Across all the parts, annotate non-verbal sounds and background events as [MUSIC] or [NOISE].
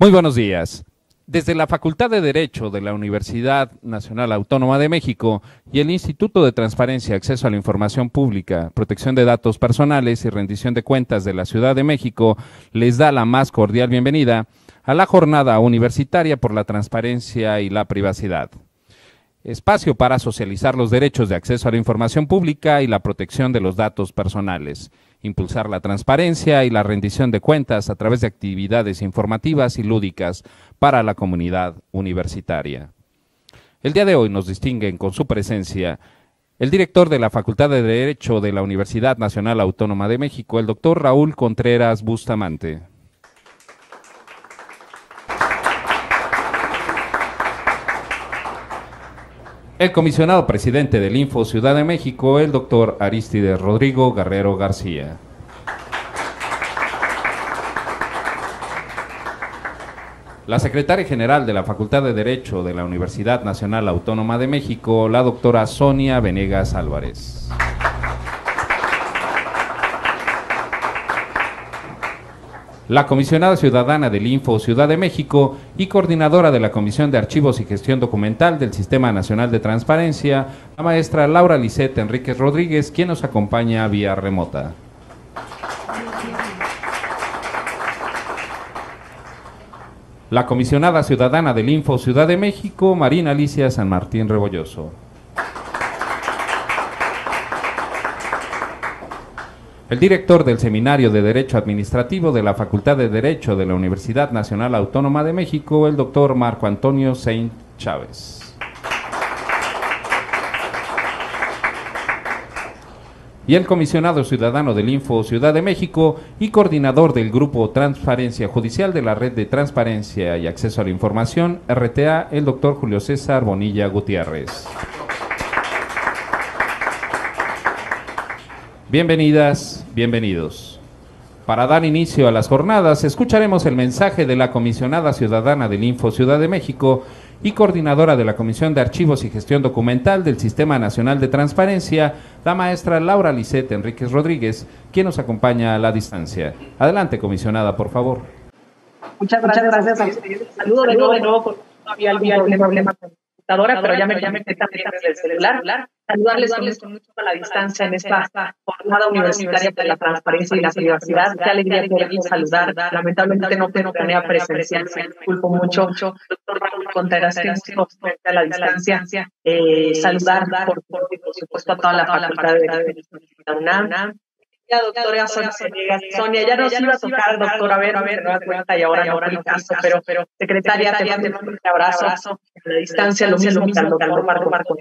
Muy buenos días. Desde la Facultad de Derecho de la Universidad Nacional Autónoma de México y el Instituto de Transparencia, Acceso a la Información Pública, Protección de Datos Personales y Rendición de Cuentas de la Ciudad de México, les da la más cordial bienvenida a la Jornada Universitaria por la Transparencia y la Privacidad. Espacio para socializar los derechos de acceso a la información pública y la protección de los datos personales impulsar la transparencia y la rendición de cuentas a través de actividades informativas y lúdicas para la comunidad universitaria. El día de hoy nos distinguen con su presencia el director de la Facultad de Derecho de la Universidad Nacional Autónoma de México, el doctor Raúl Contreras Bustamante. El comisionado presidente del Info Ciudad de México, el doctor Aristides Rodrigo Guerrero García. La secretaria general de la Facultad de Derecho de la Universidad Nacional Autónoma de México, la doctora Sonia Venegas Álvarez. La comisionada ciudadana del Info Ciudad de México y coordinadora de la Comisión de Archivos y Gestión Documental del Sistema Nacional de Transparencia, la maestra Laura Lisette Enríquez Rodríguez, quien nos acompaña vía remota. La comisionada ciudadana del Info Ciudad de México, Marina Alicia San Martín Rebolloso. El director del Seminario de Derecho Administrativo de la Facultad de Derecho de la Universidad Nacional Autónoma de México, el doctor Marco Antonio Saint Chávez. Y el comisionado ciudadano del Info Ciudad de México y coordinador del Grupo Transparencia Judicial de la Red de Transparencia y Acceso a la Información, RTA, el doctor Julio César Bonilla Gutiérrez. Bienvenidas, bienvenidos. Para dar inicio a las jornadas, escucharemos el mensaje de la comisionada ciudadana del Info Ciudad de México y coordinadora de la Comisión de Archivos y Gestión Documental del Sistema Nacional de Transparencia, la maestra Laura Lisette Enríquez Rodríguez, quien nos acompaña a la distancia. Adelante, comisionada, por favor. Muchas gracias. Muchas gracias. Saludo de nuevo, de nuevo, porque había algún problema computadora, pero ya me, me también desde el celular. saludarles con mucho a la distancia en esta jornada universitaria de la transparencia y la privacidad. Qué alegría poder saludar. Lamentablemente no tengo planea presencial, me disculpo mucho. Doctor Raúl Contreras, a la distancia. Eh, saludar, por, por, supuesto, a toda la facultad de la UNAM doctora Sonia, Sonia, ya nos iba a tocar, doctora, a ver, a ver, no cuenta y ahora no el caso, pero, pero secretaria, te mando un abrazo. a la distancia, lo mismo que al doctor Marco Marco,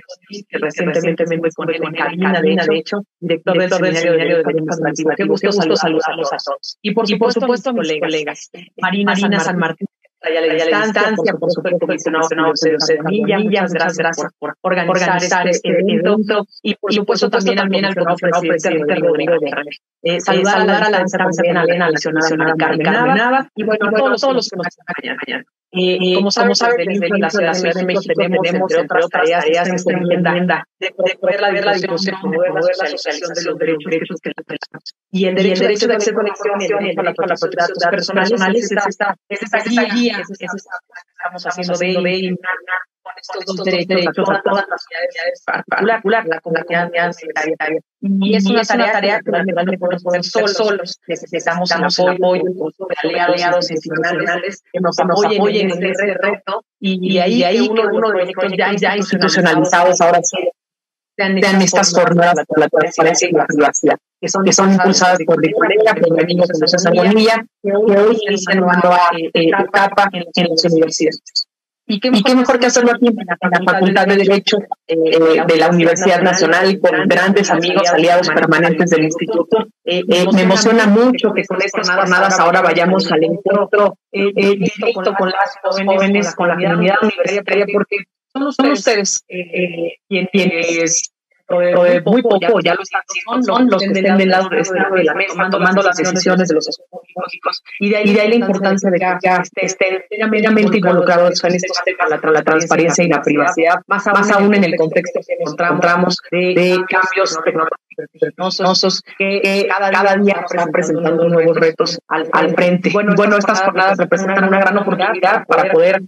que recientemente me con en cabina, de hecho, director del Seminario de Derecho. Qué gusto saludarlos a todos. Y por supuesto, mis colegas, Marina San Martín a la distancia, por supuesto, comisionado de Semilla, muchas gracias por organizar este, este evento y por supuesto también al comisionado presidente Rodrigo Guerrero. Eh, saludar a la también a la Carmen y bueno, todos los que nos acompañan. Eh, como sabemos, desde, la Ciudad de México tenemos, entre otras tareas, esta enmienda de poder la, la difusión, promover la socialización de los derechos que. Y el derecho, de acceso a la información y la protección de datos personales es esta, es esta guía que estamos haciendo de estos dos derechos a todas las ciudades particular, la comunidad sanitaria. Y es una tarea que realmente podemos poder solos. Necesitamos un apoyo de aliados institucionales que nos apoyen en este reto. Y ahí que uno de los proyectos ya institucionalizados ahora sí sean estas jornadas por la transparencia y la privacidad, que son, que son impulsadas por colega, por mi amigo José Bonilla, que hoy inician una nueva etapa en las universidades. Y qué mejor, que hacerlo aquí en la, Facultad de Derecho eh, de la Universidad Nacional con grandes amigos, aliados permanentes del instituto. Eh, eh, me emociona mucho que con estas jornadas ahora vayamos al encuentro directo con las jóvenes, con la comunidad universitaria, porque son ustedes quienes muy poco, ya lo están son los que estén del lado de, la mesa tomando las decisiones de los asuntos lógicos. Y de ahí, la importancia de que ya estén meramente involucrados en estos temas, la, la transparencia y la privacidad, más, aún en el contexto que encontramos de, cambios tecnológicos vertiginosos que cada, día están presentando nuevos retos al, al frente. Bueno, bueno, estas jornadas representan una gran oportunidad para poder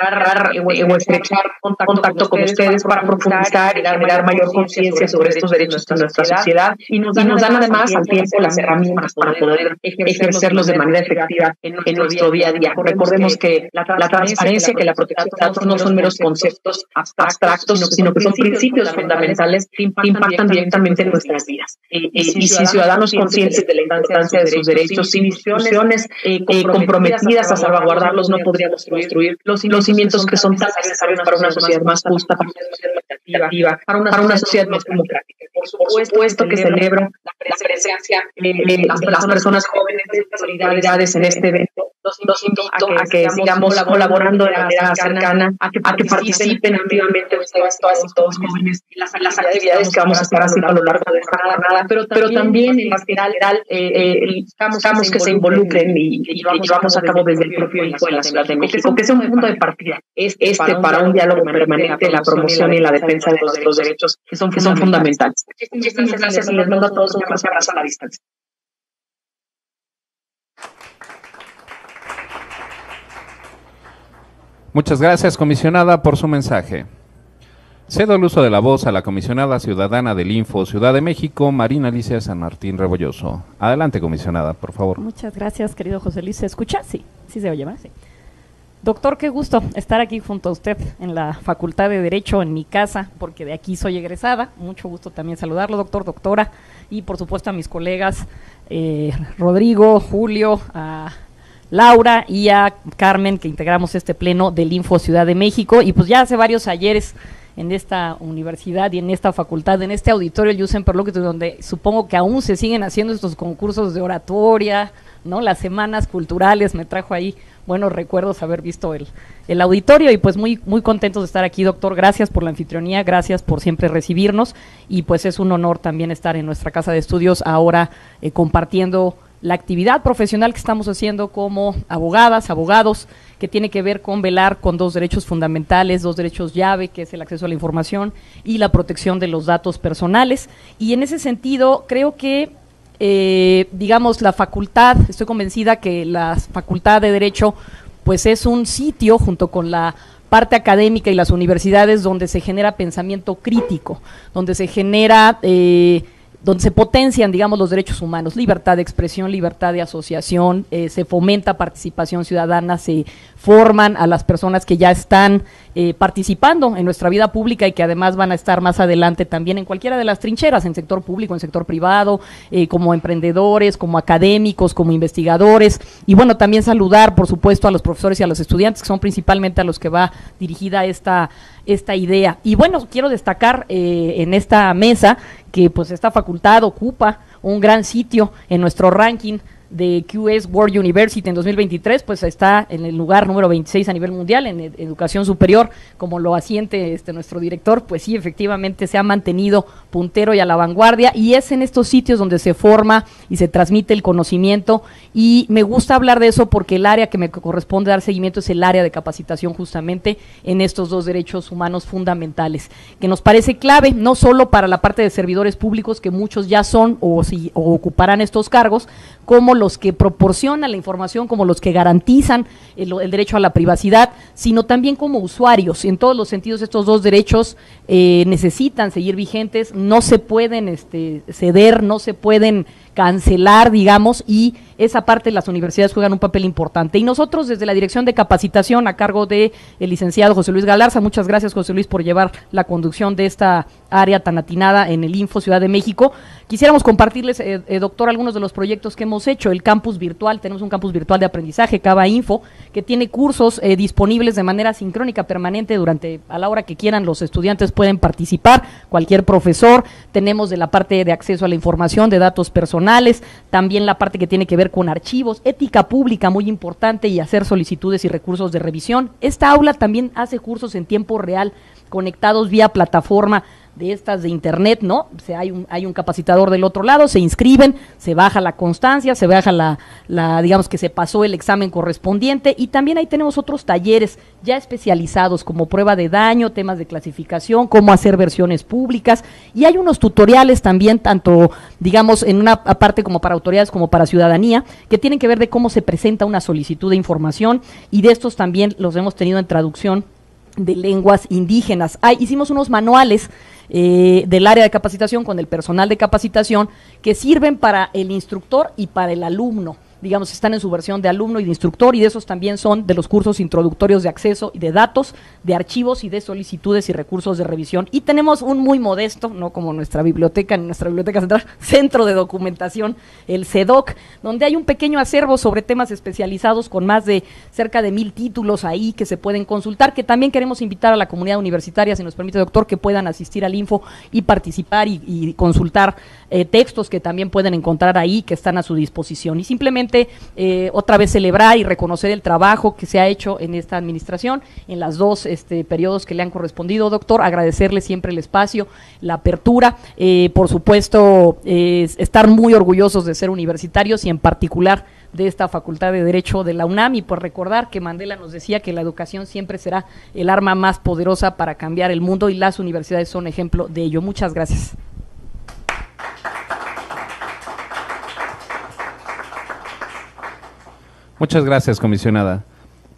agarrar o estrechar contacto con ustedes para profundizar y generar mayor conciencia sobre estos derechos en nuestra sociedad y nos dan además al tiempo las herramientas para poder ejercerlos de manera efectiva en nuestro día a día. Recordemos que la transparencia, que la protección de datos no son meros conceptos abstractos, sino que son principios fundamentales que impactan directamente en nuestras vidas. y si ciudadanos conscientes de la importancia de sus derechos, sin instituciones eh, comprometidas a salvaguardarlos, no podríamos construir los cimientos que son tan necesarios para una sociedad más justa, para una sociedad más activa, para una, sociedad más democrática. Por supuesto que celebro la presencia de las, personas jóvenes de autoridades en este evento. Los, invito a que, sigamos colaborando de manera cercana, a que, participen activamente ustedes, todas y todos jóvenes, en las, actividades que vamos a estar haciendo a lo largo de esta jornada, pero, también en general eh, eh, buscamos que se involucren y, y, llevamos a cabo desde el propio hijo de la Ciudad de México, que sea un punto de partida este para un diálogo permanente, la promoción y la defensa de los derechos que son fundamentales. Muchísimas gracias y les mando a todos un abrazo a la distancia. Muchas gracias, comisionada, por su mensaje. Cedo el uso de la voz a la comisionada ciudadana del Info Ciudad de México, Marina Alicia San Martín Rebolloso. Adelante, comisionada, por favor. Muchas gracias, querido José Luis. ¿Se escucha? Sí, sí se oye más. Sí. Doctor, qué gusto estar aquí junto a usted en la Facultad de Derecho, en mi casa, porque de aquí soy egresada. Mucho gusto también saludarlo, doctor, doctora, y por supuesto a mis colegas eh, Rodrigo, Julio, a Laura y a Carmen, que integramos este pleno del Info Ciudad de México. Y pues ya hace varios ayeres en esta universidad y en esta facultad, en este auditorio, Yusen donde supongo que aún se siguen haciendo estos concursos de oratoria, ¿no? Las semanas culturales, me trajo ahí buenos recuerdos haber visto el, el auditorio y pues muy, muy contentos de estar aquí, doctor. Gracias por la anfitrionía, gracias por siempre recibirnos y pues es un honor también estar en nuestra casa de estudios ahora eh, compartiendo la actividad profesional que estamos haciendo como abogadas, abogados, que tiene que ver con velar con dos derechos fundamentales, dos derechos llave, que es el acceso a la información y la protección de los datos personales. Y en ese sentido, creo que eh, digamos, la facultad, estoy convencida que la facultad de Derecho, pues es un sitio junto con la parte académica y las universidades donde se genera pensamiento crítico, donde se genera... Eh, donde se potencian, digamos, los derechos humanos, libertad de expresión, libertad de asociación, eh, se fomenta participación ciudadana, se forman a las personas que ya están eh, participando en nuestra vida pública y que además van a estar más adelante también en cualquiera de las trincheras, en sector público, en sector privado, eh, como emprendedores, como académicos, como investigadores. Y bueno, también saludar, por supuesto, a los profesores y a los estudiantes, que son principalmente a los que va dirigida esta, esta idea. Y bueno, quiero destacar eh, en esta mesa que pues esta facultad ocupa un gran sitio en nuestro ranking de QS World University en 2023, pues está en el lugar número 26 a nivel mundial en educación superior, como lo asiente este nuestro director, pues sí, efectivamente se ha mantenido puntero y a la vanguardia y es en estos sitios donde se forma y se transmite el conocimiento. Y me gusta hablar de eso porque el área que me corresponde dar seguimiento es el área de capacitación justamente en estos dos derechos humanos fundamentales, que nos parece clave no solo para la parte de servidores públicos que muchos ya son o si ocuparán estos cargos, como los que proporcionan la información, como los que garantizan el, derecho a la privacidad, sino también como usuarios. En todos los sentidos, estos dos derechos eh, necesitan seguir vigentes, no se pueden este, ceder, no se pueden cancelar, digamos, y esa parte las universidades juegan un papel importante. Y nosotros desde la Dirección de Capacitación a cargo de el licenciado José Luis Galarza, muchas gracias José Luis por llevar la conducción de esta área tan atinada en el Info Ciudad de México. Quisiéramos compartirles, eh, eh, doctor, algunos de los proyectos que hemos hecho. El campus virtual, tenemos un campus virtual de aprendizaje, Cava Info, que tiene cursos eh, disponibles de manera sincrónica permanente durante, a la hora que quieran, los estudiantes pueden participar, cualquier profesor. Tenemos de la parte de acceso a la información, de datos personales también la parte que tiene que ver con archivos, ética pública muy importante y hacer solicitudes y recursos de revisión. Esta aula también hace cursos en tiempo real conectados vía plataforma de estas de internet, ¿no? O sea, hay un, hay un capacitador del otro lado, se inscriben, se baja la constancia, se baja la, la, digamos que se pasó el examen correspondiente y también ahí tenemos otros talleres ya especializados como prueba de daño, temas de clasificación, cómo hacer versiones públicas y hay unos tutoriales también, tanto digamos en una parte como para autoridades como para ciudadanía, que tienen que ver de cómo se presenta una solicitud de información y de estos también los hemos tenido en traducción de lenguas indígenas. hicimos unos manuales eh, del área de capacitación con el personal de capacitación que sirven para el instructor y para el alumno digamos, están en su versión de alumno y de instructor y de esos también son de los cursos introductorios de acceso y de datos, de archivos y de solicitudes y recursos de revisión. Y tenemos un muy modesto, no como nuestra biblioteca, en nuestra biblioteca central, [LAUGHS] centro de documentación, el CEDOC, donde hay un pequeño acervo sobre temas especializados con más de cerca de mil títulos ahí que se pueden consultar, que también queremos invitar a la comunidad universitaria, si nos permite, doctor, que puedan asistir al info y participar y, consultar eh, textos que también pueden encontrar ahí, que están a su disposición. Y simplemente eh, otra vez celebrar y reconocer el trabajo que se ha hecho en esta administración, en las dos este, periodos que le han correspondido, doctor, agradecerle siempre el espacio, la apertura, eh, por supuesto, estar muy orgullosos de ser universitarios y en particular de esta Facultad de Derecho de la UNAM y por recordar que Mandela nos decía que la educación siempre será el arma más poderosa para cambiar el mundo y las universidades son ejemplo de ello. Muchas gracias. Muchas gracias, comisionada.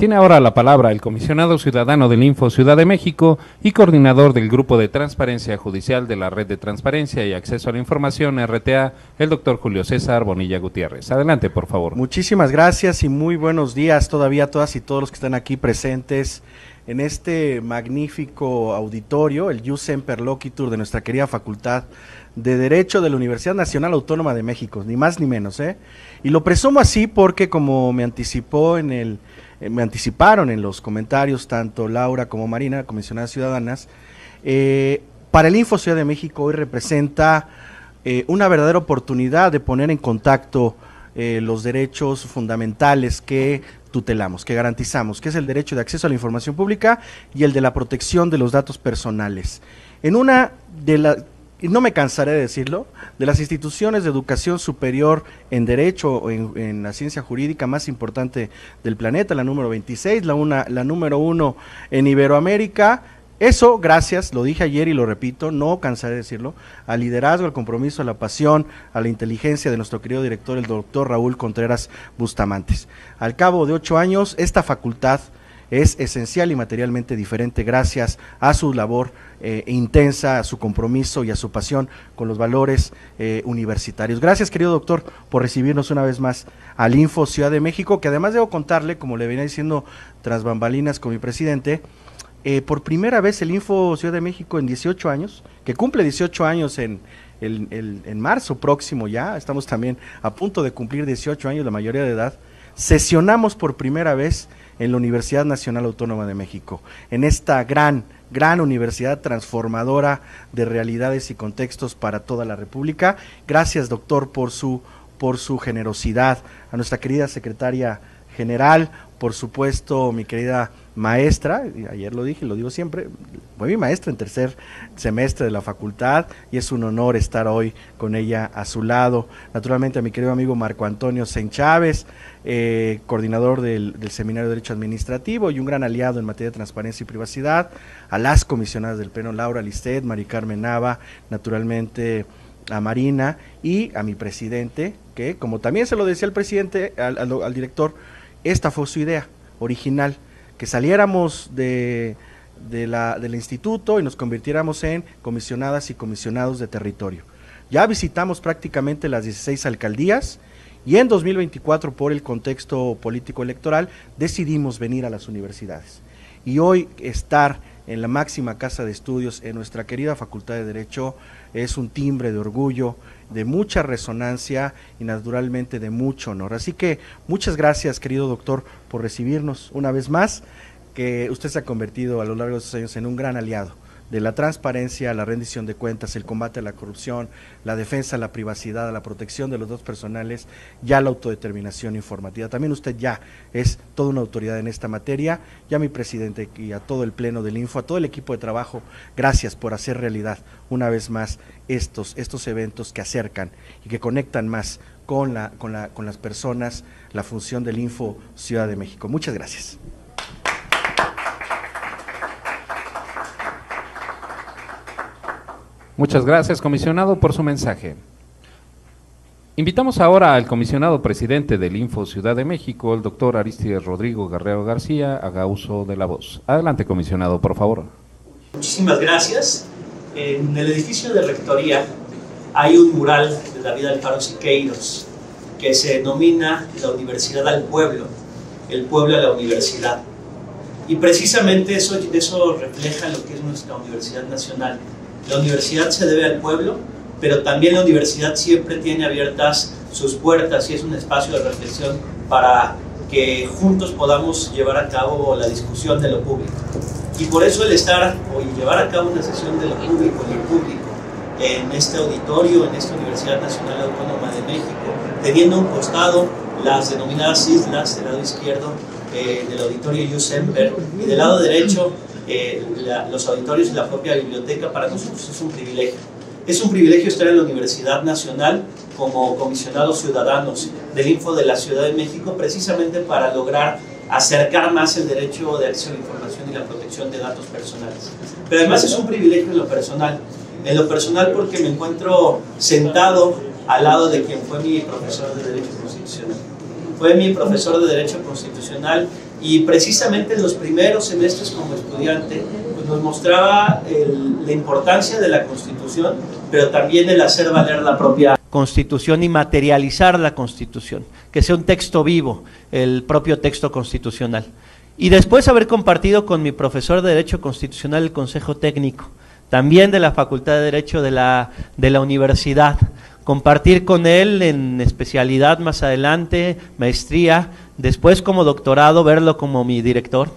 Tiene ahora la palabra el comisionado ciudadano del Info Ciudad de México y coordinador del Grupo de Transparencia Judicial de la Red de Transparencia y Acceso a la Información, RTA, el doctor Julio César Bonilla Gutiérrez. Adelante, por favor. Muchísimas gracias y muy buenos días todavía a todas y todos los que están aquí presentes en este magnífico auditorio, el Jus Semper Loquitur de nuestra querida Facultad de Derecho de la Universidad Nacional Autónoma de México, ni más ni menos, ¿eh? Y lo presumo así porque como me anticipó en el, eh, me anticiparon en los comentarios tanto Laura como Marina, comisionadas ciudadanas, eh, para el Info Ciudad de México hoy representa eh, una verdadera oportunidad de poner en contacto los derechos fundamentales que tutelamos, que garantizamos, que es el derecho de acceso a la información pública y el de la protección de los datos personales. En una de las no me cansaré de decirlo, de las instituciones de educación superior en derecho o en, la ciencia jurídica más importante del planeta, la número 26, la, una, la número uno en Iberoamérica. Eso, gracias, lo dije ayer y lo repito, no cansaré de decirlo, al liderazgo, al compromiso, a la pasión, a la inteligencia de nuestro querido director, el doctor Raúl Contreras Bustamantes. Al cabo de ocho años, esta facultad es esencial y materialmente diferente gracias a su labor eh, intensa, a su compromiso y a su pasión con los valores eh, universitarios. Gracias, querido doctor, por recibirnos una vez más al Info Ciudad de México, que además debo contarle, como le venía diciendo tras bambalinas con mi presidente, eh, por primera vez el Info Ciudad de México en 18 años, que cumple 18 años en, en marzo próximo ya, estamos también a punto de cumplir 18 años, la mayoría de edad, sesionamos por primera vez en la Universidad Nacional Autónoma de México, en esta gran gran universidad transformadora de realidades y contextos para toda la República. Gracias, doctor, por su, por su generosidad. A nuestra querida secretaria general, por supuesto, mi querida maestra, ayer lo dije, lo digo siempre, fue mi maestra en tercer semestre de la facultad y es un honor estar hoy con ella a su lado. Naturalmente a mi querido amigo Marco Antonio Sen Chávez, eh, coordinador del, Seminario de Derecho Administrativo y un gran aliado en materia de transparencia y privacidad, a las comisionadas del Pleno, Laura Listet, Mari Carmen Nava, naturalmente a Marina y a mi presidente, que como también se lo decía el presidente, al director, esta fue su idea original, que saliéramos de, la, del instituto y nos convirtiéramos en comisionadas y comisionados de territorio. Ya visitamos prácticamente las 16 alcaldías y en 2024, por el contexto político electoral, decidimos venir a las universidades. Y hoy estar en la máxima casa de estudios en nuestra querida Facultad de Derecho es un timbre de orgullo, de mucha resonancia y naturalmente de mucho honor. Así que muchas gracias, querido doctor, por recibirnos una vez más, que usted se ha convertido a lo largo de estos años en un gran aliado de la transparencia, la rendición de cuentas, el combate a la corrupción, la defensa la privacidad, la protección de los datos personales, ya la autodeterminación informativa. También usted ya es toda una autoridad en esta materia. Ya mi presidente y a todo el pleno del Info, a todo el equipo de trabajo, gracias por hacer realidad una vez más estos, estos eventos que acercan y que conectan más con, la, con, la, con las personas la función del Info Ciudad de México. Muchas gracias. Muchas gracias, comisionado, por su mensaje. Invitamos ahora al comisionado presidente del Info Ciudad de México, el doctor Aristides Rodrigo Guerrero García, haga uso de la voz. Adelante, comisionado, por favor. Muchísimas gracias. En el edificio de rectoría hay un mural de David Alfaro Siqueiros que se denomina la Universidad al Pueblo, el pueblo a la universidad. Y precisamente eso, eso refleja lo que es nuestra Universidad Nacional la universidad se debe al pueblo, pero también la universidad siempre tiene abiertas sus puertas y es un espacio de reflexión para que juntos podamos llevar a cabo la discusión de lo público. Y por eso el estar o llevar a cabo una sesión de lo público, en público, en este auditorio, en esta Universidad Nacional Autónoma de México, teniendo un costado las denominadas islas del lado izquierdo eh, del auditorio Yusemper y del lado derecho eh, los auditorios y la propia biblioteca, para nosotros es un privilegio. Es un privilegio estar en la Universidad Nacional como comisionados ciudadanos del Info de la Ciudad de México, precisamente para lograr acercar más el derecho de acceso a la información y la protección de datos personales. Pero además es un privilegio en lo personal. En lo personal porque me encuentro sentado al lado de quien fue mi profesor de Derecho Constitucional. Fue mi profesor de Derecho Constitucional y precisamente en los primeros semestres como estudiante pues nos mostraba la importancia de la Constitución, pero también el hacer valer la propia Constitución y materializar la Constitución, que sea un texto vivo, el propio texto constitucional. Y después haber compartido con mi profesor de Derecho Constitucional el Consejo Técnico, también de la Facultad de Derecho de la, de la universidad, compartir con él en especialidad más adelante, maestría, después como doctorado, verlo como mi director,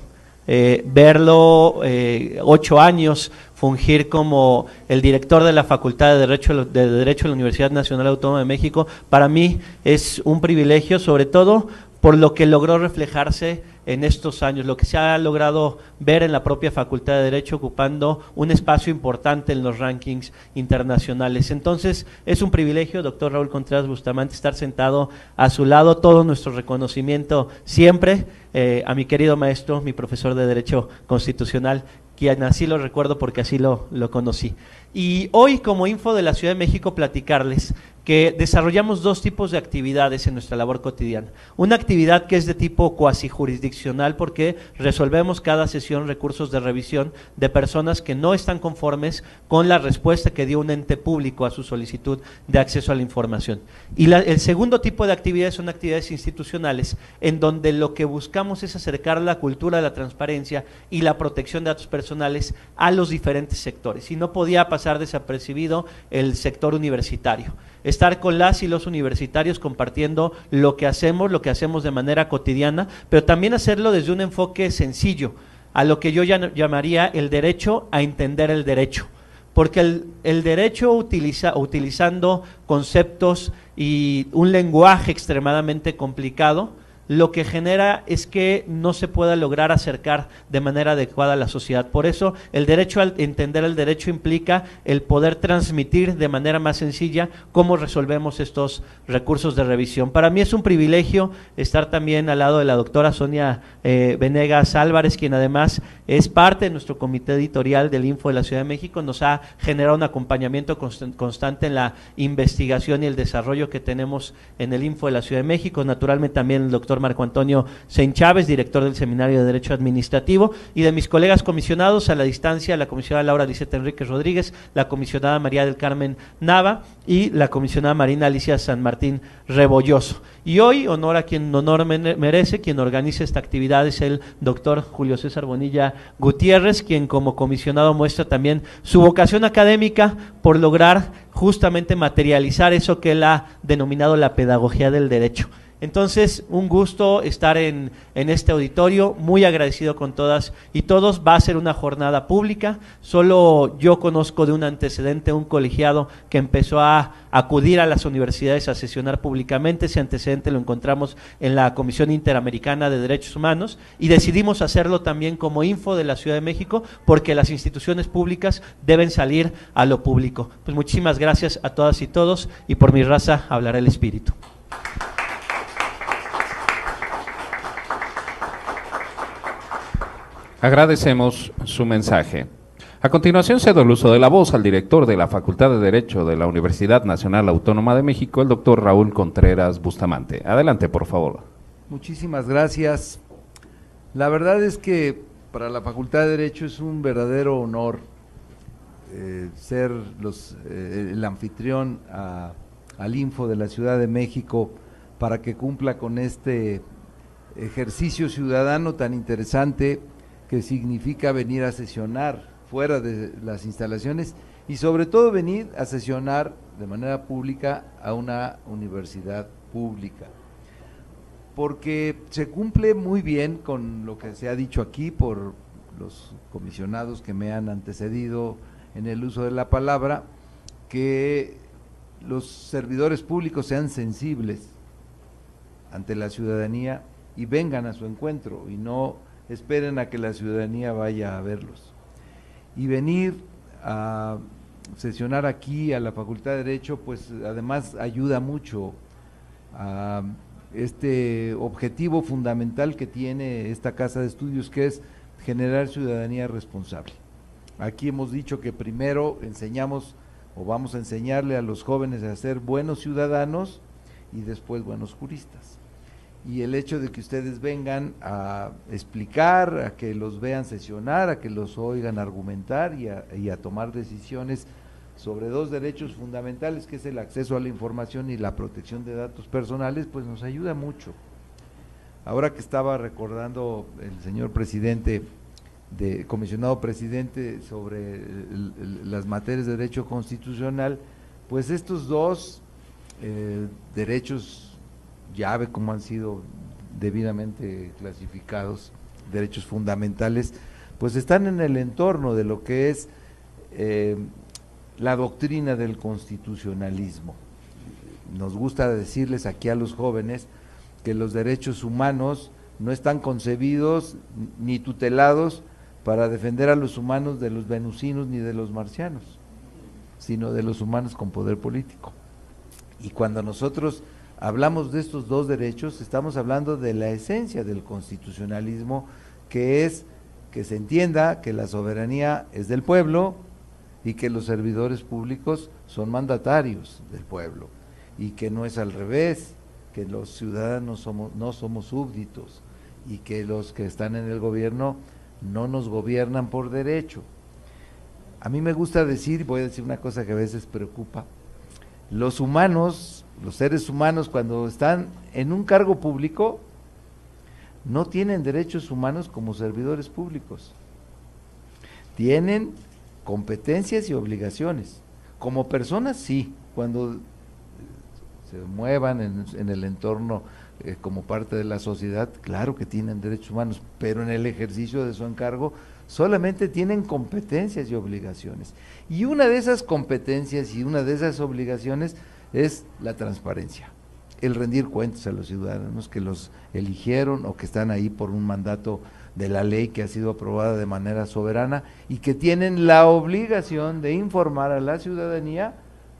eh, verlo eh, ocho años, fungir como el director de la Facultad de Derecho, de Derecho de la Universidad Nacional Autónoma de México, para mí es un privilegio, sobre todo por lo que logró reflejarse en estos años, lo que se ha logrado ver en la propia Facultad de Derecho ocupando un espacio importante en los rankings internacionales. Entonces, es un privilegio, doctor Raúl Contreras Bustamante, estar sentado a su lado, todo nuestro reconocimiento siempre eh, a mi querido maestro, mi profesor de Derecho Constitucional, quien así lo recuerdo porque así lo, lo conocí. Y hoy, como info de la Ciudad de México, platicarles que desarrollamos dos tipos de actividades en nuestra labor cotidiana. Una actividad que es de tipo cuasi jurisdiccional porque resolvemos cada sesión recursos de revisión de personas que no están conformes con la respuesta que dio un ente público a su solicitud de acceso a la información. Y el segundo tipo de actividades son actividades institucionales en donde lo que buscamos es acercar la cultura de la transparencia y la protección de datos personales a los diferentes sectores. Y no podía pasar desapercibido el sector universitario estar con las y los universitarios compartiendo lo que hacemos, lo que hacemos de manera cotidiana, pero también hacerlo desde un enfoque sencillo, a lo que yo llamaría el derecho a entender el derecho. Porque el, el derecho utiliza, utilizando conceptos y un lenguaje extremadamente complicado, lo que genera es que no se pueda lograr acercar de manera adecuada a la sociedad. Por eso el derecho al entender el derecho implica el poder transmitir de manera más sencilla cómo resolvemos estos recursos de revisión. Para mí es un privilegio estar también al lado de la doctora Sonia eh, Venegas Álvarez, quien además es parte de nuestro comité editorial del Info de la Ciudad de México, nos ha generado un acompañamiento constante en la investigación y el desarrollo que tenemos en el Info de la Ciudad de México. Naturalmente también el doctor Marco Antonio Sein Chávez, director del Seminario de Derecho Administrativo, y de mis colegas comisionados a la distancia, la comisionada Laura Liseta Enríquez Rodríguez, la comisionada María del Carmen Nava y la comisionada Marina Alicia San Martín Rebolloso. Y hoy, honor a quien honor merece, quien organiza esta actividad es el doctor Julio César Bonilla Gutiérrez, quien como comisionado muestra también su vocación académica por lograr justamente materializar eso que él ha denominado la pedagogía del derecho Entonces, un gusto estar en, este auditorio, muy agradecido con todas y todos. Va a ser una jornada pública. Solo yo conozco de un antecedente, un colegiado que empezó a acudir a las universidades a sesionar públicamente. Ese antecedente lo encontramos en la Comisión Interamericana de Derechos Humanos y decidimos hacerlo también como info de la Ciudad de México porque las instituciones públicas deben salir a lo público. Pues muchísimas gracias a todas y todos y por mi raza hablará el Espíritu. Agradecemos su mensaje. A continuación cedo el uso de la voz al director de la Facultad de Derecho de la Universidad Nacional Autónoma de México, el doctor Raúl Contreras Bustamante. Adelante, por favor. Muchísimas gracias. La verdad es que para la Facultad de Derecho es un verdadero honor eh, ser los, eh, el anfitrión al Info de la Ciudad de México para que cumpla con este ejercicio ciudadano tan interesante que significa venir a sesionar fuera de las instalaciones y sobre todo venir a sesionar de manera pública a una universidad pública. Porque se cumple muy bien con lo que se ha dicho aquí por los comisionados que me han antecedido en el uso de la palabra, que los servidores públicos sean sensibles ante la ciudadanía y vengan a su encuentro y no esperen a que la ciudadanía vaya a verlos. Y venir a sesionar aquí a la Facultad de Derecho, pues además ayuda mucho a este objetivo fundamental que tiene esta casa de estudios, que es generar ciudadanía responsable. Aquí hemos dicho que primero enseñamos o vamos a enseñarle a los jóvenes a ser buenos ciudadanos y después buenos juristas y el hecho de que ustedes vengan a explicar, a que los vean sesionar, a que los oigan argumentar y a, tomar decisiones sobre dos derechos fundamentales, que es el acceso a la información y la protección de datos personales, pues nos ayuda mucho. Ahora que estaba recordando el señor presidente, de, comisionado presidente sobre las materias de derecho constitucional, pues estos dos eh, derechos llave, como han sido debidamente clasificados, derechos fundamentales, pues están en el entorno de lo que es eh, la doctrina del constitucionalismo. Nos gusta decirles aquí a los jóvenes que los derechos humanos no están concebidos ni tutelados para defender a los humanos de los venusinos ni de los marcianos, sino de los humanos con poder político. Y cuando nosotros hablamos de estos dos derechos, estamos hablando de la esencia del constitucionalismo, que es que se entienda que la soberanía es del pueblo y que los servidores públicos son mandatarios del pueblo y que no es al revés, que los ciudadanos somos, no somos súbditos y que los que están en el gobierno no nos gobiernan por derecho. A mí me gusta decir, voy a decir una cosa que a veces preocupa, los humanos los seres humanos cuando están en un cargo público no tienen derechos humanos como servidores públicos. Tienen competencias y obligaciones. Como personas sí, cuando se muevan en, el entorno eh, como parte de la sociedad, claro que tienen derechos humanos, pero en el ejercicio de su encargo solamente tienen competencias y obligaciones. Y una de esas competencias y una de esas obligaciones es la transparencia, el rendir cuentas a los ciudadanos que los eligieron o que están ahí por un mandato de la ley que ha sido aprobada de manera soberana y que tienen la obligación de informar a la ciudadanía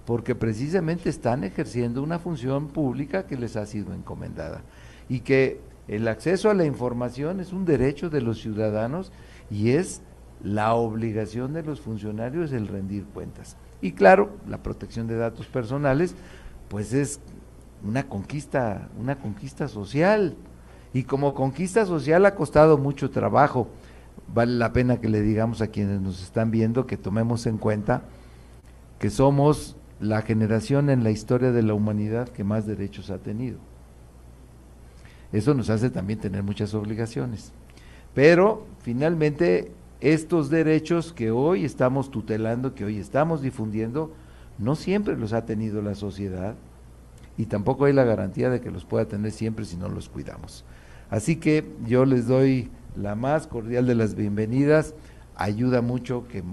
porque precisamente están ejerciendo una función pública que les ha sido encomendada y que el acceso a la información es un derecho de los ciudadanos y es la obligación de los funcionarios el rendir cuentas. Y claro, la protección de datos personales, pues es una conquista, una conquista social. Y como conquista social ha costado mucho trabajo. Vale la pena que le digamos a quienes nos están viendo que tomemos en cuenta que somos la generación en la historia de la humanidad que más derechos ha tenido. Eso nos hace también tener muchas obligaciones. Pero finalmente estos derechos que hoy estamos tutelando, que hoy estamos difundiendo, no siempre los ha tenido la sociedad y tampoco hay la garantía de que los pueda tener siempre si no los cuidamos. Así que yo les doy la más cordial de las bienvenidas. Ayuda mucho que,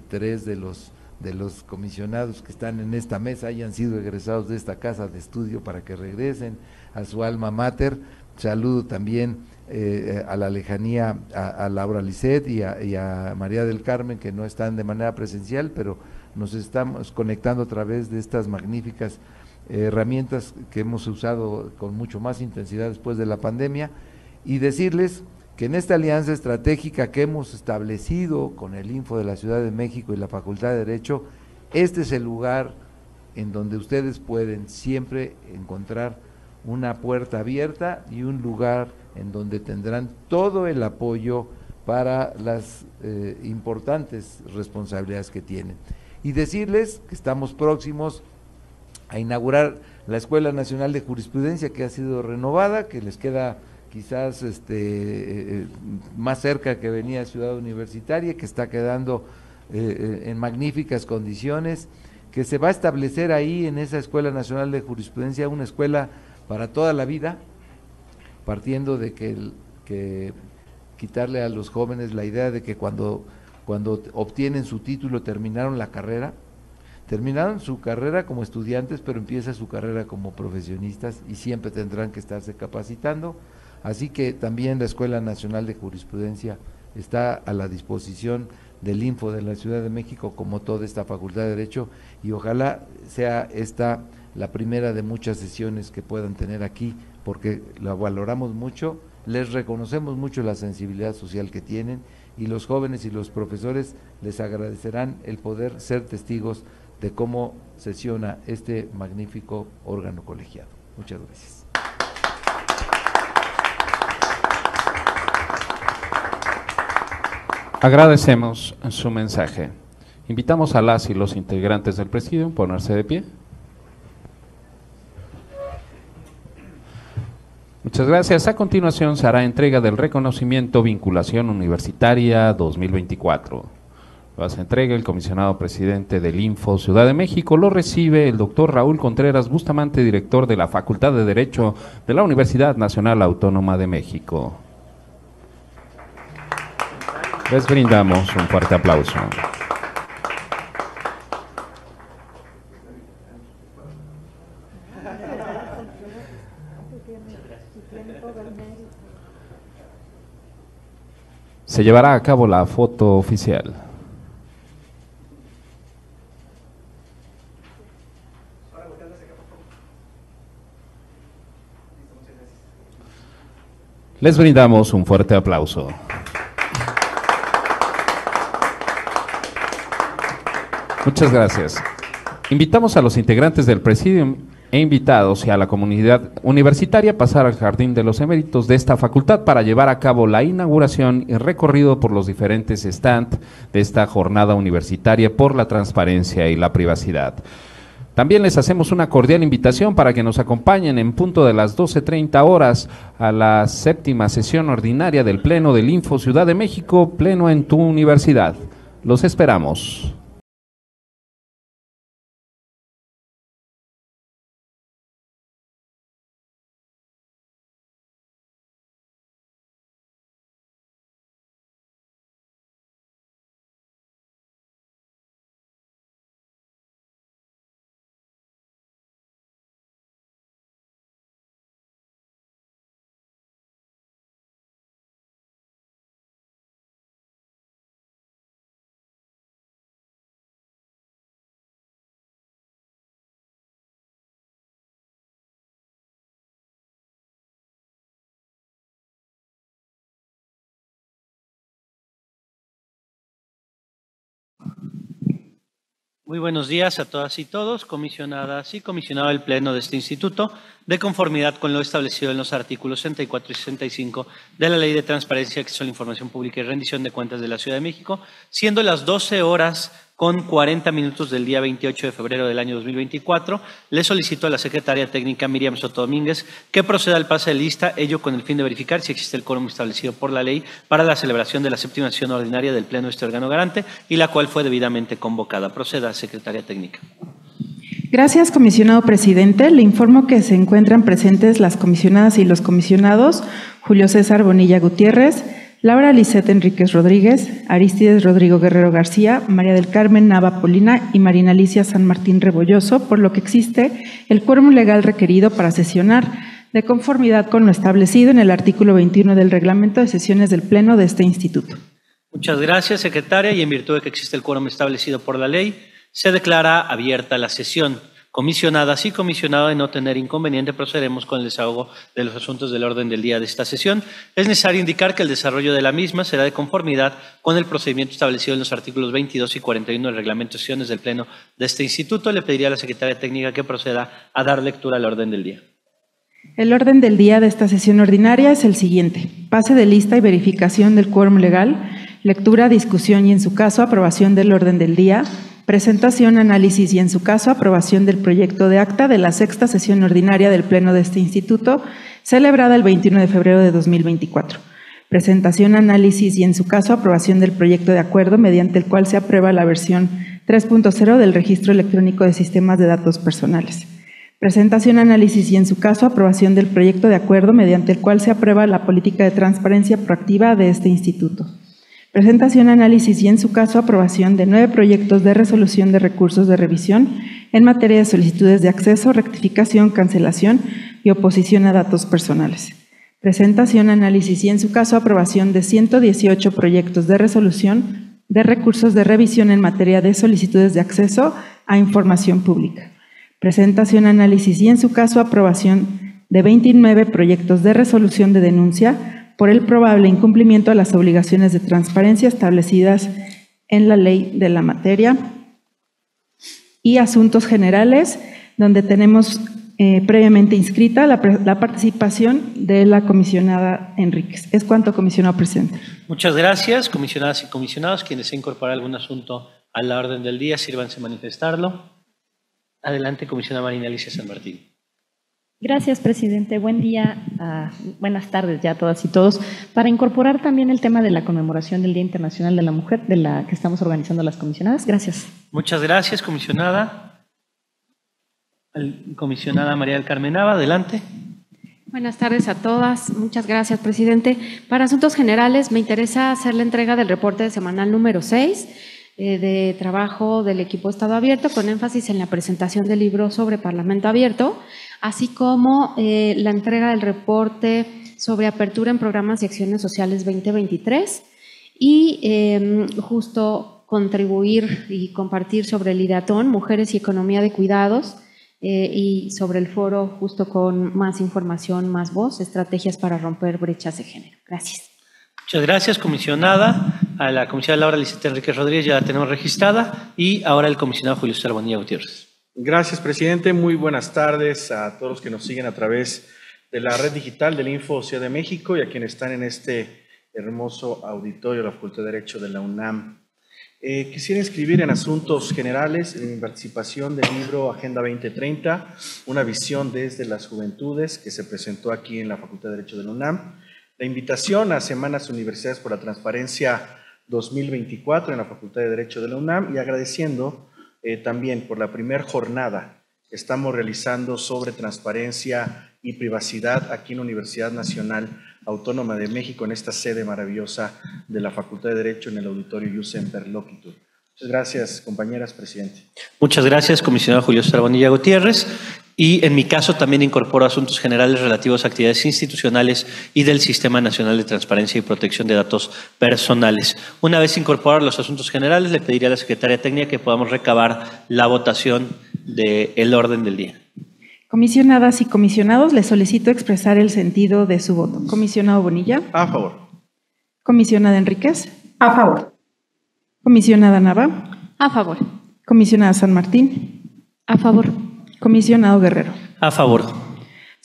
tres de los de los comisionados que están en esta mesa hayan sido egresados de esta casa de estudio para que regresen a su alma mater. Saludo también eh, a la lejanía a, Laura Lisset y a, María del Carmen, que no están de manera presencial, pero nos estamos conectando a través de estas magníficas eh, herramientas que hemos usado con mucho más intensidad después de la pandemia, y decirles que en esta alianza estratégica que hemos establecido con el Info de la Ciudad de México y la Facultad de Derecho, este es el lugar en donde ustedes pueden siempre encontrar una puerta abierta y un lugar en donde tendrán todo el apoyo para las eh, importantes responsabilidades que tienen. Y decirles que estamos próximos a inaugurar la Escuela Nacional de Jurisprudencia que ha sido renovada, que les queda quizás este, eh, eh, más cerca que venía Ciudad Universitaria, que está quedando en magníficas condiciones, que se va a establecer ahí en esa Escuela Nacional de Jurisprudencia una escuela para toda la vida, partiendo de que, quitarle a los jóvenes la idea de que cuando, cuando obtienen su título terminaron la carrera, terminaron su carrera como estudiantes, pero empieza su carrera como profesionistas y siempre tendrán que estarse capacitando. Así que también la Escuela Nacional de Jurisprudencia está a la disposición del Info de la Ciudad de México, como toda esta Facultad de Derecho, y ojalá sea esta la primera de muchas sesiones que puedan tener aquí, porque la valoramos mucho, les reconocemos mucho la sensibilidad social que tienen y los jóvenes y los profesores les agradecerán el poder ser testigos de cómo sesiona este magnífico órgano colegiado. Muchas gracias. Agradecemos su mensaje. Invitamos a las y los integrantes del presidium a ponerse de pie. Muchas gracias. A continuación se hará entrega del reconocimiento Vinculación Universitaria 2024. Lo hace entrega el comisionado presidente del Info Ciudad de México. Lo recibe el doctor Raúl Contreras Bustamante, director de la Facultad de Derecho de la Universidad Nacional Autónoma de México. Les brindamos un fuerte aplauso. Se llevará a cabo la foto oficial. Les brindamos un fuerte aplauso. Muchas gracias. Invitamos a los integrantes del Presidium e invitados y a la comunidad universitaria a pasar al Jardín de los Eméritos de esta facultad para llevar a cabo la inauguración y recorrido por los diferentes stands de esta jornada universitaria por la transparencia y la privacidad. También les hacemos una cordial invitación para que nos acompañen en punto de las 12.30 horas a la séptima sesión ordinaria del Pleno del Info Ciudad de México, Pleno en tu universidad. Los esperamos. Muy buenos días a todas y todos, comisionadas y comisionado del Pleno de este Instituto, de conformidad con lo establecido en los artículos 64 y 65 de la Ley de Transparencia, Acceso a la Información Pública y Rendición de Cuentas de la Ciudad de México, siendo las 12 horas con 40 minutos del día 28 de febrero del año 2024. Le solicito a la secretaria técnica Miriam Soto Domínguez que proceda al pase de lista, ello con el fin de verificar si existe el quórum establecido por la ley para la celebración de la séptima sesión ordinaria del Pleno de este órgano garante y la cual fue debidamente convocada. Proceda, secretaria técnica. Gracias, comisionado presidente. Le informo que se encuentran presentes las comisionadas y los comisionados Julio César Bonilla Gutiérrez, Laura Lisette Enríquez Rodríguez, Aristides Rodrigo Guerrero García, María del Carmen Nava Polina y Marina Alicia San Martín Rebolloso, por lo que existe el quórum legal requerido para sesionar de conformidad con lo establecido en el artículo 21 del reglamento de sesiones del Pleno de este instituto. Muchas gracias, secretaria, y en virtud de que existe el quórum establecido por la ley, se declara abierta la sesión. Comisionadas y comisionado de no tener inconveniente, procederemos con el desahogo de los asuntos del orden del día de esta sesión. Es necesario indicar que el desarrollo de la misma será de conformidad con el procedimiento establecido en los artículos 22 y 41 del reglamento de sesiones del Pleno de este instituto. Le pediría a la secretaria técnica que proceda a dar lectura al orden del día. El orden del día de esta sesión ordinaria es el siguiente. Pase de lista y verificación del quórum legal, lectura, discusión y, en su caso, aprobación del orden del día, presentación, análisis y, en su caso, aprobación del proyecto de acta de la sexta sesión ordinaria del Pleno de este instituto, celebrada el 21 de febrero de 2024. Presentación, análisis y, en su caso, aprobación del proyecto de acuerdo mediante el cual se aprueba la versión 3.0 del Registro Electrónico de Sistemas de Datos Personales. Presentación, análisis y, en su caso, aprobación del proyecto de acuerdo mediante el cual se aprueba la política de transparencia proactiva de este instituto. Presentación, análisis y, en su caso, aprobación de nueve proyectos de resolución de recursos de revisión en materia de solicitudes de acceso, rectificación, cancelación y oposición a datos personales. Presentación, análisis y, en su caso, aprobación de 118 proyectos de resolución de recursos de revisión en materia de solicitudes de acceso a información pública presentación, análisis y, en su caso, aprobación de 29 proyectos de resolución de denuncia por el probable incumplimiento a las obligaciones de transparencia establecidas en la ley de la materia y asuntos generales, donde tenemos eh, previamente inscrita la, participación de la comisionada Enríquez. Es cuanto, comisionado presidente. Muchas gracias, comisionadas y comisionados. Quienes se incorporan algún asunto a la orden del día, sírvanse manifestarlo. Adelante, comisionada Marina Alicia San Martín. Gracias, presidente. Buen día, uh, buenas tardes ya a todas y todos. Para incorporar también el tema de la conmemoración del Día Internacional de la Mujer, de la que estamos organizando las comisionadas. Gracias. Muchas gracias, comisionada. Comisionada María del Carmen adelante. Buenas tardes a todas. Muchas gracias, presidente. Para asuntos generales, me interesa hacer la entrega del reporte semanal número 6 eh, de trabajo del equipo Estado Abierto, con énfasis en la presentación del libro sobre Parlamento Abierto, así como eh, la entrega del reporte sobre apertura en programas y acciones sociales 2023 y em, justo contribuir y compartir sobre el IDATON, Mujeres y Economía de Cuidados, eh, y sobre el foro justo con más información, más voz, estrategias para romper brechas de género. Gracias. Muchas gracias, comisionada. A la comisionada Laura Liceta Enrique Rodríguez ya la tenemos registrada y ahora el comisionado Julio Sarbonía Gutiérrez. Gracias, presidente. Muy buenas tardes a todos los que nos siguen a través de la red digital del Info Ciudad de México y a quienes están en este hermoso auditorio de la Facultad de Derecho de la UNAM. Eh, quisiera inscribir en asuntos generales en participación del libro Agenda 2030, una visión desde las juventudes que se presentó aquí en la Facultad de Derecho de la UNAM la invitación a Semanas Universidades por la Transparencia 2024 en la Facultad de Derecho de la UNAM y agradeciendo eh, también por la primera jornada que estamos realizando sobre transparencia y privacidad aquí en la Universidad Nacional Autónoma de México, en esta sede maravillosa de la Facultad de Derecho en el auditorio Yusen Perloquitur. Muchas gracias, compañeras, presidente. Muchas gracias, comisionado Julio Sarbonilla Gutiérrez. Y en mi caso también incorporo asuntos generales relativos a actividades institucionales y del Sistema Nacional de Transparencia y Protección de Datos Personales. Una vez incorporados los asuntos generales, le pediría a la Secretaría Técnica que podamos recabar la votación del orden del día. Comisionadas y comisionados, le solicito expresar el sentido de su voto. Comisionado Bonilla. A favor. Comisionada Enríquez. A favor. Comisionada Nava. A favor. Comisionada San Martín. A favor. Comisionado Guerrero. A favor.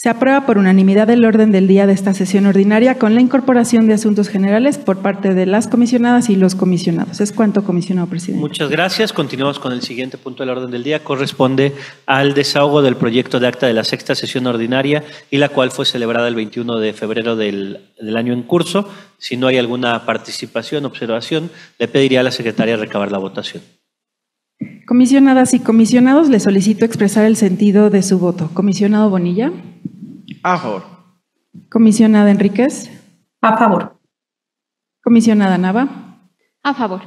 Se aprueba por unanimidad el orden del día de esta sesión ordinaria con la incorporación de asuntos generales por parte de las comisionadas y los comisionados. Es cuanto, comisionado presidente. Muchas gracias. Continuamos con el siguiente punto del orden del día. Corresponde al desahogo del proyecto de acta de la sexta sesión ordinaria y la cual fue celebrada el 21 de febrero del, del año en curso. Si no hay alguna participación, observación, le pediría a la secretaria recabar la votación. Comisionadas y comisionados, le solicito expresar el sentido de su voto. Comisionado Bonilla. A favor. Comisionada Enríquez. A favor. Comisionada Nava. A favor.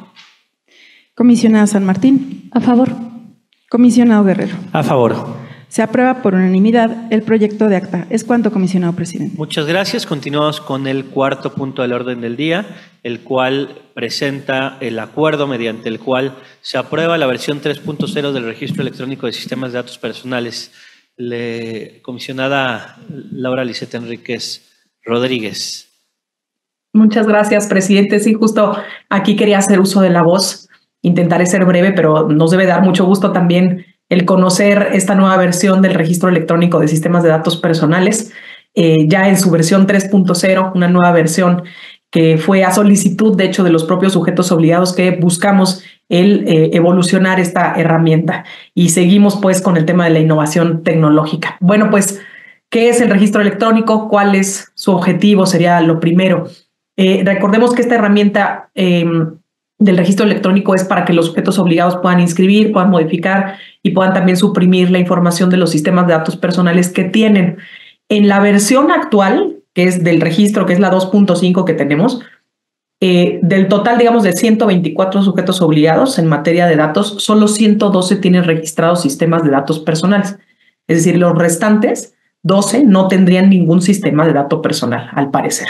Comisionada San Martín. A favor. Comisionado Guerrero. A favor. Se aprueba por unanimidad el proyecto de acta. Es cuanto, comisionado presidente. Muchas gracias. Continuamos con el cuarto punto del orden del día, el cual presenta el acuerdo mediante el cual se aprueba la versión 3.0 del registro electrónico de sistemas de datos personales. Le, comisionada Laura Liseta Enríquez Rodríguez. Muchas gracias, presidente. Sí, justo aquí quería hacer uso de la voz. Intentaré ser breve, pero nos debe dar mucho gusto también el conocer esta nueva versión del registro electrónico de sistemas de datos personales, eh, ya en su versión 3.0, una nueva versión que fue a solicitud, de hecho, de los propios sujetos obligados que buscamos el eh, evolucionar esta herramienta. Y seguimos pues con el tema de la innovación tecnológica. Bueno, pues, ¿qué es el registro electrónico? ¿Cuál es su objetivo? Sería lo primero. Eh, recordemos que esta herramienta em, del registro electrónico es para que los sujetos obligados puedan inscribir, puedan modificar y puedan también suprimir la información de los sistemas de datos personales que tienen. En la versión actual, que es del registro, que es la 2.5 que tenemos, eh, del total, digamos, de 124 sujetos obligados en materia de datos, solo 112 tienen registrados sistemas de datos personales. Es decir, los restantes 12 no tendrían ningún sistema de dato personal, al parecer.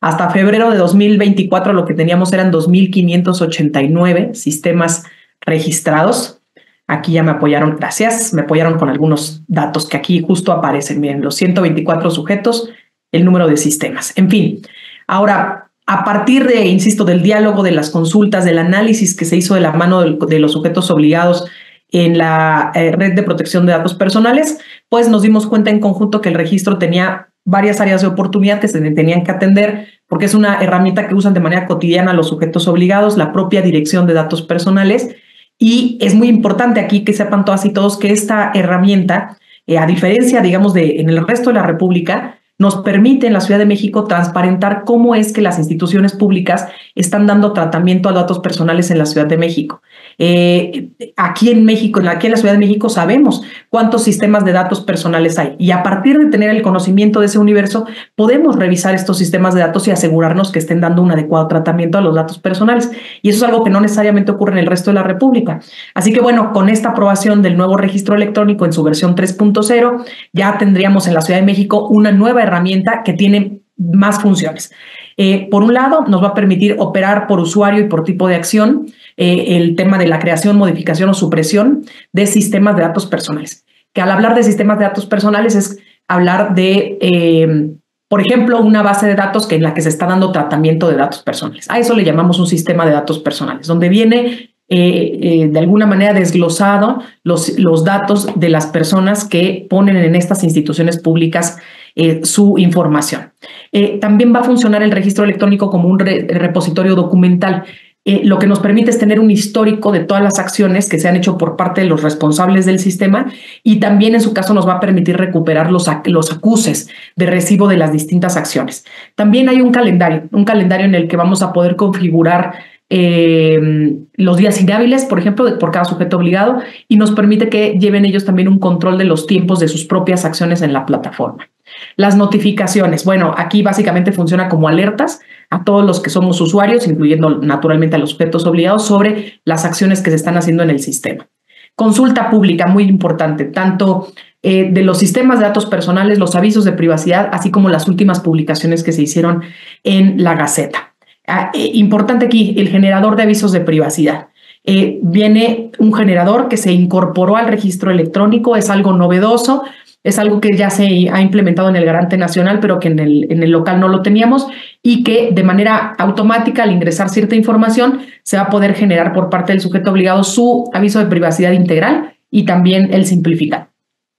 Hasta febrero de 2024 lo que teníamos eran 2.589 sistemas registrados. Aquí ya me apoyaron, gracias, me apoyaron con algunos datos que aquí justo aparecen. Miren, los 124 sujetos, el número de sistemas. En fin, ahora, a partir de, insisto, del diálogo, de las consultas, del análisis que se hizo de la mano de los sujetos obligados en la eh, red de protección de datos personales, pues nos dimos cuenta en conjunto que el registro tenía varias áreas de oportunidad que se tenían que atender, porque es una herramienta que usan de manera cotidiana los sujetos obligados, la propia dirección de datos personales. Y es muy importante aquí que sepan todas y todos que esta herramienta, eh, a diferencia, digamos, de en el resto de la República, nos permite en la Ciudad de México transparentar cómo es que las instituciones públicas están dando tratamiento a datos personales en la Ciudad de México. Eh, aquí en México, aquí en la Ciudad de México, sabemos cuántos sistemas de datos personales hay y a partir de tener el conocimiento de ese universo, podemos revisar estos sistemas de datos y asegurarnos que estén dando un adecuado tratamiento a los datos personales. Y eso es algo que no necesariamente ocurre en el resto de la República. Así que bueno, con esta aprobación del nuevo registro electrónico en su versión 3.0, ya tendríamos en la Ciudad de México una nueva herramienta que tiene más funciones. Eh, por un lado, nos va a permitir operar por usuario y por tipo de acción eh, el tema de la creación, modificación o supresión de sistemas de datos personales. Que al hablar de sistemas de datos personales es hablar de, eh, por ejemplo, una base de datos que en la que se está dando tratamiento de datos personales. A eso le llamamos un sistema de datos personales, donde viene de alguna manera desglosado los, los datos de las personas que ponen en estas instituciones públicas eh, su información. Eh, también va a funcionar el registro electrónico como un repositorio documental. Eh, lo que nos permite es tener un histórico de todas las acciones que se han hecho por parte de los responsables del sistema y también en su caso nos va a permitir recuperar los, los acuses de recibo de las distintas acciones. También hay un calendario, un calendario en el que vamos a poder configurar los días inhábiles, por ejemplo, por cada sujeto obligado, y nos permite que lleven ellos también un control de los tiempos de sus propias acciones en la plataforma. Las notificaciones, bueno, aquí básicamente funciona como alertas a todos los que somos usuarios, incluyendo naturalmente a los sujetos obligados, sobre las acciones que se están haciendo en el sistema. Consulta pública, muy importante, tanto eh, de los sistemas de datos personales, los avisos de privacidad, así como las últimas publicaciones que se hicieron en la Gaceta. Ah, eh, importante aquí, el generador de avisos de privacidad. Eh, viene un generador que se incorporó al registro electrónico, es algo novedoso, es algo que ya se ha implementado en el garante nacional, pero que en el, en el local no lo teníamos y que de manera automática al ingresar cierta información se va a poder generar por parte del sujeto obligado su aviso de privacidad integral y también el simplificar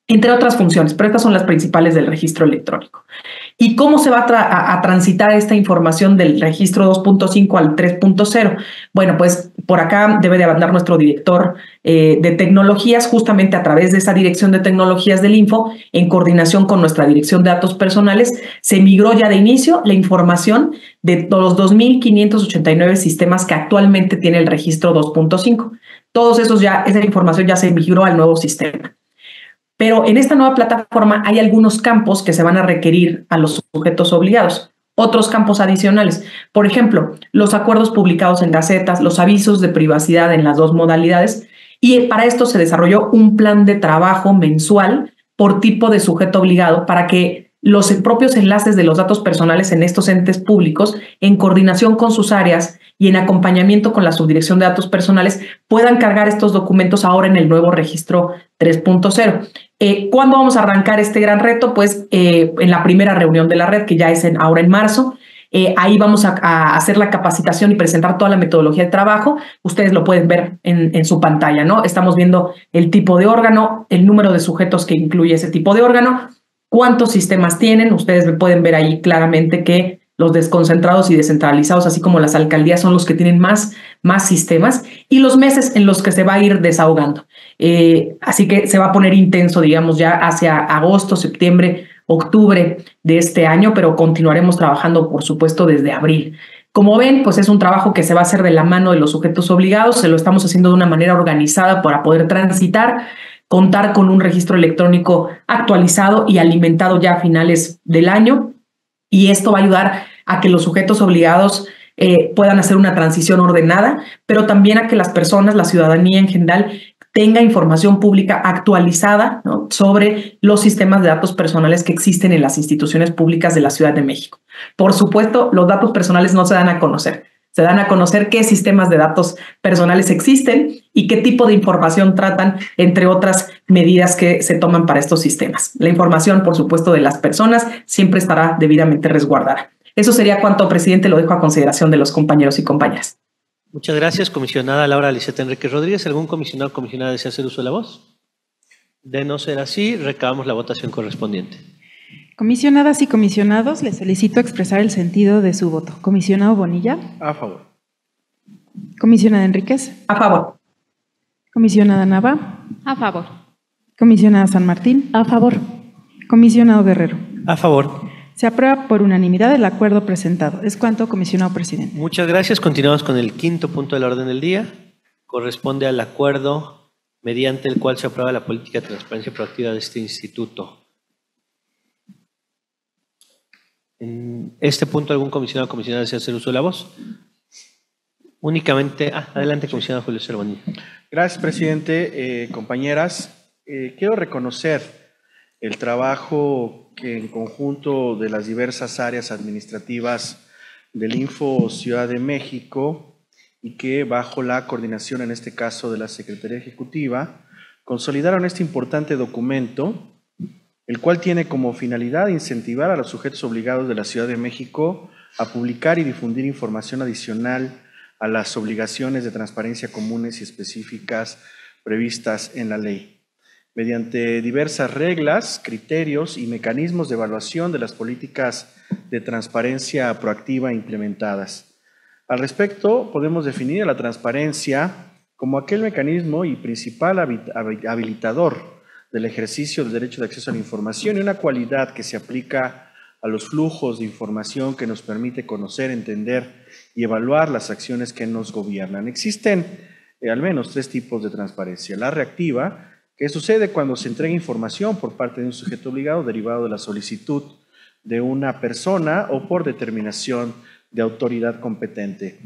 entre otras funciones, pero estas son las principales del registro electrónico. ¿Y cómo se va a, transitar esta información del registro 2.5 al 3.0? Bueno, pues por acá debe de abandonar nuestro director eh, de tecnologías, justamente a través de esa dirección de tecnologías del Info, en coordinación con nuestra dirección de datos personales, se migró ya de inicio la información de los 2.589 sistemas que actualmente tiene el registro 2.5. todos esos ya, esa información ya se migró al nuevo sistema. Pero en esta nueva plataforma hay algunos campos que se van a requerir a los sujetos obligados otros campos adicionales. Por ejemplo, los acuerdos publicados en gacetas, los avisos de privacidad en las dos modalidades. Y para esto se desarrolló un plan de trabajo mensual por tipo de sujeto obligado para que los propios enlaces de los datos personales en estos entes públicos, en coordinación con sus áreas y en acompañamiento con la subdirección de datos personales, puedan cargar estos documentos ahora en el nuevo registro 3.0. Eh, ¿Cuándo vamos a arrancar este gran reto? Pues eh, en la primera reunión de la red, que ya es ahora en marzo. Eh, ahí vamos a, hacer la capacitación y presentar toda la metodología de trabajo. Ustedes lo pueden ver en, en, su pantalla, ¿no? Estamos viendo el tipo de órgano, el número de sujetos que incluye ese tipo de órgano, cuántos sistemas tienen. Ustedes pueden ver ahí claramente que los desconcentrados y descentralizados, así como las alcaldías, son los que tienen más, más sistemas y los meses en los que se va a ir desahogando. Eh, así que se va a poner intenso, digamos, ya hacia agosto, septiembre, octubre de este año, pero continuaremos trabajando, por supuesto, desde abril. Como ven, pues es un trabajo que se va a hacer de la mano de los sujetos obligados, se lo estamos haciendo de una manera organizada para poder transitar, contar con un registro electrónico actualizado y alimentado ya a finales del año y esto va a ayudar a que los sujetos obligados eh, puedan hacer una transición ordenada, pero también a que las personas, la ciudadanía en general, tenga información pública actualizada sobre los sistemas de datos personales que existen en las instituciones públicas de la Ciudad de México. Por supuesto, los datos personales no se dan a conocer. Se dan a conocer qué sistemas de datos personales existen y qué tipo de información tratan, entre otras medidas que se toman para estos sistemas. La información, por supuesto, de las personas siempre estará debidamente resguardada. Eso sería cuanto, presidente, lo dejo a consideración de los compañeros y compañeras. Muchas gracias, comisionada Laura Liseta Enrique Rodríguez. ¿Algún comisionado o comisionada desea hacer uso de la voz? De no ser así, recabamos la votación correspondiente. Comisionadas y comisionados, les solicito expresar el sentido de su voto. Comisionado Bonilla. A favor. Comisionada Enríquez. A favor. Comisionada Nava. A favor. Comisionada San Martín. A favor. Comisionado Guerrero. A favor. Se aprueba por unanimidad el acuerdo presentado. Es cuanto, comisionado presidente. Muchas gracias. Continuamos con el quinto punto del orden del día. Corresponde al acuerdo mediante el cual se aprueba la política de transparencia proactiva de este instituto. En este punto, ¿algún comisionado o comisionada desea hacer uso de la voz? Únicamente, ah, adelante, comisionado Julio Cervanilla. Gracias, presidente. Eh, compañeras, eh, quiero reconocer el trabajo que en conjunto de las diversas áreas administrativas del Info Ciudad de México y que bajo la coordinación, en este caso, de la Secretaría Ejecutiva, consolidaron este importante documento el cual tiene como finalidad incentivar a los sujetos obligados de la Ciudad de México a publicar y difundir información adicional a las obligaciones de transparencia comunes y específicas previstas en la ley, mediante diversas reglas, criterios y mecanismos de evaluación de las políticas de transparencia proactiva implementadas. Al respecto, podemos definir a la transparencia como aquel mecanismo y principal habilitador del ejercicio del derecho de acceso a la información y una cualidad que se aplica a los flujos de información que nos permite conocer, entender y evaluar las acciones que nos gobiernan. Existen eh, al menos tres tipos de transparencia. La reactiva, que sucede cuando se entrega información por parte de un sujeto obligado derivado de la solicitud de una persona o por determinación de autoridad competente.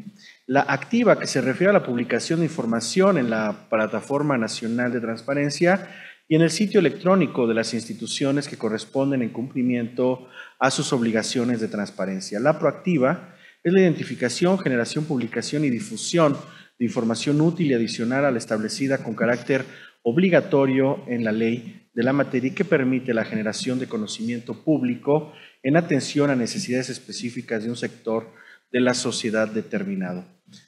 La activa, que se refiere a la publicación de información en la Plataforma Nacional de Transparencia, y en el sitio electrónico de las instituciones que corresponden en cumplimiento a sus obligaciones de transparencia. La proactiva es la identificación, generación, publicación y difusión de información útil y adicional a la establecida con carácter obligatorio en la ley de la materia y que permite la generación de conocimiento público en atención a necesidades específicas de un sector de la sociedad determinado.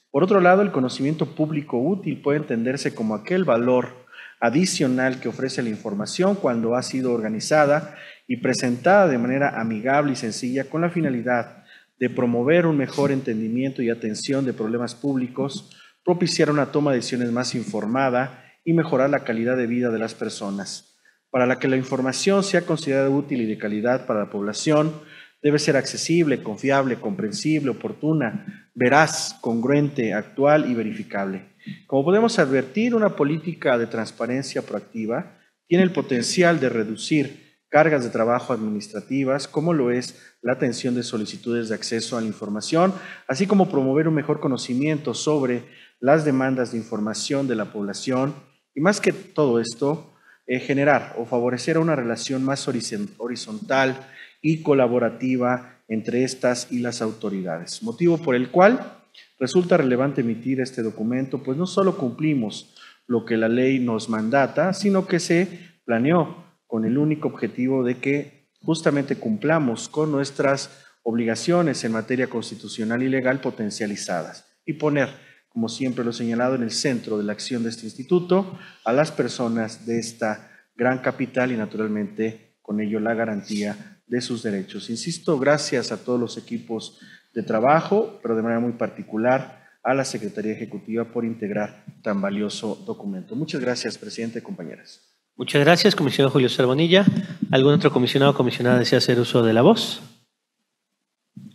Por otro lado, el conocimiento público útil puede entenderse como aquel valor adicional que ofrece la información cuando ha sido organizada y presentada de manera amigable y sencilla con la finalidad de promover un mejor entendimiento y atención de problemas públicos, propiciar una toma de decisiones más informada y mejorar la calidad de vida de las personas. Para la que la información sea considerada útil y de calidad para la población, Debe ser accesible, confiable, comprensible, oportuna, veraz, congruente, actual y verificable. Como podemos advertir, una política de transparencia proactiva tiene el potencial de reducir cargas de trabajo administrativas, como lo es la atención de solicitudes de acceso a la información, así como promover un mejor conocimiento sobre las demandas de información de la población y más que todo esto, eh, generar o favorecer una relación más horizontal y colaborativa entre estas y las autoridades, motivo por el cual resulta relevante emitir este documento, pues no solo cumplimos lo que la ley nos mandata, sino que se planeó con el único objetivo de que justamente cumplamos con nuestras obligaciones en materia constitucional y legal potencializadas y poner, como siempre lo he señalado, en el centro de la acción de este instituto a las personas de esta gran capital y naturalmente con ello la garantía de sus derechos. Insisto, gracias a todos los equipos de trabajo, pero de manera muy particular a la Secretaría Ejecutiva por integrar tan valioso documento. Muchas gracias, presidente, compañeras. Muchas gracias, comisionado Julio Cervonilla. ¿Algún otro comisionado o comisionada desea hacer uso de la voz?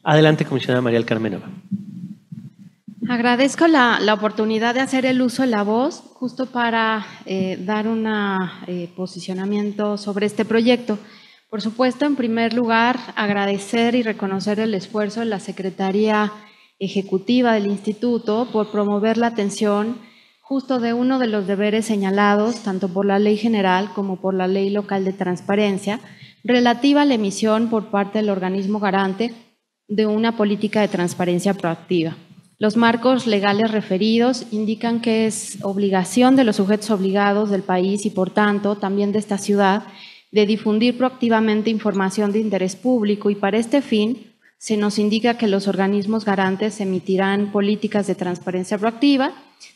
Adelante, comisionada María Carmenova. Agradezco la, oportunidad de hacer el uso de la voz justo para eh, dar un eh, posicionamiento sobre este proyecto. Por supuesto, en primer lugar, agradecer y reconocer el esfuerzo de la Secretaría Ejecutiva del Instituto por promover la atención justo de uno de los deberes señalados tanto por la ley general como por la ley local de transparencia relativa a la emisión por parte del organismo garante de una política de transparencia proactiva. Los marcos legales referidos indican que es obligación de los sujetos obligados del país y por tanto también de esta ciudad de difundir proactivamente información de interés público y para este fin se nos indica que los organismos garantes emitirán políticas de transparencia proactiva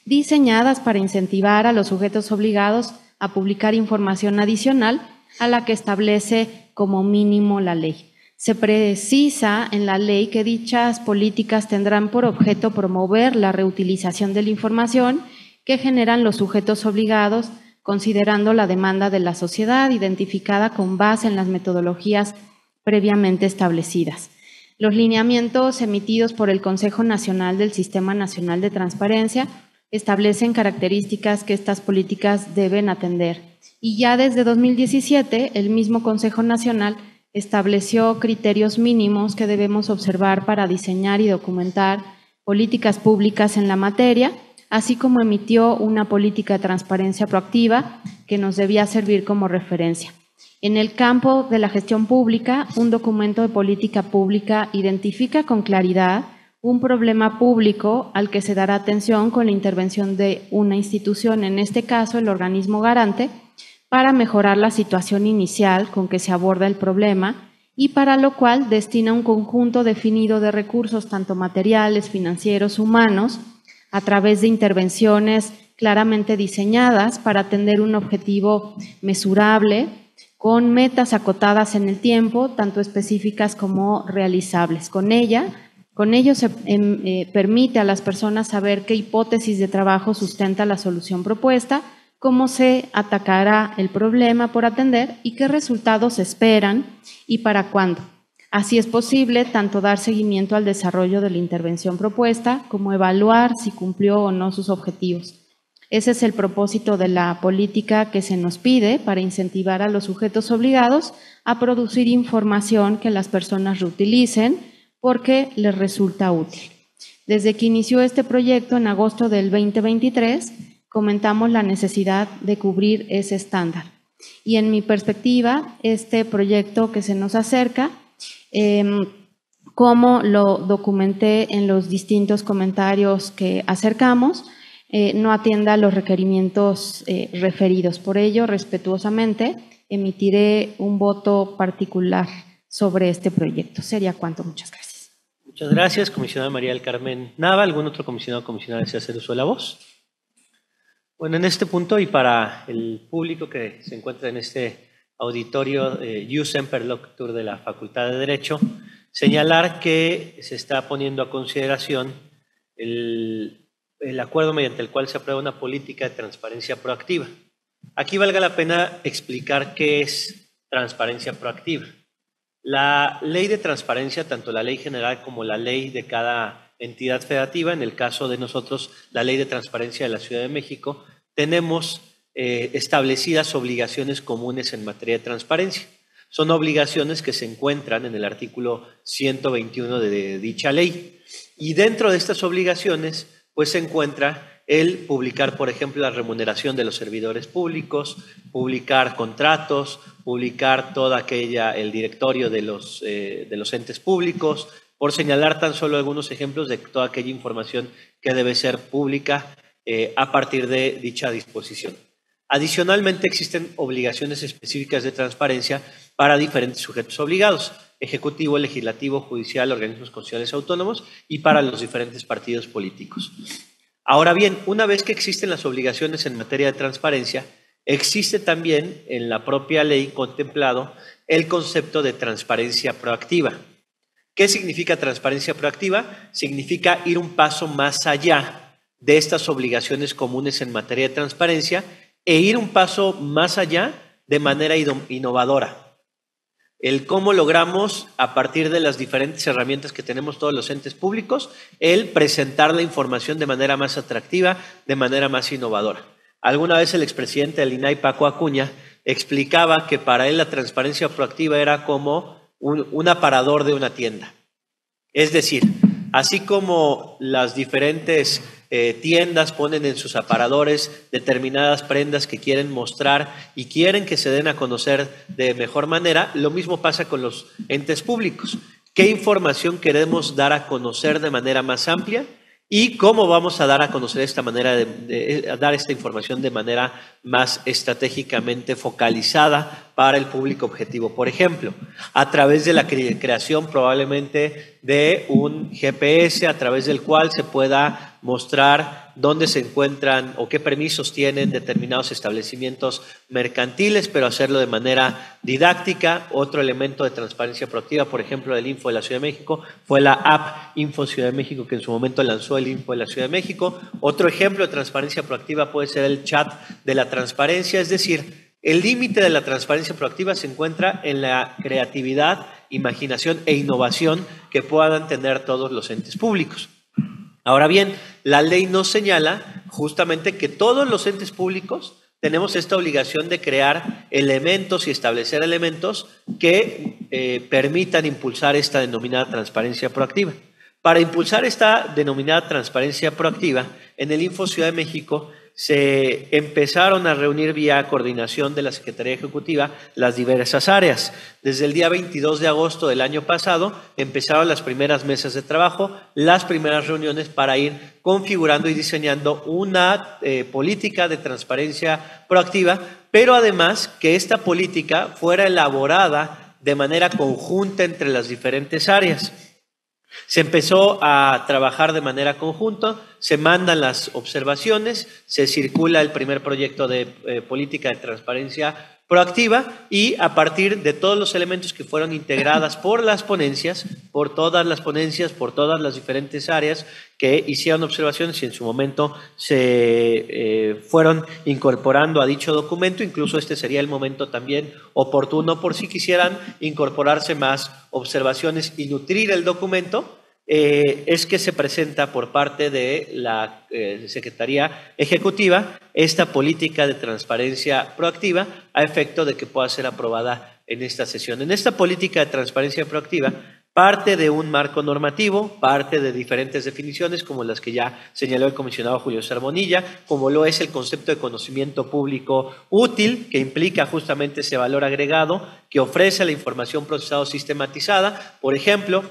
diseñadas para incentivar a los sujetos obligados a publicar información adicional a la que establece como mínimo la ley. Se precisa en la ley que dichas políticas tendrán por objeto promover la reutilización de la información que generan los sujetos obligados, considerando la demanda de la sociedad identificada con base en las metodologías previamente establecidas. Los lineamientos emitidos por el Consejo Nacional del Sistema Nacional de Transparencia establecen características que estas políticas deben atender. Y ya desde 2017, el mismo Consejo Nacional estableció criterios mínimos que debemos observar para diseñar y documentar políticas públicas en la materia, así como emitió una política de transparencia proactiva que nos debía servir como referencia. En el campo de la gestión pública, un documento de política pública identifica con claridad un problema público al que se dará atención con la intervención de una institución, en este caso el organismo garante, para mejorar la situación inicial con que se aborda el problema y para lo cual destina un conjunto definido de recursos, tanto materiales, financieros, humanos, a través de intervenciones claramente diseñadas para atender un objetivo mesurable, con metas acotadas en el tiempo, tanto específicas como realizables. Con ella con ello se em, eh, permite a las personas saber qué hipótesis de trabajo sustenta la solución propuesta, cómo se atacará el problema por atender y qué resultados esperan y para cuándo. Así es posible tanto dar seguimiento al desarrollo de la intervención propuesta como evaluar si cumplió o no sus objetivos. Ese es el propósito de la política que se nos pide para incentivar a los sujetos obligados a producir información que las personas reutilicen, porque les resulta útil. Desde que inició este proyecto en agosto del 2023, comentamos la necesidad de cubrir ese estándar. Y en mi perspectiva, este proyecto que se nos acerca, em, como lo documenté en los distintos comentarios que acercamos, eh, no atienda los requerimientos eh, referidos. Por ello, respetuosamente, emitiré un voto particular sobre este proyecto. Sería cuanto. Muchas gracias. Muchas gracias, comisionada María del Carmen Nava. ¿Algún otro comisionado o comisionada desea hacer uso de la voz? Bueno, en este punto y para el público que se encuentra en este auditorio eh, Semper de la Facultad de Derecho, señalar que se está poniendo a consideración el, el acuerdo mediante el cual se aprueba una política de transparencia proactiva. Aquí valga la pena explicar qué es transparencia proactiva. La ley de transparencia, tanto la ley general como la ley de cada entidad federativa, en el caso de nosotros, la ley de transparencia de la Ciudad de México, tenemos eh, establecidas obligaciones comunes en materia de transparencia. Son obligaciones que se encuentran en el artículo 121 de dicha ley. Y dentro de estas obligaciones, pues se encuentra el publicar, por ejemplo, la remuneración de los servidores públicos, publicar contratos, publicar toda aquella, el directorio de los, eh, de los entes públicos, por señalar tan solo algunos ejemplos de toda aquella información que debe ser pública eh, a partir de dicha disposición. Adicionalmente, existen obligaciones específicas de transparencia para diferentes sujetos obligados, ejecutivo, legislativo, judicial, organismos constitucionales autónomos y para los diferentes partidos políticos. Ahora bien, una vez que existen las obligaciones en materia de transparencia, existe también en la propia ley contemplado el concepto de transparencia proactiva. ¿Qué significa transparencia proactiva? Significa ir un paso más allá de estas obligaciones comunes en materia de transparencia e ir un paso más allá de manera innovadora. El cómo logramos, a partir de las diferentes herramientas que tenemos todos los entes públicos, el presentar la información de manera más atractiva, de manera más innovadora. Alguna vez el expresidente del INAI, Paco Acuña, explicaba que para él la transparencia proactiva era como un, un aparador de una tienda. Es decir, así como las diferentes eh, tiendas ponen en sus aparadores determinadas prendas que quieren mostrar y quieren que se den a conocer de mejor manera, lo mismo pasa con los entes públicos. ¿Qué información queremos dar a conocer de manera más amplia? y cómo vamos a dar a conocer esta manera de, dar esta información de manera más estratégicamente focalizada para el público objetivo. Por ejemplo, a través de la creación probablemente de un GPS a través del cual se pueda mostrar dónde se encuentran o qué permisos tienen determinados establecimientos mercantiles, pero hacerlo de manera didáctica. Otro elemento de transparencia proactiva, por ejemplo, del Info de la Ciudad de México, fue la app Info Ciudad de México, que en su momento lanzó el Info de la Ciudad de México. Otro ejemplo de transparencia proactiva puede ser el chat de la transparencia, es decir, el límite de la transparencia proactiva se encuentra en la creatividad, imaginación e innovación que puedan tener todos los entes públicos. Ahora bien, la ley nos señala justamente que todos los entes públicos tenemos esta obligación de crear elementos y establecer elementos que eh, permitan impulsar esta denominada transparencia proactiva. Para impulsar esta denominada transparencia proactiva, en el Info Ciudad de México se empezaron a reunir vía coordinación de la Secretaría Ejecutiva las diversas áreas. Desde el día 22 de agosto del año pasado empezaron las primeras mesas de trabajo, las primeras reuniones para ir configurando y diseñando una eh, política de transparencia proactiva, pero además que esta política fuera elaborada de manera conjunta entre las diferentes áreas. Se empezó a trabajar de manera conjunta, se mandan las observaciones, se circula el primer proyecto de eh, política de transparencia proactiva y a partir de todos los elementos que fueron integradas por las ponencias, por todas las ponencias, por todas las diferentes áreas que hicieron observaciones y en su momento se eh, fueron incorporando a dicho documento, incluso este sería el momento también oportuno por si quisieran incorporarse más observaciones y nutrir el documento, eh, es que se presenta por parte de la eh, Secretaría Ejecutiva esta política de transparencia proactiva a efecto de que pueda ser aprobada en esta sesión. En esta política de transparencia proactiva parte de un marco normativo, parte de diferentes definiciones como las que ya señaló el comisionado Julio Sarbonilla, como lo es el concepto de conocimiento público útil, que implica justamente ese valor agregado que ofrece la información procesada o sistematizada, por ejemplo,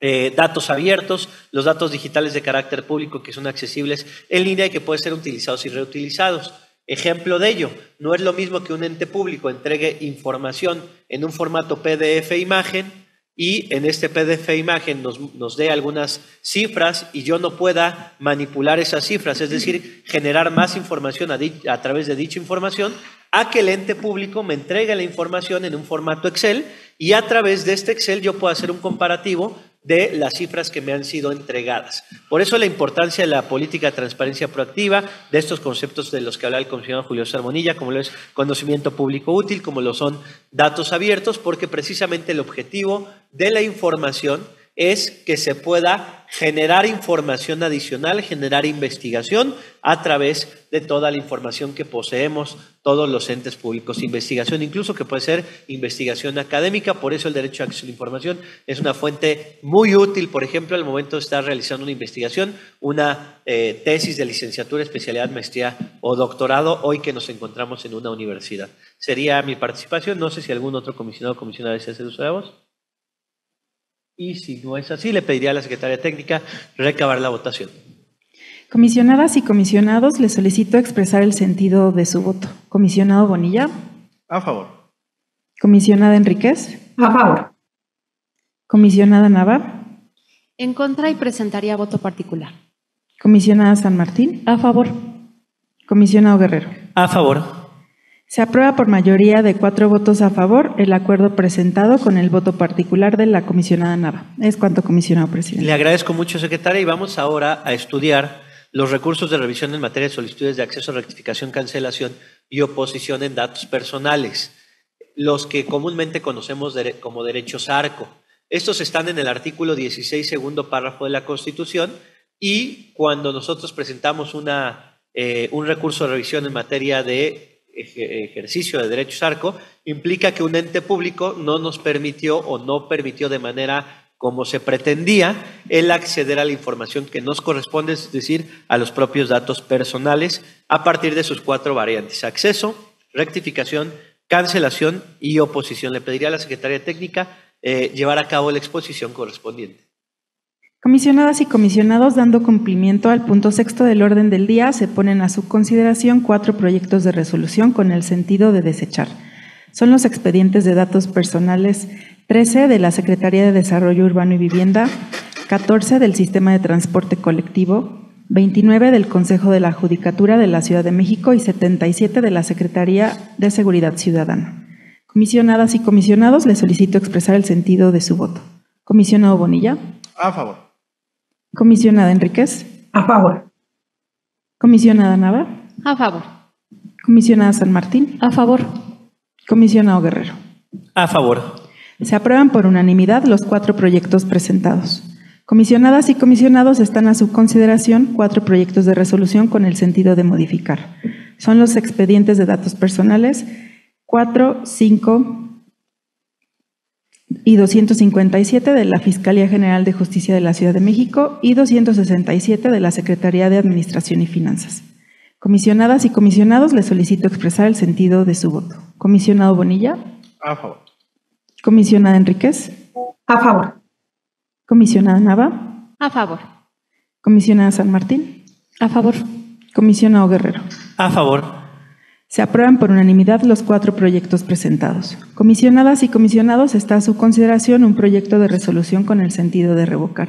eh, datos abiertos, los datos digitales de carácter público que son accesibles en línea y que pueden ser utilizados y reutilizados. Ejemplo de ello, no es lo mismo que un ente público entregue información en un formato PDF imagen y en este PDF imagen nos, nos, dé algunas cifras y yo no pueda manipular esas cifras, es decir, generar más información a, través de dicha información, a que el ente público me entregue la información en un formato Excel y a través de este Excel yo puedo hacer un comparativo de las cifras que me han sido entregadas. Por eso la importancia de la política de transparencia proactiva, de estos conceptos de los que habla el comisionado Julio Sarmonilla, como lo es conocimiento público útil, como lo son datos abiertos, porque precisamente el objetivo de la información es que se pueda generar información adicional, generar investigación a través de toda la información que poseemos todos los entes públicos. Investigación incluso que puede ser investigación académica, por eso el derecho a acceso a la información es una fuente muy útil, por ejemplo, al momento de estar realizando una investigación, una eh, tesis de licenciatura, especialidad, maestría o doctorado, hoy que nos encontramos en una universidad. Sería mi participación, no sé si algún otro comisionado o comisionada desea hacer uso de voz. Y si no es así, le pediría a la Secretaria Técnica recabar la votación. Comisionadas y comisionados, le solicito expresar el sentido de su voto. Comisionado Bonilla. A favor. Comisionada Enríquez. A favor. Comisionada Nava. En contra y presentaría voto particular. Comisionada San Martín. A favor. Comisionado Guerrero. A favor. Se aprueba por mayoría de cuatro votos a favor el acuerdo presentado con el voto particular de la comisionada Nava. Es cuanto, comisionado presidente. Le agradezco mucho, secretaria, y vamos ahora a estudiar los recursos de revisión en materia de solicitudes de acceso, rectificación, cancelación y oposición en datos personales, los que comúnmente conocemos como derechos ARCO. Estos están en el artículo 16, segundo párrafo de la Constitución, y cuando nosotros presentamos una, eh, un recurso de revisión en materia de ejercicio de derechos ARCO implica que un ente público no nos permitió o no permitió de manera como se pretendía el acceder a la información que nos corresponde, es decir, a los propios datos personales a partir de sus cuatro variantes, acceso, rectificación, cancelación y oposición. Le pediría a la Secretaría Técnica eh, llevar a cabo la exposición correspondiente. Comisionadas y comisionados, dando cumplimiento al punto sexto del orden del día, se ponen a su consideración cuatro proyectos de resolución con el sentido de desechar. Son los expedientes de datos personales 13 de la Secretaría de Desarrollo Urbano y Vivienda, 14 del Sistema de Transporte Colectivo, 29 del Consejo de la Judicatura de la Ciudad de México y 77 de la Secretaría de Seguridad Ciudadana. Comisionadas y comisionados, les solicito expresar el sentido de su voto. Comisionado Bonilla. A favor. Comisionada Enríquez. A favor. Comisionada Nava. A favor. Comisionada San Martín. A favor. Comisionado Guerrero. A favor. Se aprueban por unanimidad los cuatro proyectos presentados. Comisionadas y comisionados están a su consideración cuatro proyectos de resolución con el sentido de modificar. Son los expedientes de datos personales 4, 5, y 257 de la Fiscalía General de Justicia de la Ciudad de México y 267 de la Secretaría de Administración y Finanzas. Comisionadas y comisionados, les solicito expresar el sentido de su voto. Comisionado Bonilla. A favor. Comisionada Enríquez. A favor. Comisionada Nava. A favor. Comisionada San Martín. A favor. Comisionado Guerrero. A favor. Se aprueban por unanimidad los cuatro proyectos presentados. Comisionadas y comisionados, está a su consideración un proyecto de resolución con el sentido de revocar.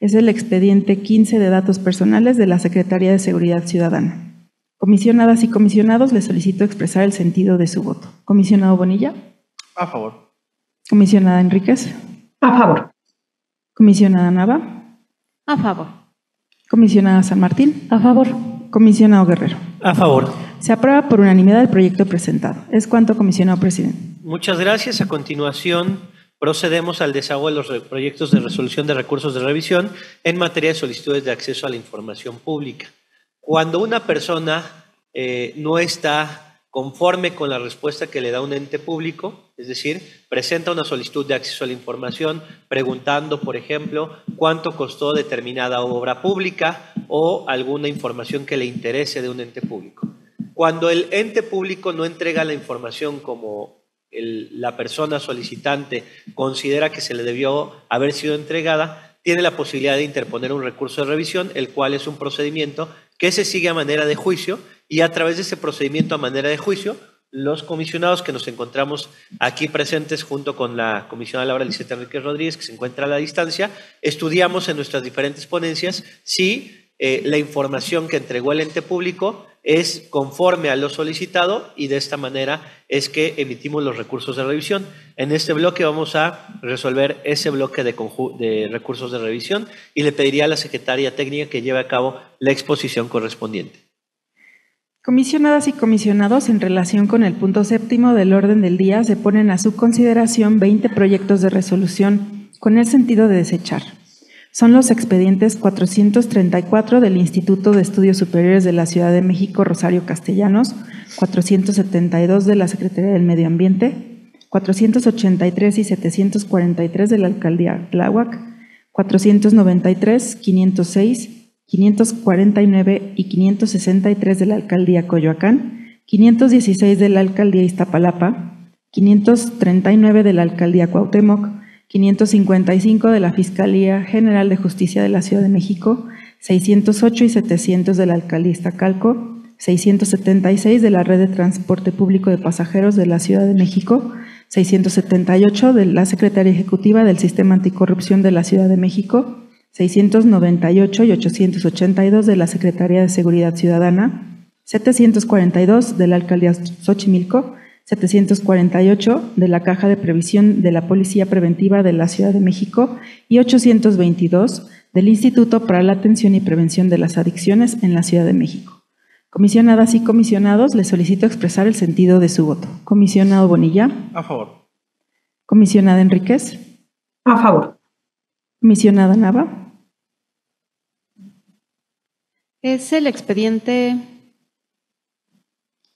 Es el expediente 15 de datos personales de la Secretaría de Seguridad Ciudadana. Comisionadas y comisionados, les solicito expresar el sentido de su voto. Comisionado Bonilla. A favor. Comisionada Enríquez. A favor. Comisionada Nava. A favor. Comisionada San Martín. A favor. Comisionado Guerrero. A favor. Se aprueba por unanimidad el proyecto presentado. Es cuanto, comisionado presidente. Muchas gracias. A continuación, procedemos al desahogo de los proyectos de resolución de recursos de revisión en materia de solicitudes de acceso a la información pública. Cuando una persona eh, no está conforme con la respuesta que le da un ente público, es decir, presenta una solicitud de acceso a la información preguntando, por ejemplo, cuánto costó determinada obra pública o alguna información que le interese de un ente público. Cuando el ente público no entrega la información como la persona solicitante considera que se le debió haber sido entregada, tiene la posibilidad de interponer un recurso de revisión, el cual es un procedimiento que se sigue a manera de juicio y a través de ese procedimiento a manera de juicio, los comisionados que nos encontramos aquí presentes junto con la comisionada Laura Liceta Enrique Rodríguez, que se encuentra a la distancia, estudiamos en nuestras diferentes ponencias si eh, la información que entregó el ente público es conforme a lo solicitado y de esta manera es que emitimos los recursos de revisión. En este bloque vamos a resolver ese bloque de, de recursos de revisión y le pediría a la Secretaria Técnica que lleve a cabo la exposición correspondiente. Comisionadas y comisionados, en relación con el punto séptimo del orden del día, se ponen a su consideración 20 proyectos de resolución con el sentido de desechar son los expedientes 434 del Instituto de Estudios Superiores de la Ciudad de México, Rosario Castellanos, 472 de la Secretaría del Medio Ambiente, 483 y 743 de la Alcaldía Tláhuac, 493, 506, 549 y 563 de la Alcaldía Coyoacán, 516 de la Alcaldía Iztapalapa, 539 de la Alcaldía Cuauhtémoc, 555 de la Fiscalía General de Justicia de la Ciudad de México, 608 y 700 de la Alcaldía Iztacalco, 676 de la Red de Transporte Público de Pasajeros de la Ciudad de México, 678 de la Secretaría Ejecutiva del Sistema Anticorrupción de la Ciudad de México, 698 y 882 de la Secretaría de Seguridad Ciudadana, 742 de la Alcaldía Xochimilco, 748 de la Caja de Previsión de la Policía Preventiva de la Ciudad de México y 822 del Instituto para la Atención y Prevención de las Adicciones en la Ciudad de México. Comisionadas y comisionados, les solicito expresar el sentido de su voto. Comisionado Bonilla. A favor. Comisionada Enríquez. A favor. Comisionada Nava. Es el expediente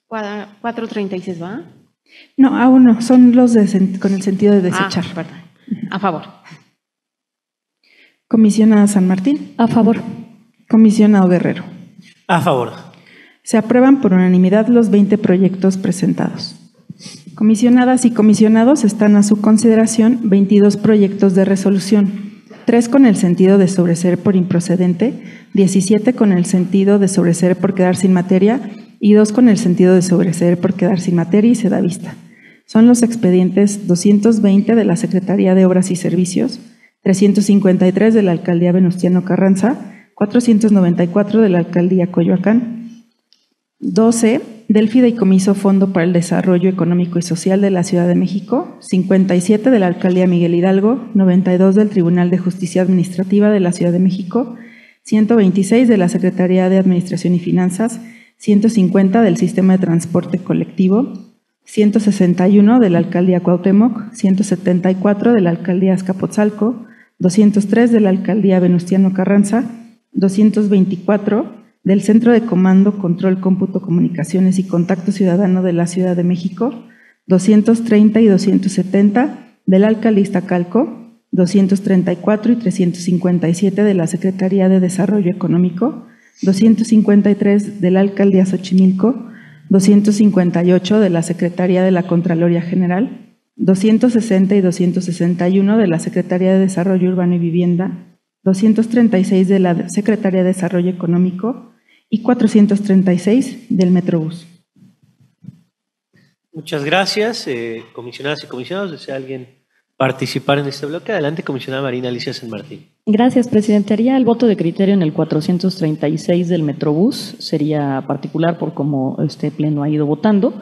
436, ¿va? No, aún no, son los con el sentido de ah, desechar. A favor. Comisionada San Martín. A favor. Comisionado Guerrero. A favor. Se aprueban por unanimidad los 20 proyectos presentados. Comisionadas y comisionados están a su consideración 22 proyectos de resolución, 3 con el sentido de sobreser por improcedente, 17 con el sentido de sobreser por quedar sin materia y dos con el sentido de sobreseer por quedar sin materia y se da vista. Son los expedientes 220 de la Secretaría de Obras y Servicios, 353 de la Alcaldía Venustiano Carranza, 494 de la Alcaldía Coyoacán, 12 del Fideicomiso Fondo para el Desarrollo Económico y Social de la Ciudad de México, 57 de la Alcaldía Miguel Hidalgo, 92 del Tribunal de Justicia Administrativa de la Ciudad de México, 126 de la Secretaría de Administración y Finanzas, 150 del Sistema de Transporte Colectivo, 161 de la Alcaldía Cuauhtémoc, 174 de la Alcaldía Azcapotzalco, 203 de la Alcaldía Venustiano Carranza, 224 del Centro de Comando, Control, Cómputo, Comunicaciones y Contacto Ciudadano de la Ciudad de México, 230 y 270 del Alcaldista Calco, 234 y 357 de la Secretaría de Desarrollo Económico, 253 de la Alcaldía Xochimilco, 258 de la Secretaría de la Contraloría General, 260 y 261 de la Secretaría de Desarrollo Urbano y Vivienda, 236 de la Secretaría de Desarrollo Económico y 436 del Metrobús. Muchas gracias, eh, comisionadas y comisionados. ¿Desea alguien participar en este bloque. Adelante, comisionada Marina Alicia San Martín. Gracias, presidente. Haría el voto de criterio en el 436 del Metrobús. Sería particular por cómo este pleno ha ido votando,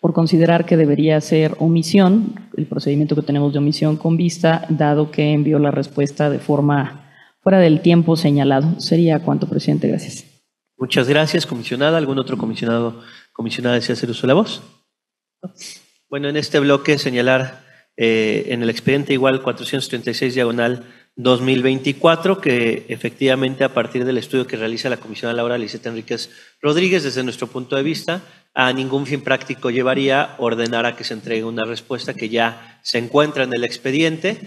por considerar que debería ser omisión, el procedimiento que tenemos de omisión con vista, dado que envió la respuesta de forma fuera del tiempo señalado. Sería cuanto, presidente. Gracias. Muchas gracias, comisionada. ¿Algún otro comisionado, comisionada desea hacer uso de la voz? Bueno, en este bloque señalar eh, en el expediente igual 436 diagonal 2024, que efectivamente a partir del estudio que realiza la Comisión Laura Liseta Enríquez Rodríguez, desde nuestro punto de vista, a ningún fin práctico llevaría ordenar a que se entregue una respuesta que ya se encuentra en el expediente.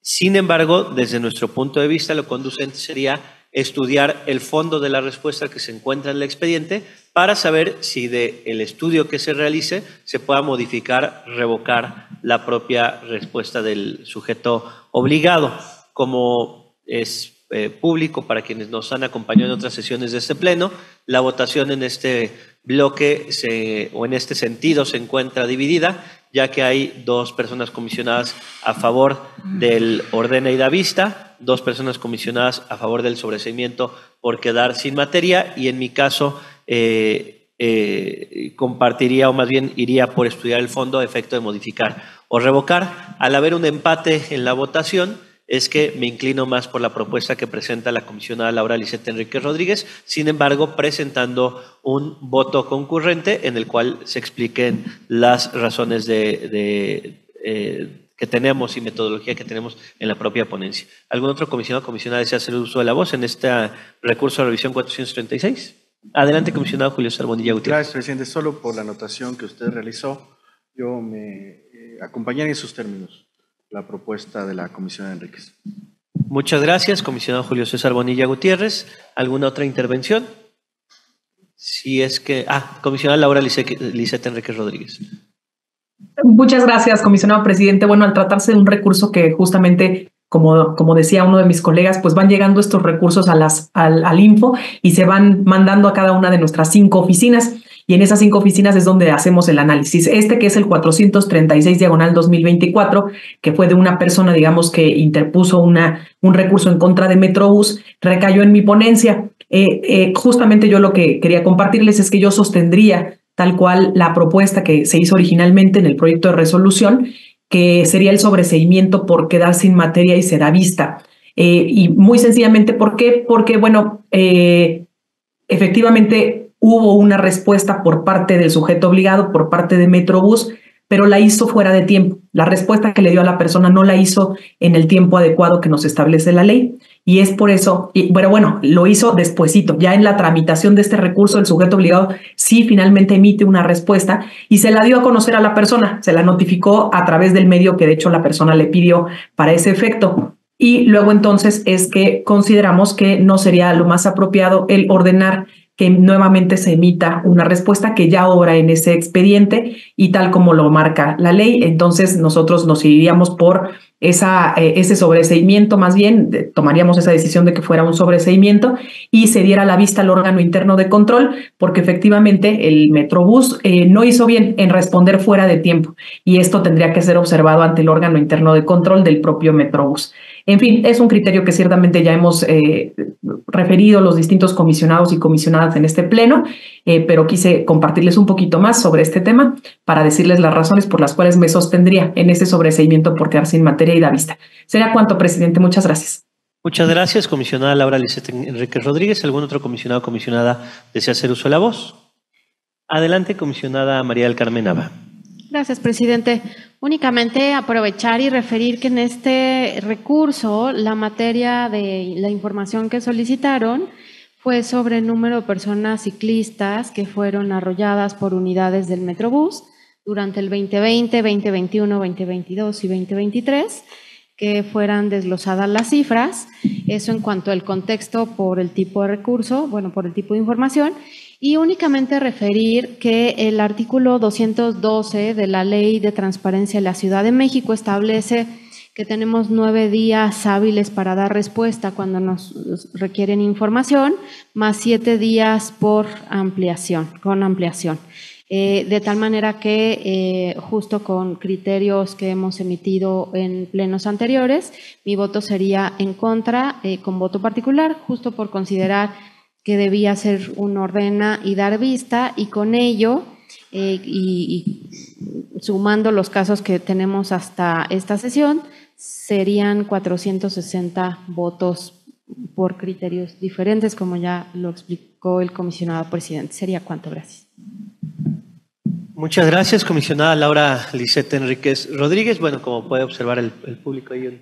Sin embargo, desde nuestro punto de vista, lo conducente sería estudiar el fondo de la respuesta que se encuentra en el expediente para saber si de el estudio que se realice se pueda modificar, revocar la propia respuesta del sujeto obligado. Como es eh, público para quienes nos han acompañado en otras sesiones de este pleno, la votación en este bloque se, o en este sentido se encuentra dividida ya que hay dos personas comisionadas a favor del ordena y da vista, dos personas comisionadas a favor del sobreseimiento por quedar sin materia y en mi caso eh, eh, compartiría o más bien iría por estudiar el fondo a efecto de modificar o revocar. Al haber un empate en la votación, es que me inclino más por la propuesta que presenta la comisionada Laura Lisette Enrique Rodríguez, sin embargo, presentando un voto concurrente en el cual se expliquen las razones de, eh, que tenemos y metodología que tenemos en la propia ponencia. ¿Algún otro comisionado o comisionada desea hacer uso de la voz en este recurso de revisión 436? Adelante, comisionado Julio Sarbonilla Gutiérrez. Gracias, presidente. Solo por la anotación que usted realizó, yo me eh, acompañaré en sus términos la propuesta de la Comisión de Enríquez. Muchas gracias, comisionado Julio César Bonilla Gutiérrez. ¿Alguna otra intervención? Si es que... Ah, comisionada Laura Lisette Enríquez Rodríguez. Muchas gracias, comisionado presidente. Bueno, al tratarse de un recurso que justamente como, como decía uno de mis colegas, pues van llegando estos recursos a las, al, al, info y se van mandando a cada una de nuestras cinco oficinas y en esas cinco oficinas es donde hacemos el análisis. Este que es el 436 diagonal 2024, que fue de una persona, digamos, que interpuso una, un recurso en contra de Metrobús, recayó en mi ponencia. Eh, eh, justamente yo lo que quería compartirles es que yo sostendría tal cual la propuesta que se hizo originalmente en el proyecto de resolución, que sería el sobreseimiento por quedar sin materia y será vista. Eh, y muy sencillamente, ¿por qué? Porque, bueno, efectivamente hubo una respuesta por parte del sujeto obligado, por parte de Metrobús, pero la hizo fuera de tiempo. La respuesta que le dio a la persona no la hizo en el tiempo adecuado que nos establece la ley. Y es por eso, y, bueno, bueno, lo hizo despuesito. Ya en la tramitación de este recurso, el sujeto obligado sí finalmente emite una respuesta y se la dio a conocer a la persona. Se la notificó a través del medio que de hecho la persona le pidió para ese efecto. Y luego entonces es que consideramos que no sería lo más apropiado el ordenar que nuevamente se emita una respuesta que ya obra en ese expediente y tal como lo marca la ley. Entonces nosotros nos iríamos por esa, eh, ese sobreseimiento, más bien tomaríamos esa decisión de que fuera un sobreseimiento y se diera la vista al órgano interno de control, porque efectivamente el Metrobús eh, no hizo bien en responder fuera de tiempo y esto tendría que ser observado ante el órgano interno de control del propio Metrobús. En fin, es un criterio que ciertamente ya hemos eh, referido los distintos comisionados y comisionadas en este pleno, eh, pero quise compartirles un poquito más sobre este tema para decirles las razones por las cuales me sostendría en ese sobreseimiento por quedar sin materia y da vista. Será cuanto, presidente. Muchas gracias. Muchas gracias, comisionada Laura Lisette Enrique Rodríguez. ¿Algún otro comisionado o comisionada desea hacer uso de la voz? Adelante, comisionada María del Carmen Nava. Gracias, presidente. Únicamente aprovechar y referir que en este recurso la materia de la información que solicitaron fue sobre el número de personas ciclistas que fueron arrolladas por unidades del Metrobús durante el 2020, 2021, 2022 y 2023, que fueran desglosadas las cifras. Eso en cuanto al contexto por el tipo de recurso, bueno, por el tipo de información y únicamente referir que el artículo 212 de la Ley de Transparencia de la Ciudad de México establece que tenemos nueve días hábiles para dar respuesta cuando nos requieren información, más siete días por ampliación, con ampliación. Eh, de tal manera que, eh, justo con criterios que hemos emitido en plenos anteriores, mi voto sería en contra, eh, con voto particular, justo por considerar que debía ser un ordena y dar vista y con ello eh, y, sumando los casos que tenemos hasta esta sesión serían 460 votos por criterios diferentes como ya lo explicó el comisionado presidente. Sería cuánto, gracias. Muchas gracias, comisionada Laura Lisette Enríquez Rodríguez. Bueno, como puede observar el, público, hay un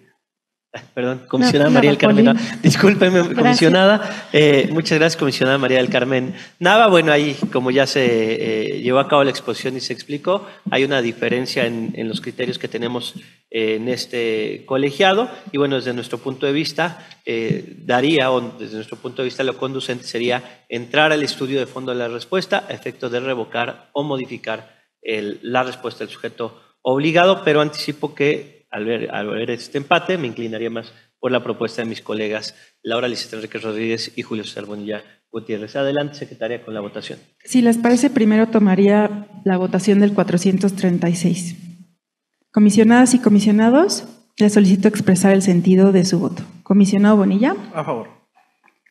Perdón, comisionada María del Carmen. Discúlpeme, comisionada. Eh, muchas gracias, comisionada María del Carmen Nava. Bueno, ahí, como ya se eh, llevó a cabo la exposición y se explicó, hay una diferencia en, los criterios que tenemos eh, en este colegiado. Y bueno, desde nuestro punto de vista, daría, o desde nuestro punto de vista, lo conducente sería entrar al estudio de fondo de la respuesta a efecto de revocar o modificar la respuesta del sujeto obligado, pero anticipo que al ver, este empate, me inclinaría más por la propuesta de mis colegas Laura Licet Enrique Rodríguez y Julio César Bonilla Gutiérrez. Adelante, secretaria, con la votación. Si les parece, primero tomaría la votación del 436. Comisionadas y comisionados, les solicito expresar el sentido de su voto. Comisionado Bonilla. A favor.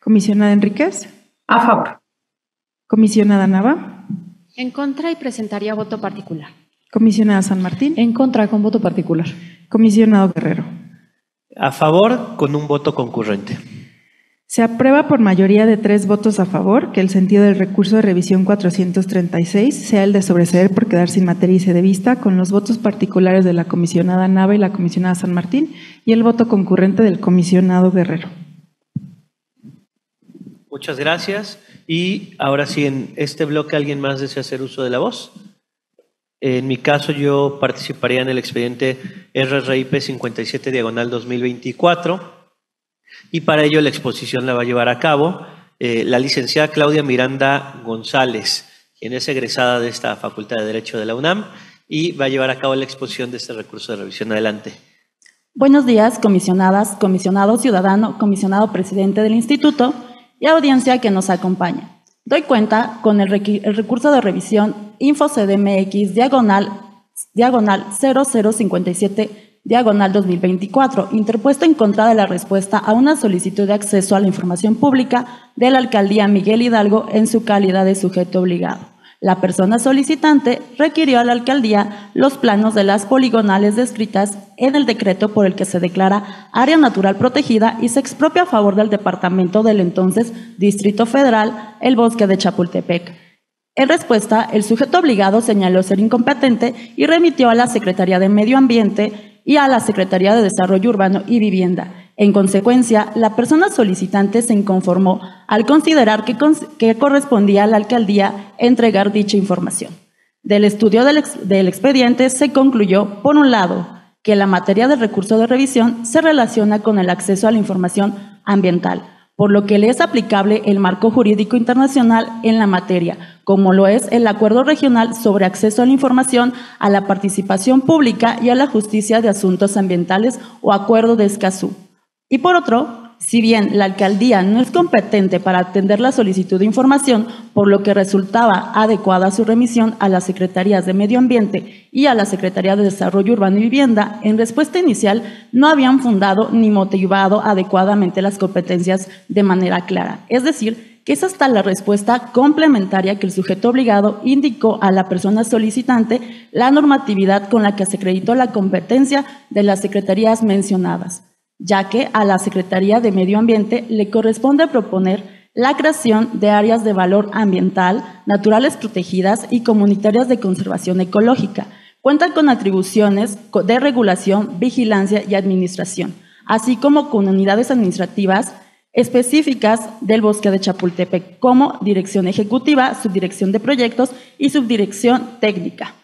Comisionada Enríquez. A favor. Comisionada Nava. En contra y presentaría voto particular. Comisionada San Martín. En contra, con voto particular. Comisionado Guerrero. A favor con un voto concurrente. Se aprueba por mayoría de tres votos a favor que el sentido del recurso de revisión 436 sea el de sobreseer por quedar sin materia y se de vista con los votos particulares de la comisionada Nava y la comisionada San Martín y el voto concurrente del comisionado Guerrero. Muchas gracias. Y ahora sí, en este bloque, ¿alguien más desea hacer uso de la voz? En mi caso, yo participaría en el expediente RRIP 57 diagonal 2024 y para ello la exposición la va a llevar a cabo eh, la licenciada Claudia Miranda González, quien es egresada de esta Facultad de Derecho de la UNAM y va a llevar a cabo la exposición de este recurso de revisión. Adelante. Buenos días, comisionadas, comisionado ciudadano, comisionado presidente del instituto y audiencia que nos acompaña. Doy cuenta con el, recurso de revisión InfoCDMX diagonal, diagonal 0057 diagonal 2024, interpuesto en contra de la respuesta a una solicitud de acceso a la información pública de la alcaldía Miguel Hidalgo en su calidad de sujeto obligado. La persona solicitante requirió a la alcaldía los planos de las poligonales descritas en el decreto por el que se declara área natural protegida y se expropia a favor del departamento del entonces Distrito Federal, el bosque de Chapultepec. En respuesta, el sujeto obligado señaló ser incompetente y remitió a la Secretaría de Medio Ambiente y a la Secretaría de Desarrollo Urbano y Vivienda. En consecuencia, la persona solicitante se inconformó al considerar que, correspondía a la alcaldía entregar dicha información. Del estudio del, expediente se concluyó, por un lado, que la materia del recurso de revisión se relaciona con el acceso a la información ambiental, por lo que le es aplicable el marco jurídico internacional en la materia, como lo es el Acuerdo Regional sobre Acceso a la Información, a la Participación Pública y a la Justicia de Asuntos Ambientales o Acuerdo de Escazú. Y por otro, si bien la alcaldía no es competente para atender la solicitud de información, por lo que resultaba adecuada su remisión a las Secretarías de Medio Ambiente y a la Secretaría de Desarrollo Urbano y Vivienda, en respuesta inicial no habían fundado ni motivado adecuadamente las competencias de manera clara. Es decir, que es hasta la respuesta complementaria que el sujeto obligado indicó a la persona solicitante la normatividad con la que se acreditó la competencia de las secretarías mencionadas ya que a la Secretaría de Medio Ambiente le corresponde proponer la creación de áreas de valor ambiental, naturales protegidas y comunitarias de conservación ecológica. Cuenta con atribuciones de regulación, vigilancia y administración, así como con unidades administrativas específicas del bosque de Chapultepec, como dirección ejecutiva, subdirección de proyectos y subdirección técnica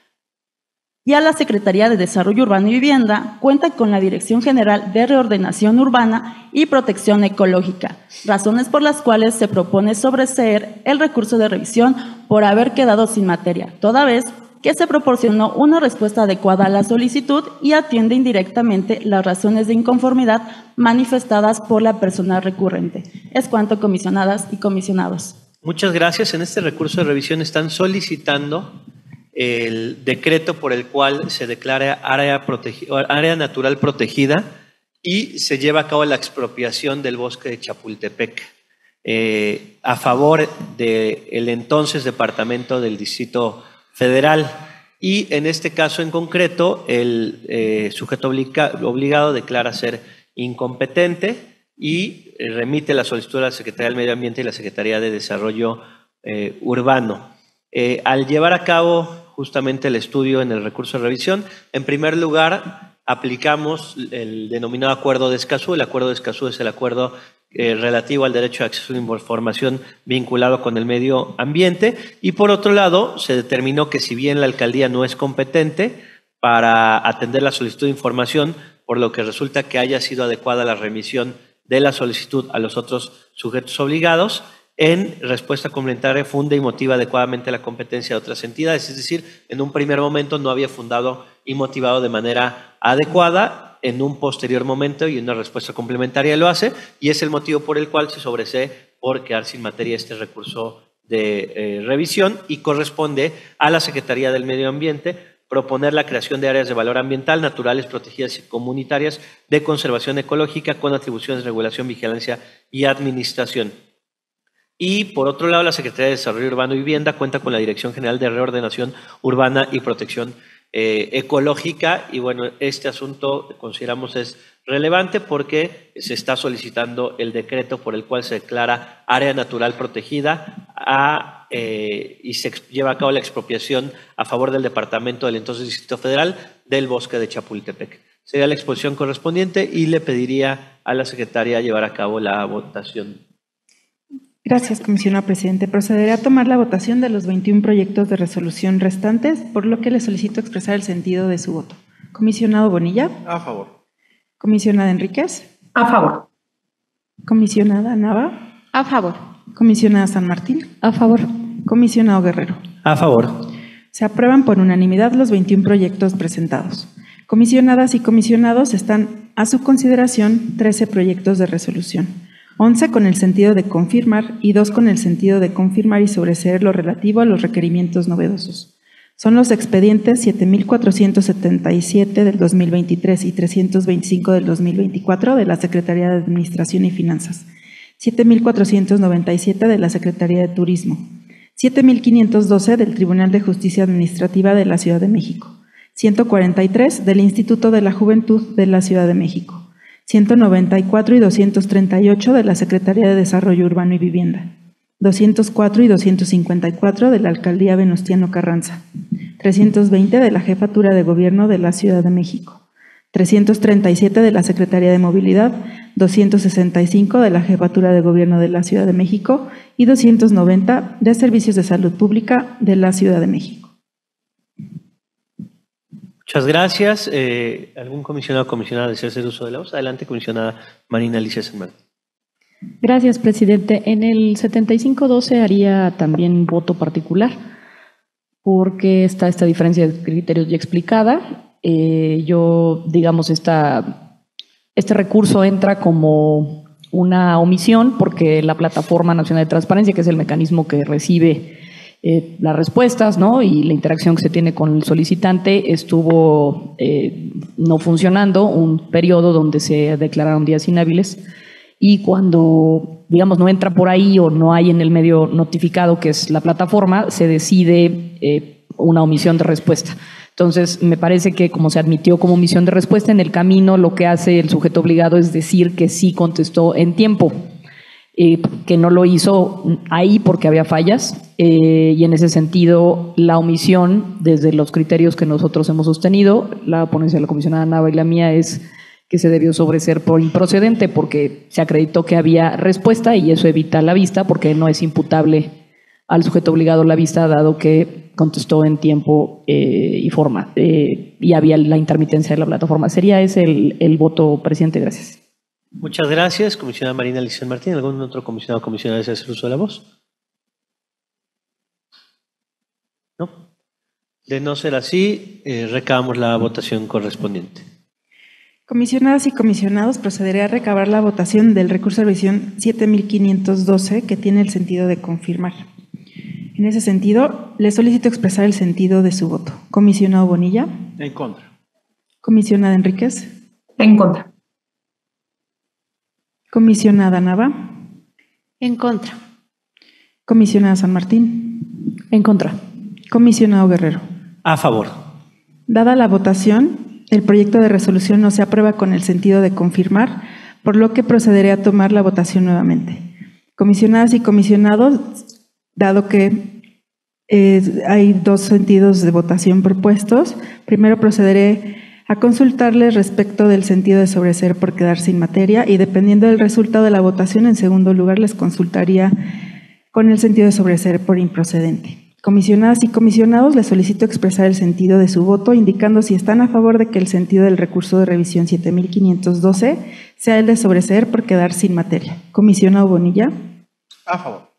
y a la Secretaría de Desarrollo Urbano y Vivienda cuenta con la Dirección General de Reordenación Urbana y Protección Ecológica, razones por las cuales se propone sobreseer el recurso de revisión por haber quedado sin materia, toda vez que se proporcionó una respuesta adecuada a la solicitud y atiende indirectamente las razones de inconformidad manifestadas por la persona recurrente. Es cuanto, comisionadas y comisionados. Muchas gracias. En este recurso de revisión están solicitando el decreto por el cual se declara área, área natural protegida y se lleva a cabo la expropiación del bosque de Chapultepec eh, a favor del entonces Departamento del Distrito Federal. Y en este caso en concreto, el eh, sujeto obligado declara ser incompetente y remite la solicitud a la Secretaría del Medio Ambiente y la Secretaría de Desarrollo eh, Urbano. al llevar a cabo justamente el estudio en el recurso de revisión. En primer lugar, aplicamos el denominado acuerdo de Escazú. El acuerdo de Escazú es el acuerdo eh, relativo al derecho de acceso a información vinculado con el medio ambiente. Y por otro lado, se determinó que si bien la alcaldía no es competente para atender la solicitud de información, por lo que resulta que haya sido adecuada la remisión de la solicitud a los otros sujetos obligados, en respuesta complementaria funda y motiva adecuadamente la competencia de otras entidades. Es decir, en un primer momento no había fundado y motivado de manera adecuada, en un posterior momento y una respuesta complementaria lo hace, y es el motivo por el cual se sobresee por quedar sin materia este recurso de eh, revisión y corresponde a la Secretaría del Medio Ambiente proponer la creación de áreas de valor ambiental, naturales, protegidas y comunitarias de conservación ecológica con atribuciones de regulación, vigilancia y administración. Y por otro lado, la Secretaría de Desarrollo Urbano y Vivienda cuenta con la Dirección General de Reordenación Urbana y Protección eh, Ecológica. Y bueno, este asunto consideramos es relevante porque se está solicitando el decreto por el cual se declara área natural protegida eh, y se lleva a cabo la expropiación a favor del Departamento del entonces Distrito Federal del bosque de Chapultepec. Sería la exposición correspondiente y le pediría a la secretaria llevar a cabo la votación. Gracias, comisionado presidente. Procederé a tomar la votación de los 21 proyectos de resolución restantes, por lo que le solicito expresar el sentido de su voto. Comisionado Bonilla. A favor. Comisionada Enríquez. A favor. Comisionada Nava. A favor. Comisionada San Martín. A favor. Comisionado Guerrero. A favor. Se aprueban por unanimidad los 21 proyectos presentados. Comisionadas y comisionados están a su consideración 13 proyectos de resolución. 11 con el sentido de confirmar y 2 con el sentido de confirmar y sobreseer lo relativo a los requerimientos novedosos. Son los expedientes 7477 del 2023 y 325 del 2024 de la Secretaría de Administración y Finanzas, 7497 de la Secretaría de Turismo, 7512 del Tribunal de Justicia Administrativa de la Ciudad de México, 143 del Instituto de la Juventud de la Ciudad de México, 194 y 238 de la Secretaría de Desarrollo Urbano y Vivienda, 204 y 254 de la Alcaldía Venustiano Carranza, 320 de la Jefatura de Gobierno de la Ciudad de México, 337 de la Secretaría de Movilidad, 265 de la Jefatura de Gobierno de la Ciudad de México y 290 de Servicios de Salud Pública de la Ciudad de México. Muchas gracias. Eh, ¿Algún comisionado o comisionada desea hacer uso de la voz? Adelante, comisionada Marina Alicia Senman. Gracias, presidente. En el 7512 haría también voto particular porque está esta diferencia de criterios ya explicada. Eh, yo, digamos, esta, este recurso entra como una omisión porque la Plataforma Nacional de Transparencia, que es el mecanismo que recibe eh, las respuestas ¿no? y la interacción que se tiene con el solicitante, estuvo eh, no funcionando un periodo donde se declararon días inhábiles y cuando, digamos, no entra por ahí o no hay en el medio notificado, que es la plataforma, se decide eh, una omisión de respuesta. Entonces, me parece que como se admitió como omisión de respuesta, en el camino lo que hace el sujeto obligado es decir que sí contestó en tiempo, eh, que no lo hizo ahí porque había fallas, eh, y en ese sentido, la omisión, desde los criterios que nosotros hemos sostenido, la ponencia de la comisionada Nava y la mía es que se debió sobreser por improcedente porque se acreditó que había respuesta y eso evita la vista porque no es imputable al sujeto obligado la vista dado que contestó en tiempo eh, y forma eh, y había la intermitencia de la plataforma. Sería ese el, el voto, presidente. Gracias. Muchas gracias, comisionada Marina Alicia Martín. ¿Algún otro comisionado o comisionada desea hacer uso de la voz? ¿No? De no ser así, eh, recabamos la votación correspondiente. Comisionadas y comisionados, procederé a recabar la votación del recurso de revisión 7512, que tiene el sentido de confirmar. En ese sentido, le solicito expresar el sentido de su voto. Comisionado Bonilla. En contra. Comisionada Enríquez. En contra. Comisionada Nava. En contra. Comisionada San Martín. En contra. Comisionado Guerrero. A favor. Dada la votación, el proyecto de resolución no se aprueba con el sentido de confirmar, por lo que procederé a tomar la votación nuevamente. Comisionadas y comisionados, dado que eh, hay dos sentidos de votación propuestos, primero procederé a consultarles respecto del sentido de sobreser por quedar sin materia y dependiendo del resultado de la votación, en segundo lugar les consultaría con el sentido de sobreser por improcedente. Comisionadas y comisionados, les solicito expresar el sentido de su voto, indicando si están a favor de que el sentido del recurso de revisión 7512 sea el de sobreseer por quedar sin materia. Comisionado Bonilla. A favor.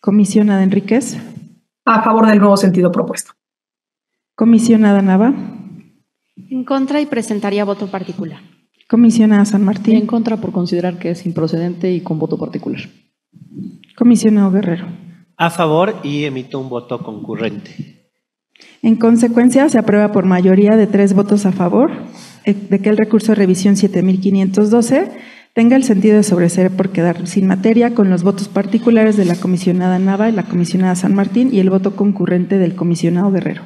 Comisionada Enríquez. A favor del nuevo sentido propuesto. Comisionada Nava. En contra y presentaría voto particular. Comisionada San Martín. En contra por considerar que es improcedente y con voto particular. Comisionado Guerrero. A favor y emito un voto concurrente. En consecuencia, se aprueba por mayoría de tres votos a favor eh, de que el recurso de revisión 7512 tenga el sentido de sobreser por quedar sin materia con los votos particulares de la comisionada Nava y la comisionada San Martín y el voto concurrente del comisionado Guerrero.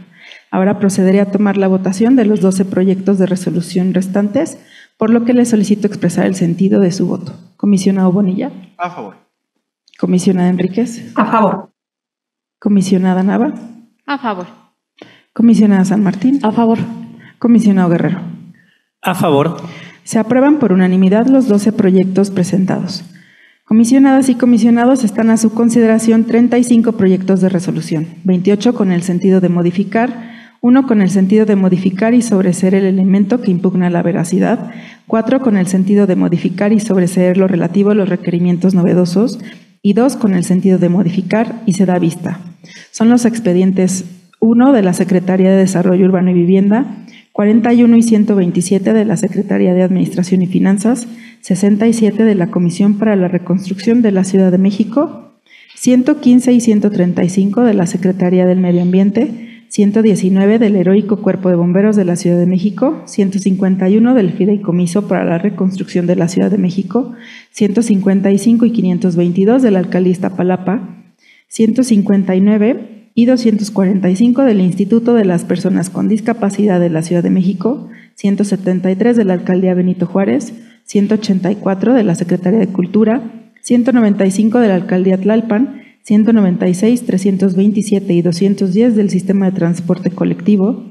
Ahora procederé a tomar la votación de los 12 proyectos de resolución restantes, por lo que le solicito expresar el sentido de su voto. Comisionado Bonilla. A favor. Comisionada Enríquez. A favor. Comisionada Nava. A favor. Comisionada San Martín. A favor. Comisionado Guerrero. A favor. Se aprueban por unanimidad los 12 proyectos presentados. Comisionadas y comisionados están a su consideración 35 proyectos de resolución, 28 con el sentido de modificar, uno con el sentido de modificar y sobreseer el elemento que impugna la veracidad, cuatro con el sentido de modificar y sobreseer lo relativo a los requerimientos novedosos y dos con el sentido de modificar y se da vista. Son los expedientes 1 de la Secretaría de Desarrollo Urbano y Vivienda, 41 y 127 de la Secretaría de Administración y Finanzas, 67 de la Comisión para la Reconstrucción de la Ciudad de México, 115 y 135 de la Secretaría del Medio Ambiente, 119 del Heroico Cuerpo de Bomberos de la Ciudad de México, 151 del Fideicomiso para la Reconstrucción de la Ciudad de México, 155 y 522 del Alcalista Palapa, 159 y 245 del Instituto de las Personas con Discapacidad de la Ciudad de México, 173 de la Alcaldía Benito Juárez, 184 de la Secretaría de Cultura, 195 de la Alcaldía Tlalpan, 196, 327 y 210 del Sistema de Transporte Colectivo,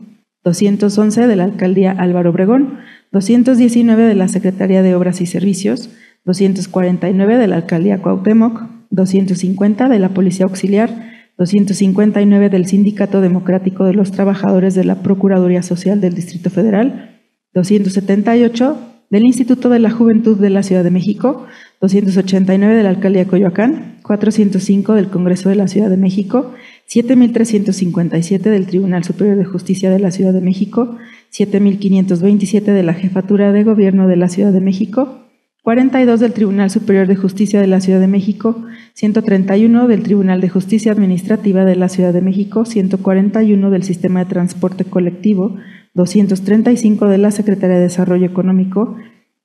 211 de la Alcaldía Álvaro Obregón, 219 de la Secretaría de Obras y Servicios, 249 de la Alcaldía Cuauhtémoc, 250 de la Policía Auxiliar, 259 del Sindicato Democrático de los Trabajadores de la Procuraduría Social del Distrito Federal, 278 del Instituto de la Juventud de la Ciudad de México, 289 de la Alcaldía Coyoacán, 405 del Congreso de la Ciudad de México, 7.357 del Tribunal Superior de Justicia de la Ciudad de México, 7.527 de la Jefatura de Gobierno de la Ciudad de México, 42 del Tribunal Superior de Justicia de la Ciudad de México, 131 del Tribunal de Justicia Administrativa de la Ciudad de México, 141 del Sistema de Transporte Colectivo, 235 de la Secretaría de Desarrollo Económico,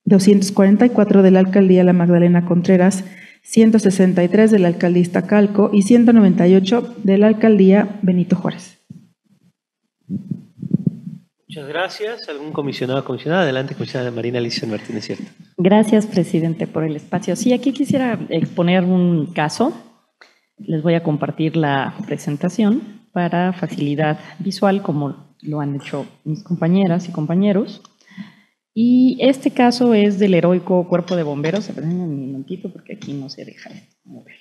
244 de la Alcaldía La Magdalena Contreras, 163 de la Alcaldía Iztacalco y 198 de la Alcaldía Benito Juárez. Muchas gracias. ¿Algún comisionado o comisionada? Adelante, comisionada Marina Alicia Martínez, ¿cierto? Gracias, presidente, por el espacio. Sí, aquí quisiera exponer un caso. Les voy a compartir la presentación para facilidad visual, como lo han hecho mis compañeras y compañeros. Y este caso es del heroico cuerpo de bomberos. Se un momentito porque aquí no se deja. A ver,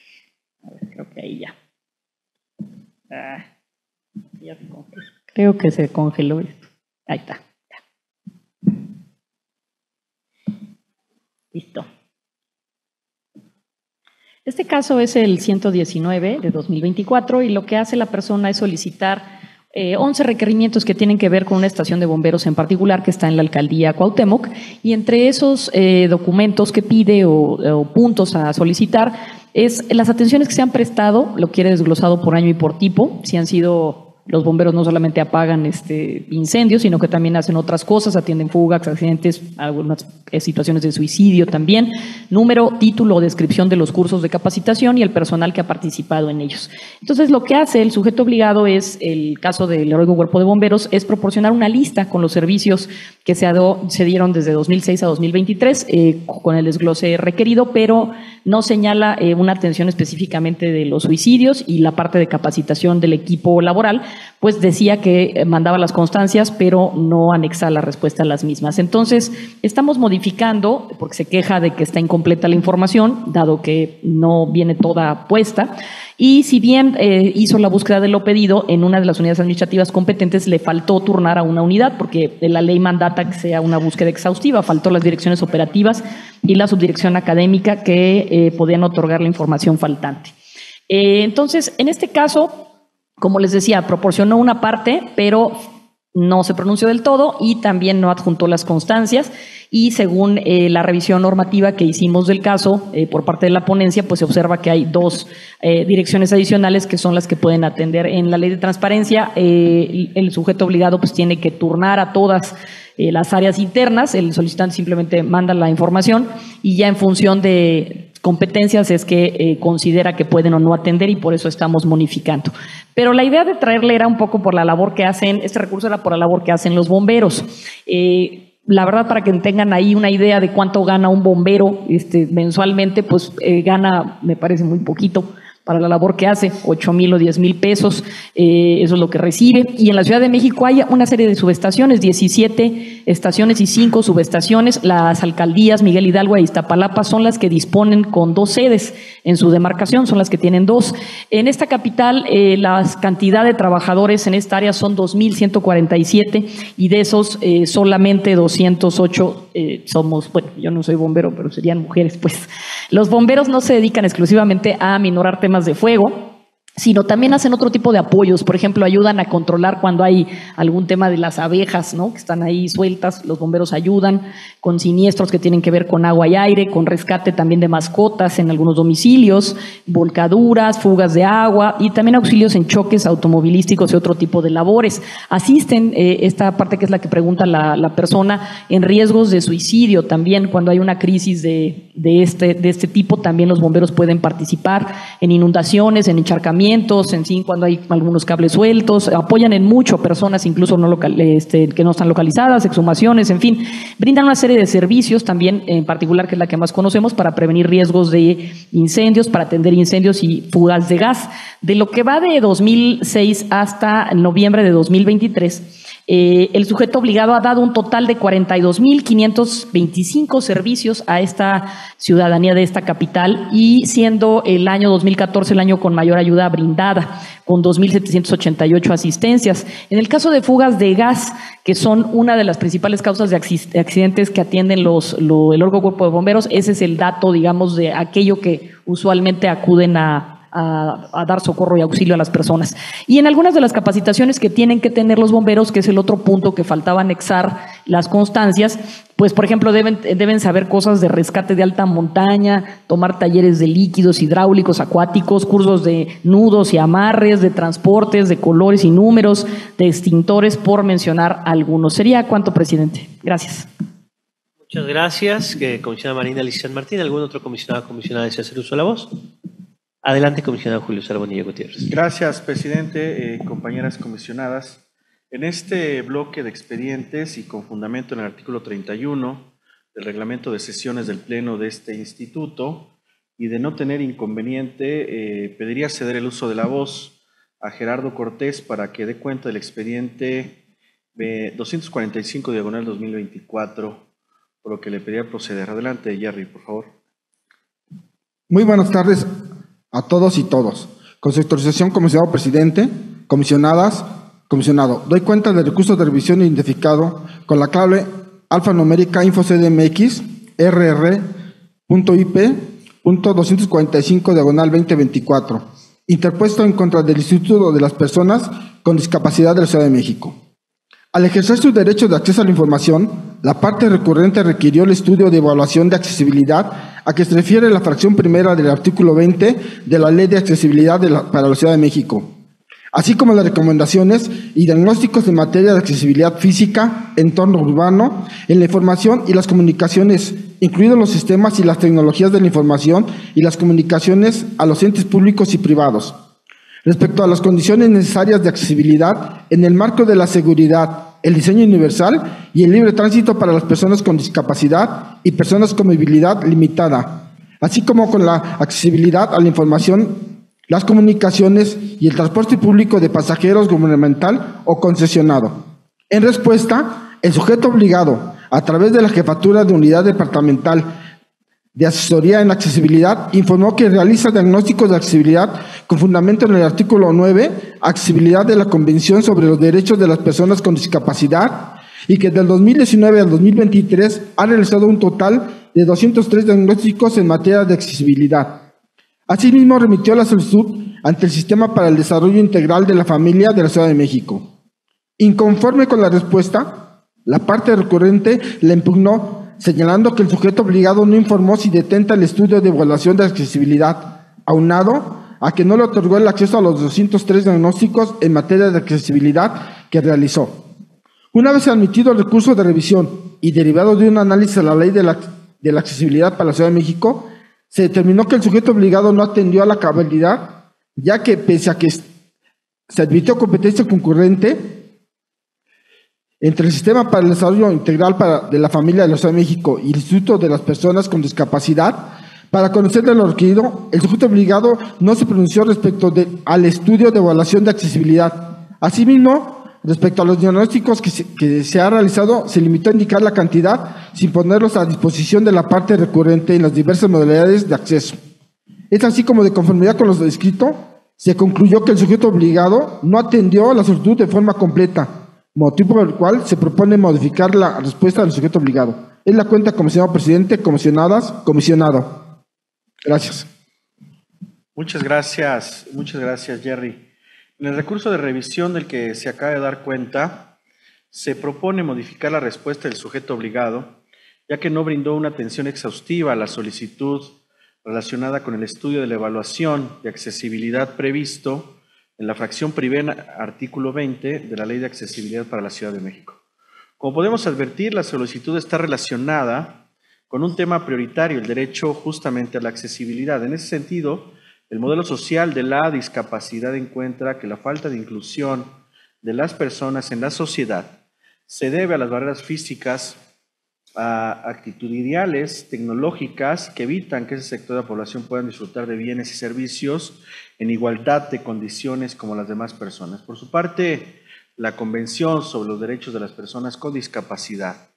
a ver creo que ahí ya. Ah, ya se congeló. Creo que se congeló esto. Ahí está. Listo. Este caso es el 119 de 2024 y lo que hace la persona es solicitar 11 eh, requerimientos que tienen que ver con una estación de bomberos en particular que está en la alcaldía Cuauhtémoc y entre esos eh, documentos que pide o, o, puntos a solicitar es las atenciones que se han prestado, lo quiere desglosado por año y por tipo, si han sido los bomberos no solamente apagan este, incendios, sino que también hacen otras cosas, atienden fugas, accidentes, algunas eh, situaciones de suicidio también. Número, título o descripción de los cursos de capacitación y el personal que ha participado en ellos. Entonces, lo que hace el sujeto obligado es, el caso del heroico cuerpo de bomberos, es proporcionar una lista con los servicios que se, se dieron desde 2006 a 2023 eh, con el desglose requerido, pero no señala eh, una atención específicamente de los suicidios y la parte de capacitación del equipo laboral, pues decía que eh, mandaba las constancias, pero no anexa la respuesta a las mismas. Entonces, estamos modificando, porque se queja de que está incompleta la información, dado que no viene toda puesta. Y si bien eh, hizo la búsqueda de lo pedido, en una de las unidades administrativas competentes le faltó turnar a una unidad, porque la ley mandata que sea una búsqueda exhaustiva, faltó las direcciones operativas y la subdirección académica que eh, podían otorgar la información faltante. Entonces, en este caso, como les decía, proporcionó una parte, pero no se pronunció del todo y también no adjuntó las constancias y según eh, la revisión normativa que hicimos del caso eh, por parte de la ponencia, pues se observa que hay dos eh, direcciones adicionales que son las que pueden atender. En la ley de transparencia, el sujeto obligado pues tiene que turnar a todas las áreas internas, el solicitante simplemente manda la información y ya en función de competencias es que considera que pueden o no atender y por eso estamos modificando. Pero la idea de traerle era un poco por la labor que hacen, este recurso era por la labor que hacen los bomberos. La verdad, para que tengan ahí una idea de cuánto gana un bombero este, mensualmente, pues eh, gana, me parece muy poquito para la labor que hace, 8 mil o 10 mil pesos, eh, eso es lo que recibe. Y en la Ciudad de México hay una serie de subestaciones, 17 estaciones y 5 subestaciones. Las alcaldías Miguel Hidalgo e Iztapalapa son las que disponen con dos sedes en su demarcación, son las que tienen dos. En esta capital, eh, la cantidad de trabajadores en esta área son 2.147 y de esos eh, solamente 208 somos, bueno, yo no soy bombero, pero serían mujeres, pues. Los bomberos no se dedican exclusivamente a minorar temas de fuego, sino también hacen otro tipo de apoyos. Por ejemplo, ayudan a controlar cuando hay algún tema de las abejas, ¿no? Que están ahí sueltas, los bomberos ayudan con siniestros que tienen que ver con agua y aire, con rescate también de mascotas en algunos domicilios, volcaduras, fugas de agua y también auxilios en choques automovilísticos y otro tipo de labores. Asisten, eh, esta parte que es la que pregunta la, la, persona, en riesgos de suicidio también, cuando hay una crisis de, de, este, de este tipo, también los bomberos pueden participar en inundaciones, en encharcamientos en fin, cuando hay algunos cables sueltos, apoyan en mucho personas incluso no este, que no están localizadas, exhumaciones, en fin, brindan una serie de servicios también, en particular que es la que más conocemos, para prevenir riesgos de incendios, para atender incendios y fugas de gas. De lo que va de 2006 hasta noviembre de 2023, eh, el sujeto obligado ha dado un total de 42.525 servicios a esta ciudadanía de esta capital y siendo el año 2014 el año con mayor ayuda brindada, con 2.788 asistencias. En el caso de fugas de gas, que son una de las principales causas de accidentes que atienden los, el órgano cuerpo de bomberos, ese es el dato, digamos, de aquello que usualmente acuden a, a, dar socorro y auxilio a las personas. Y en algunas de las capacitaciones que tienen que tener los bomberos, que es el otro punto que faltaba anexar las constancias, pues por ejemplo deben, deben saber cosas de rescate de alta montaña, tomar talleres de líquidos hidráulicos, acuáticos, cursos de nudos y amarres, de transportes, de colores y números, de extintores, por mencionar algunos. ¿Sería cuánto, presidente? Gracias. Muchas gracias, comisionada Marina Alicia Martín. ¿Algún otro comisionado comisionada desea hacer uso de la voz? Adelante, comisionado Julio Sarbonilla Gutiérrez. Gracias, presidente, eh, compañeras comisionadas. En este bloque de expedientes y con fundamento en el artículo 31 del reglamento de sesiones del Pleno de este instituto y de no tener inconveniente, eh, pediría ceder el uso de la voz a Gerardo Cortés para que dé cuenta del expediente 245 diagonal 2024, por lo que le pediría proceder. Adelante, Jerry, por favor. Muy buenas tardes a todos y todos. Con su autorización, comisionado presidente, comisionadas, comisionado, doy cuenta del recurso de revisión identificado con la clave alfanumérica infocdmx rr.ip.245 diagonal 2024, interpuesto en contra del Instituto de las Personas con Discapacidad de la Ciudad de México. Al ejercer su derecho de acceso a la información, la parte recurrente requirió el estudio de evaluación de accesibilidad a que se refiere la fracción primera del artículo 20 de la Ley de Accesibilidad para la Ciudad de México, así como las recomendaciones y diagnósticos en materia de accesibilidad física, entorno urbano, en la información y las comunicaciones, incluidos los sistemas y las tecnologías de la información y las comunicaciones a los entes públicos y privados. Respecto a las condiciones necesarias de accesibilidad en el marco de la seguridad, el diseño universal y el libre tránsito para las personas con discapacidad y personas con movilidad limitada, así como con la accesibilidad a la información, las comunicaciones y el transporte público de pasajeros gubernamental o concesionado. En respuesta, el sujeto obligado, a través de la jefatura de unidad departamental de Asesoría en Accesibilidad informó que realiza diagnósticos de accesibilidad con fundamento en el artículo 9, accesibilidad de la Convención sobre los Derechos de las Personas con Discapacidad, y que del 2019 al 2023 ha realizado un total de 203 diagnósticos en materia de accesibilidad. Asimismo, remitió la solicitud ante el Sistema para el Desarrollo Integral de la Familia de la Ciudad de México. Inconforme con la respuesta, la parte recurrente le impugnó señalando que el sujeto obligado no informó si detenta el estudio de evaluación de accesibilidad, aunado a que no le otorgó el acceso a los 203 diagnósticos en materia de accesibilidad que realizó. Una vez admitido el recurso de revisión y derivado de un análisis de la ley de la, de la accesibilidad para la Ciudad de México, se determinó que el sujeto obligado no atendió a la cabalidad, ya que pese a que se admitió competencia concurrente entre el Sistema para el Desarrollo Integral de la Familia de la Ciudad de México y el Instituto de las Personas con Discapacidad, para conocer de lo requerido, el sujeto obligado no se pronunció respecto al estudio de evaluación de accesibilidad. Asimismo, respecto a los diagnósticos que se, que se ha realizado, se limitó a indicar la cantidad sin ponerlos a disposición de la parte recurrente en las diversas modalidades de acceso. Es así como, de conformidad con lo descrito, se concluyó que el sujeto obligado no atendió la solicitud de forma completa, motivo por el cual se propone modificar la respuesta del sujeto obligado. Es la cuenta, comisionado presidente, comisionadas, comisionado. Gracias. Muchas gracias, muchas gracias, Jerry. En el recurso de revisión del que se acaba de dar cuenta, se propone modificar la respuesta del sujeto obligado, ya que no brindó una atención exhaustiva a la solicitud relacionada con el estudio de la evaluación de accesibilidad previsto en la fracción primera, artículo 20 de la Ley de Accesibilidad para la Ciudad de México. Como podemos advertir, la solicitud está relacionada con un tema prioritario, el derecho justamente a la accesibilidad. En ese sentido, el modelo social de la discapacidad encuentra que la falta de inclusión de las personas en la sociedad se debe a las barreras físicas, actitudinales, tecnológicas, que evitan que ese sector de la población pueda disfrutar de bienes y servicios en igualdad de condiciones como las demás personas. Por su parte, la Convención sobre los Derechos de las Personas con Discapacidad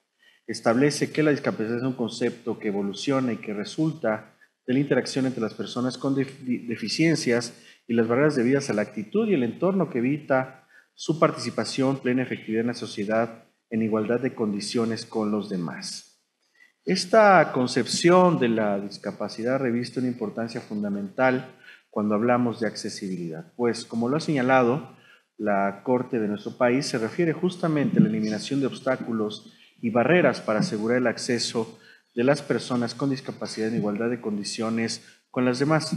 establece que la discapacidad es un concepto que evoluciona y que resulta de la interacción entre las personas con deficiencias y las barreras debidas a la actitud y el entorno que evita su participación, plena efectividad en la sociedad en igualdad de condiciones con los demás. Esta concepción de la discapacidad reviste una importancia fundamental cuando hablamos de accesibilidad, pues como lo ha señalado la Corte de nuestro país, se refiere justamente a la eliminación de obstáculos y barreras para asegurar el acceso de las personas con discapacidad en igualdad de condiciones con las demás,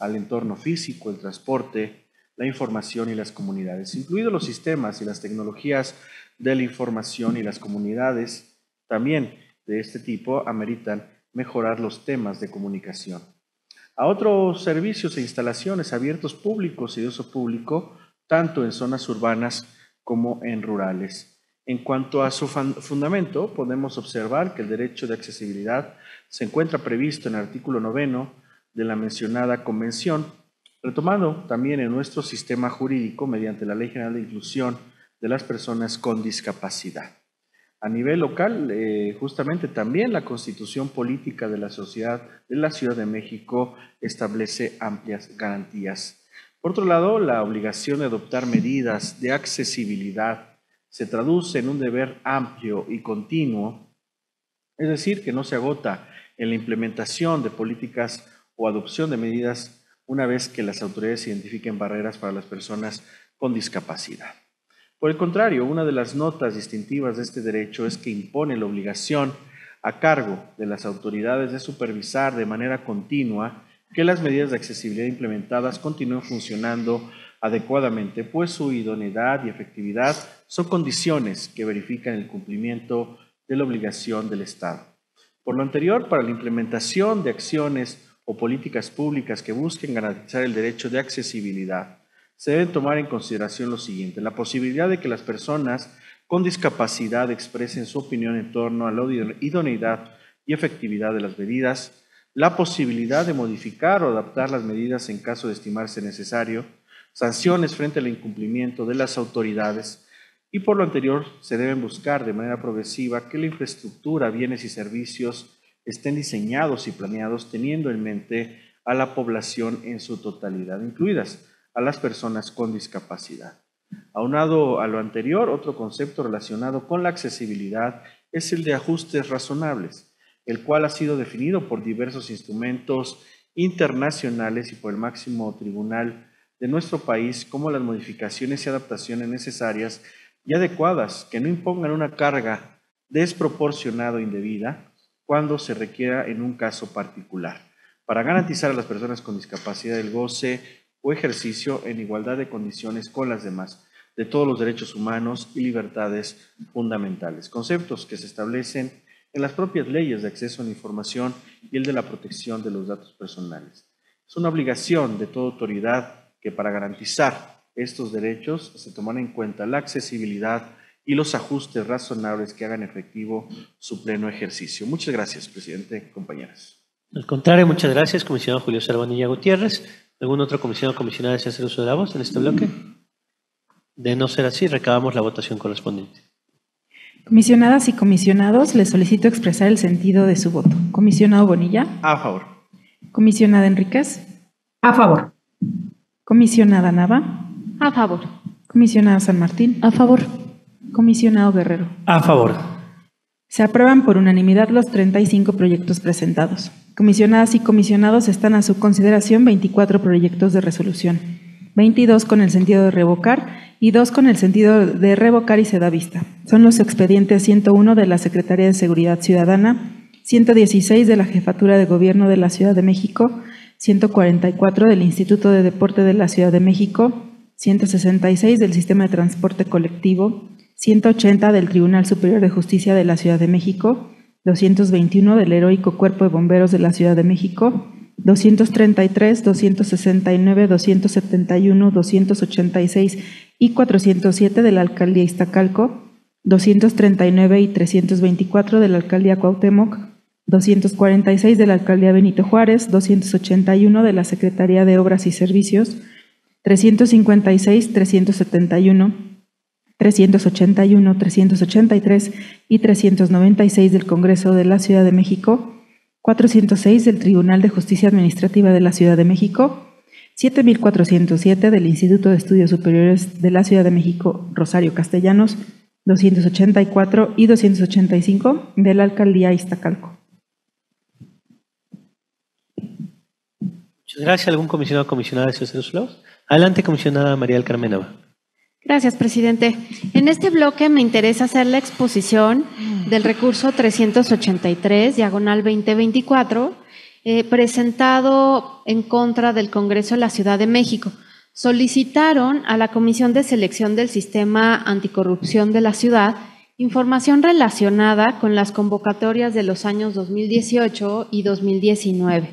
al entorno físico, el transporte, la información y las comunidades, incluidos los sistemas y las tecnologías de la información y las comunidades también de este tipo ameritan mejorar los temas de comunicación. A otros servicios e instalaciones abiertos públicos y de uso público, tanto en zonas urbanas como en rurales. En cuanto a su fundamento, podemos observar que el derecho de accesibilidad se encuentra previsto en el artículo noveno de la mencionada convención, retomando también en nuestro sistema jurídico mediante la Ley General de Inclusión de las Personas con Discapacidad. A nivel local, eh, justamente también la Constitución Política de la Sociedad de la Ciudad de México establece amplias garantías. Por otro lado, la obligación de adoptar medidas de accesibilidad se traduce en un deber amplio y continuo, es decir, que no se agota en la implementación de políticas o adopción de medidas una vez que las autoridades identifiquen barreras para las personas con discapacidad. Por el contrario, una de las notas distintivas de este derecho es que impone la obligación a cargo de las autoridades de supervisar de manera continua que las medidas de accesibilidad implementadas continúen funcionando adecuadamente, pues su idoneidad y efectividad son condiciones que verifican el cumplimiento de la obligación del Estado. Por lo anterior, para la implementación de acciones o políticas públicas que busquen garantizar el derecho de accesibilidad, se debe tomar en consideración lo siguiente, la posibilidad de que las personas con discapacidad expresen su opinión en torno a la idoneidad y efectividad de las medidas, la posibilidad de modificar o adaptar las medidas en caso de estimarse necesario, sanciones frente al incumplimiento de las autoridades y por lo anterior se deben buscar de manera progresiva que la infraestructura, bienes y servicios estén diseñados y planeados teniendo en mente a la población en su totalidad, incluidas a las personas con discapacidad. Aunado a lo anterior, otro concepto relacionado con la accesibilidad es el de ajustes razonables, el cual ha sido definido por diversos instrumentos internacionales y por el máximo tribunal de nuestro país como las modificaciones y adaptaciones necesarias y adecuadas que no impongan una carga desproporcionada o indebida cuando se requiera en un caso particular, para garantizar a las personas con discapacidad el goce o ejercicio en igualdad de condiciones con las demás de todos los derechos humanos y libertades fundamentales, conceptos que se establecen en las propias leyes de acceso a la información y el de la protección de los datos personales. Es una obligación de toda autoridad que para garantizar estos derechos se tomará en cuenta la accesibilidad y los ajustes razonables que hagan efectivo su pleno ejercicio. Muchas gracias, presidente, compañeras. Al contrario, muchas gracias, comisionado Julio Cervanilla Gutiérrez. ¿Algún otro comisionado o comisionada desea hacer uso de la voz en este bloque? De no ser así, recabamos la votación correspondiente. Comisionadas y comisionados, les solicito expresar el sentido de su voto. Comisionado Bonilla. A favor. Comisionada Enríquez. A favor. Comisionada Nava. A favor. Comisionada San Martín. A favor. Comisionado Guerrero. A favor. Se aprueban por unanimidad los 35 proyectos presentados. Comisionadas y comisionados están a su consideración 24 proyectos de resolución, 22 con el sentido de revocar y 2 con el sentido de revocar y se da vista. Son los expedientes 101 de la Secretaría de Seguridad Ciudadana, 116 de la Jefatura de Gobierno de la Ciudad de México, 144 del Instituto de Deporte de la Ciudad de México, 166 del Sistema de Transporte Colectivo, 180 del Tribunal Superior de Justicia de la Ciudad de México, 221 del Heroico Cuerpo de Bomberos de la Ciudad de México, 233, 269, 271, 286 y 407 de la Alcaldía Iztacalco, 239 y 324 de la Alcaldía Cuauhtémoc, 246 de la Alcaldía Benito Juárez, 281 de la Secretaría de Obras y Servicios, 356, 371, 381, 383 y 396 del Congreso de la Ciudad de México, 406 del Tribunal de Justicia Administrativa de la Ciudad de México, 7407 del Instituto de Estudios Superiores de la Ciudad de México, Rosario Castellanos, 284 y 285 de la Alcaldía Iztacalco. Muchas gracias. ¿Algún comisionado o comisionada uso Adelante, comisionada María del Carmenova. Gracias, presidente. En este bloque me interesa hacer la exposición del recurso 383, diagonal 2024, eh, presentado en contra del Congreso de la Ciudad de México. Solicitaron a la Comisión de Selección del Sistema Anticorrupción de la ciudad información relacionada con las convocatorias de los años 2018 y 2019.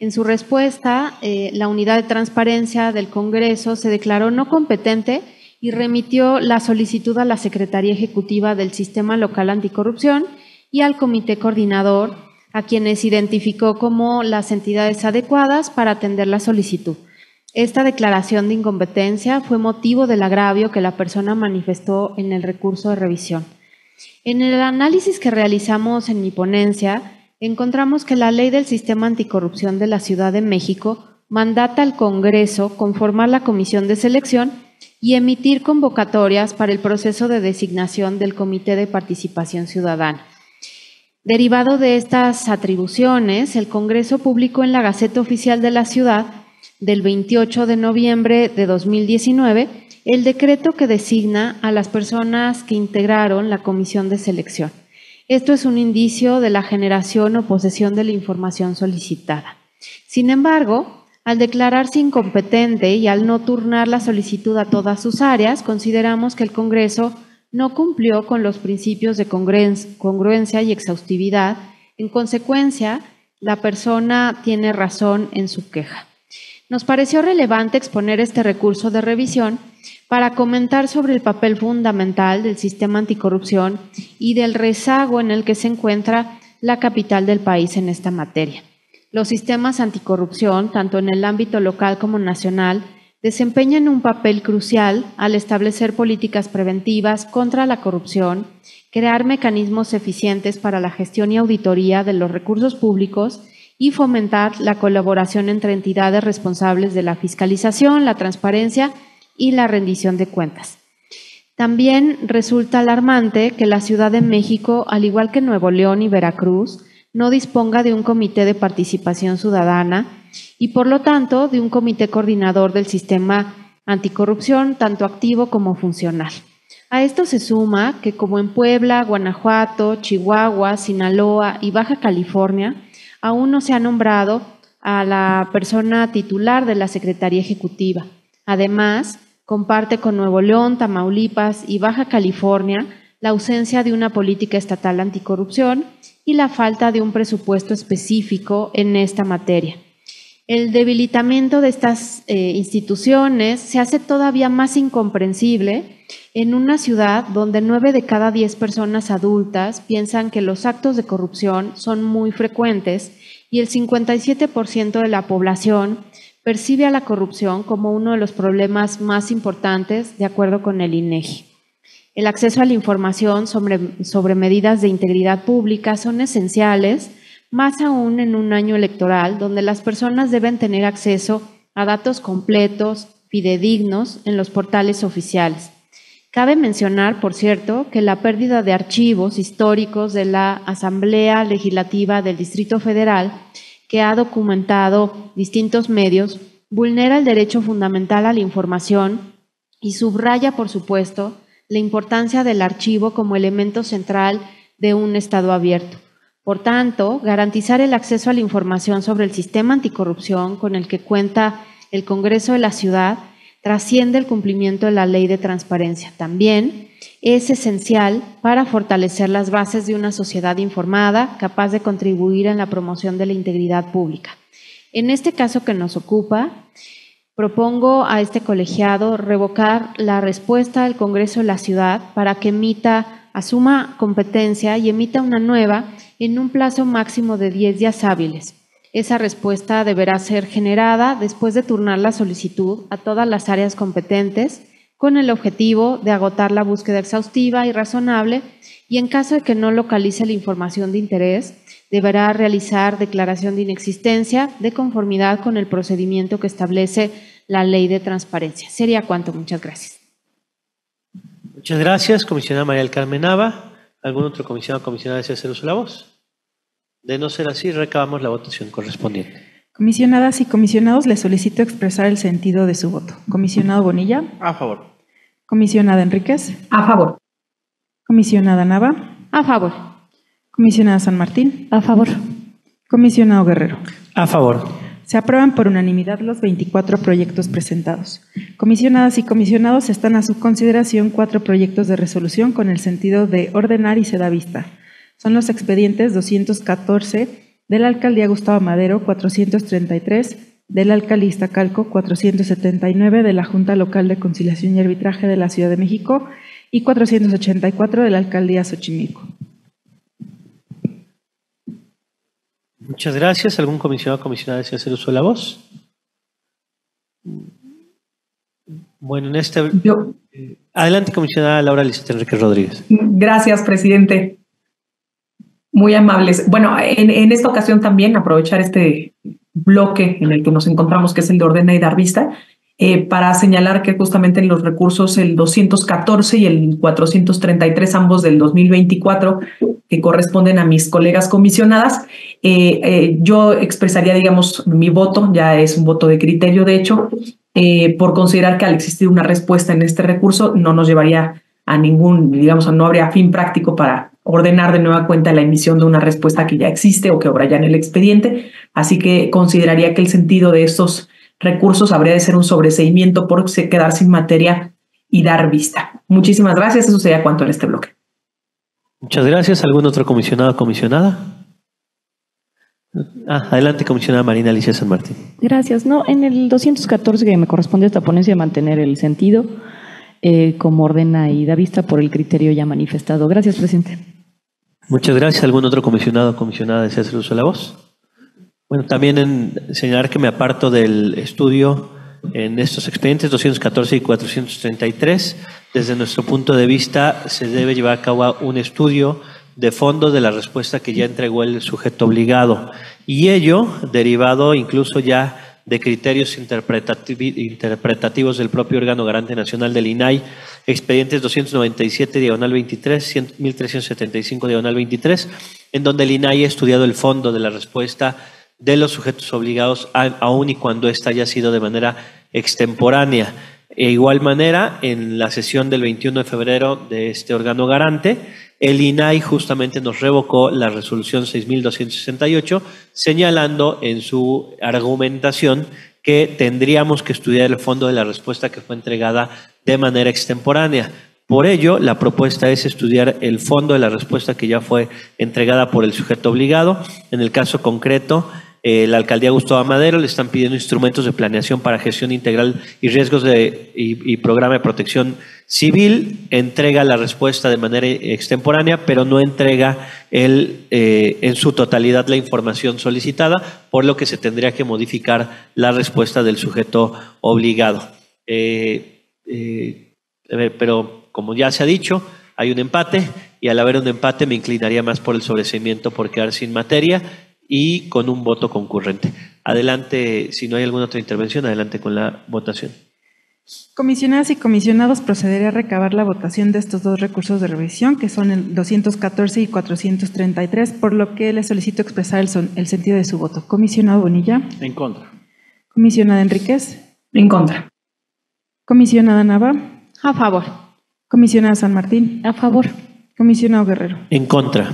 En su respuesta, eh, la Unidad de Transparencia del Congreso se declaró no competente y remitió la solicitud a la Secretaría Ejecutiva del Sistema Local Anticorrupción y al Comité Coordinador, a quienes identificó como las entidades adecuadas para atender la solicitud. Esta declaración de incompetencia fue motivo del agravio que la persona manifestó en el recurso de revisión. En el análisis que realizamos en mi ponencia, encontramos que la ley del sistema anticorrupción de la Ciudad de México mandata al Congreso conformar la comisión de selección y emitir convocatorias para el proceso de designación del Comité de Participación Ciudadana. Derivado de estas atribuciones, el Congreso publicó en la Gaceta Oficial de la Ciudad del 28 de noviembre de 2019 el decreto que designa a las personas que integraron la comisión de selección. Esto es un indicio de la generación o posesión de la información solicitada. Sin embargo, al declararse incompetente y al no turnar la solicitud a todas sus áreas, consideramos que el Congreso no cumplió con los principios de congruencia y exhaustividad. En consecuencia, la persona tiene razón en su queja. Nos pareció relevante exponer este recurso de revisión para comentar sobre el papel fundamental del sistema anticorrupción y del rezago en el que se encuentra la capital del país en esta materia. Los sistemas anticorrupción, tanto en el ámbito local como nacional, desempeñan un papel crucial al establecer políticas preventivas contra la corrupción, crear mecanismos eficientes para la gestión y auditoría de los recursos públicos y fomentar la colaboración entre entidades responsables de la fiscalización, la transparencia y la rendición de cuentas. También resulta alarmante que la Ciudad de México, al igual que Nuevo León y Veracruz, no disponga de un comité de participación ciudadana y por lo tanto de un comité coordinador del sistema anticorrupción, tanto activo como funcional. A esto se suma que como en Puebla, Guanajuato, Chihuahua, Sinaloa y Baja California, aún no se ha nombrado a la persona titular de la Secretaría Ejecutiva. Además, comparte con Nuevo León, Tamaulipas y Baja California la ausencia de una política estatal anticorrupción y la falta de un presupuesto específico en esta materia. El debilitamiento de estas eh, instituciones se hace todavía más incomprensible en una ciudad donde nueve de cada diez personas adultas piensan que los actos de corrupción son muy frecuentes y el 57% de la población percibe a la corrupción como uno de los problemas más importantes de acuerdo con el INEGI. El acceso a la información sobre, sobre medidas de integridad pública son esenciales, más aún en un año electoral donde las personas deben tener acceso a datos completos, fidedignos en los portales oficiales. Cabe mencionar, por cierto, que la pérdida de archivos históricos de la Asamblea Legislativa del Distrito Federal, que ha documentado distintos medios, vulnera el derecho fundamental a la información y subraya, por supuesto, la importancia del archivo como elemento central de un Estado abierto. Por tanto, garantizar el acceso a la información sobre el sistema anticorrupción con el que cuenta el Congreso de la Ciudad trasciende el cumplimiento de la ley de transparencia. También es esencial para fortalecer las bases de una sociedad informada capaz de contribuir en la promoción de la integridad pública. En este caso que nos ocupa, propongo a este colegiado revocar la respuesta del Congreso de la Ciudad para que emita, asuma competencia y emita una nueva en un plazo máximo de 10 días hábiles. Esa respuesta deberá ser generada después de turnar la solicitud a todas las áreas competentes con el objetivo de agotar la búsqueda exhaustiva y razonable y en caso de que no localice la información de interés, deberá realizar declaración de inexistencia de conformidad con el procedimiento que establece la ley de transparencia. Sería cuanto. Muchas gracias. Muchas gracias, comisionada María del Carmen Nava. ¿Algún otro comisionado o comisionada desea hacer uso de la voz? De no ser así, recabamos la votación correspondiente. Comisionadas y comisionados, les solicito expresar el sentido de su voto. Comisionado Bonilla. A favor. Comisionada Enríquez. A favor. Comisionada Nava. A favor. Comisionada San Martín. A favor. Comisionado Guerrero. A favor. Se aprueban por unanimidad los 24 proyectos presentados. Comisionadas y comisionados están a su consideración cuatro proyectos de resolución con el sentido de ordenar y se da vista son los expedientes 214 de la alcaldía Gustavo Madero, 433 del alcalista Calco, 479 de la Junta Local de Conciliación y Arbitraje de la Ciudad de México y 484 de la alcaldía Xochimilco. Muchas gracias. ¿Algún comisionado o comisionada desea hacer uso de la voz? Bueno, en este... Adelante, comisionada Laura Liceta Enrique Rodríguez. Gracias, presidente. Muy amables. Bueno, en, esta ocasión también aprovechar este bloque en el que nos encontramos, que es el de ordena y dar vista, eh, para señalar que justamente en los recursos el 214 y el 433, ambos del 2024, que corresponden a mis colegas comisionadas, eh, eh, yo expresaría, digamos, mi voto, ya es un voto de criterio, de hecho, por considerar que al existir una respuesta en este recurso no nos llevaría a ningún, digamos, no habría fin práctico para ordenar de nueva cuenta la emisión de una respuesta que ya existe o que obra ya en el expediente. Así que consideraría que el sentido de estos recursos habría de ser un sobreseimiento por quedar sin materia y dar vista. Muchísimas gracias. Eso sería cuanto en este bloque. Muchas gracias. ¿Algún otro comisionado o comisionada? Ah, adelante, comisionada Marina Alicia San Martín. Gracias. No, en el 214 que me corresponde a esta ponencia mantener el sentido eh, como ordena y da vista por el criterio ya manifestado. Gracias, presidente. Muchas gracias. ¿Algún otro comisionado o comisionada desea hacer uso de la voz? Bueno, también en señalar que me aparto del estudio en estos expedientes 214 y 433. Desde nuestro punto de vista, se debe llevar a cabo un estudio de fondo de la respuesta que ya entregó el sujeto obligado. Y ello derivado incluso ya de criterios interpretativos del propio órgano garante nacional del INAI, expedientes 297 diagonal 23, 1375 diagonal 23, en donde el INAI ha estudiado el fondo de la respuesta de los sujetos obligados, aun y cuando ésta haya sido de manera extemporánea. E igual manera, en la sesión del 21 de febrero de este órgano garante, el INAI justamente nos revocó la resolución 6.268, señalando en su argumentación que tendríamos que estudiar el fondo de la respuesta que fue entregada de manera extemporánea. Por ello, la propuesta es estudiar el fondo de la respuesta que ya fue entregada por el sujeto obligado. En el caso concreto, eh, la alcaldía Gustavo Madero le están pidiendo instrumentos de planeación para gestión integral y riesgos de, y, programa de protección civil. Entrega la respuesta de manera extemporánea, pero no entrega el, eh, en su totalidad la información solicitada, por lo que se tendría que modificar la respuesta del sujeto obligado. Eh, pero como ya se ha dicho, hay un empate y al haber un empate me inclinaría más por el sobreseimiento por quedar sin materia y con un voto concurrente. Adelante, si no hay alguna otra intervención, adelante con la votación. Comisionadas y comisionados, procederé a recabar la votación de estos dos recursos de revisión, que son el 214 y 433, por lo que le solicito expresar el, el sentido de su voto. Comisionado Bonilla. En contra. Comisionada Enríquez. En contra. Comisionada Nava. A favor. Comisionada San Martín. A favor. Comisionado Guerrero. En contra.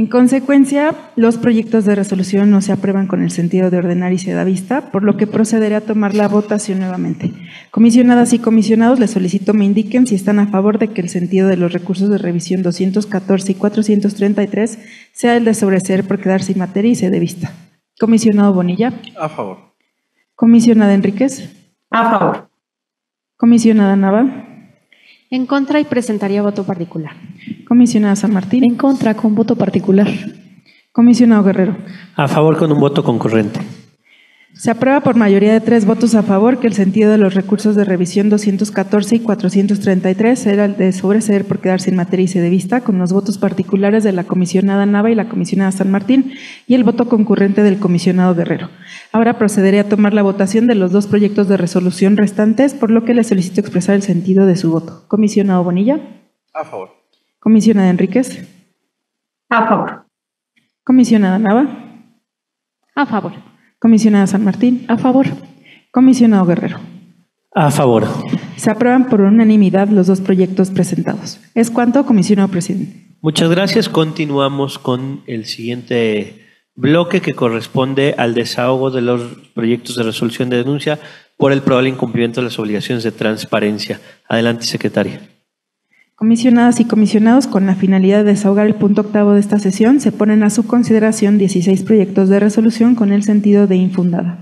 En consecuencia, los proyectos de resolución no se aprueban con el sentido de ordenar y se da vista, por lo que procederé a tomar la votación nuevamente. Comisionadas y comisionados, les solicito me indiquen si están a favor de que el sentido de los recursos de revisión 214 y 433 sea el de sobreseer por quedar sin materia y se dé vista. Comisionado Bonilla. A favor. Comisionada Enríquez. A favor. Comisionada Nava. En contra y presentaría voto particular. Comisionada San Martín. En contra, con voto particular. Comisionado Guerrero. A favor con un voto concurrente. Se aprueba por mayoría de tres votos a favor que el sentido de los recursos de revisión 214 y 433 era el de sobreseer por quedar sin materia y se de vista, con los votos particulares de la comisionada Nava y la comisionada San Martín y el voto concurrente del comisionado Guerrero. Ahora procederé a tomar la votación de los dos proyectos de resolución restantes, por lo que le solicito expresar el sentido de su voto. Comisionado Bonilla. A favor. Comisionada Enríquez. A favor. Comisionada Nava. A favor. Comisionada San Martín. A favor. Comisionado Guerrero. A favor. Se aprueban por unanimidad los dos proyectos presentados. Es cuanto, comisionado presidente. Muchas gracias. Continuamos con el siguiente bloque que corresponde al desahogo de los proyectos de resolución de denuncia por el probable incumplimiento de las obligaciones de transparencia. Adelante, secretaria. Comisionadas y comisionados, con la finalidad de desahogar el punto octavo de esta sesión, se ponen a su consideración 16 proyectos de resolución con el sentido de infundada.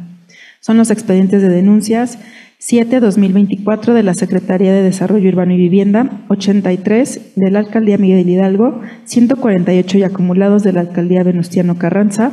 Son los expedientes de denuncias 7-2024 de la Secretaría de Desarrollo Urbano y Vivienda, 83 de la Alcaldía Miguel Hidalgo, 148 y acumulados de la Alcaldía Venustiano Carranza,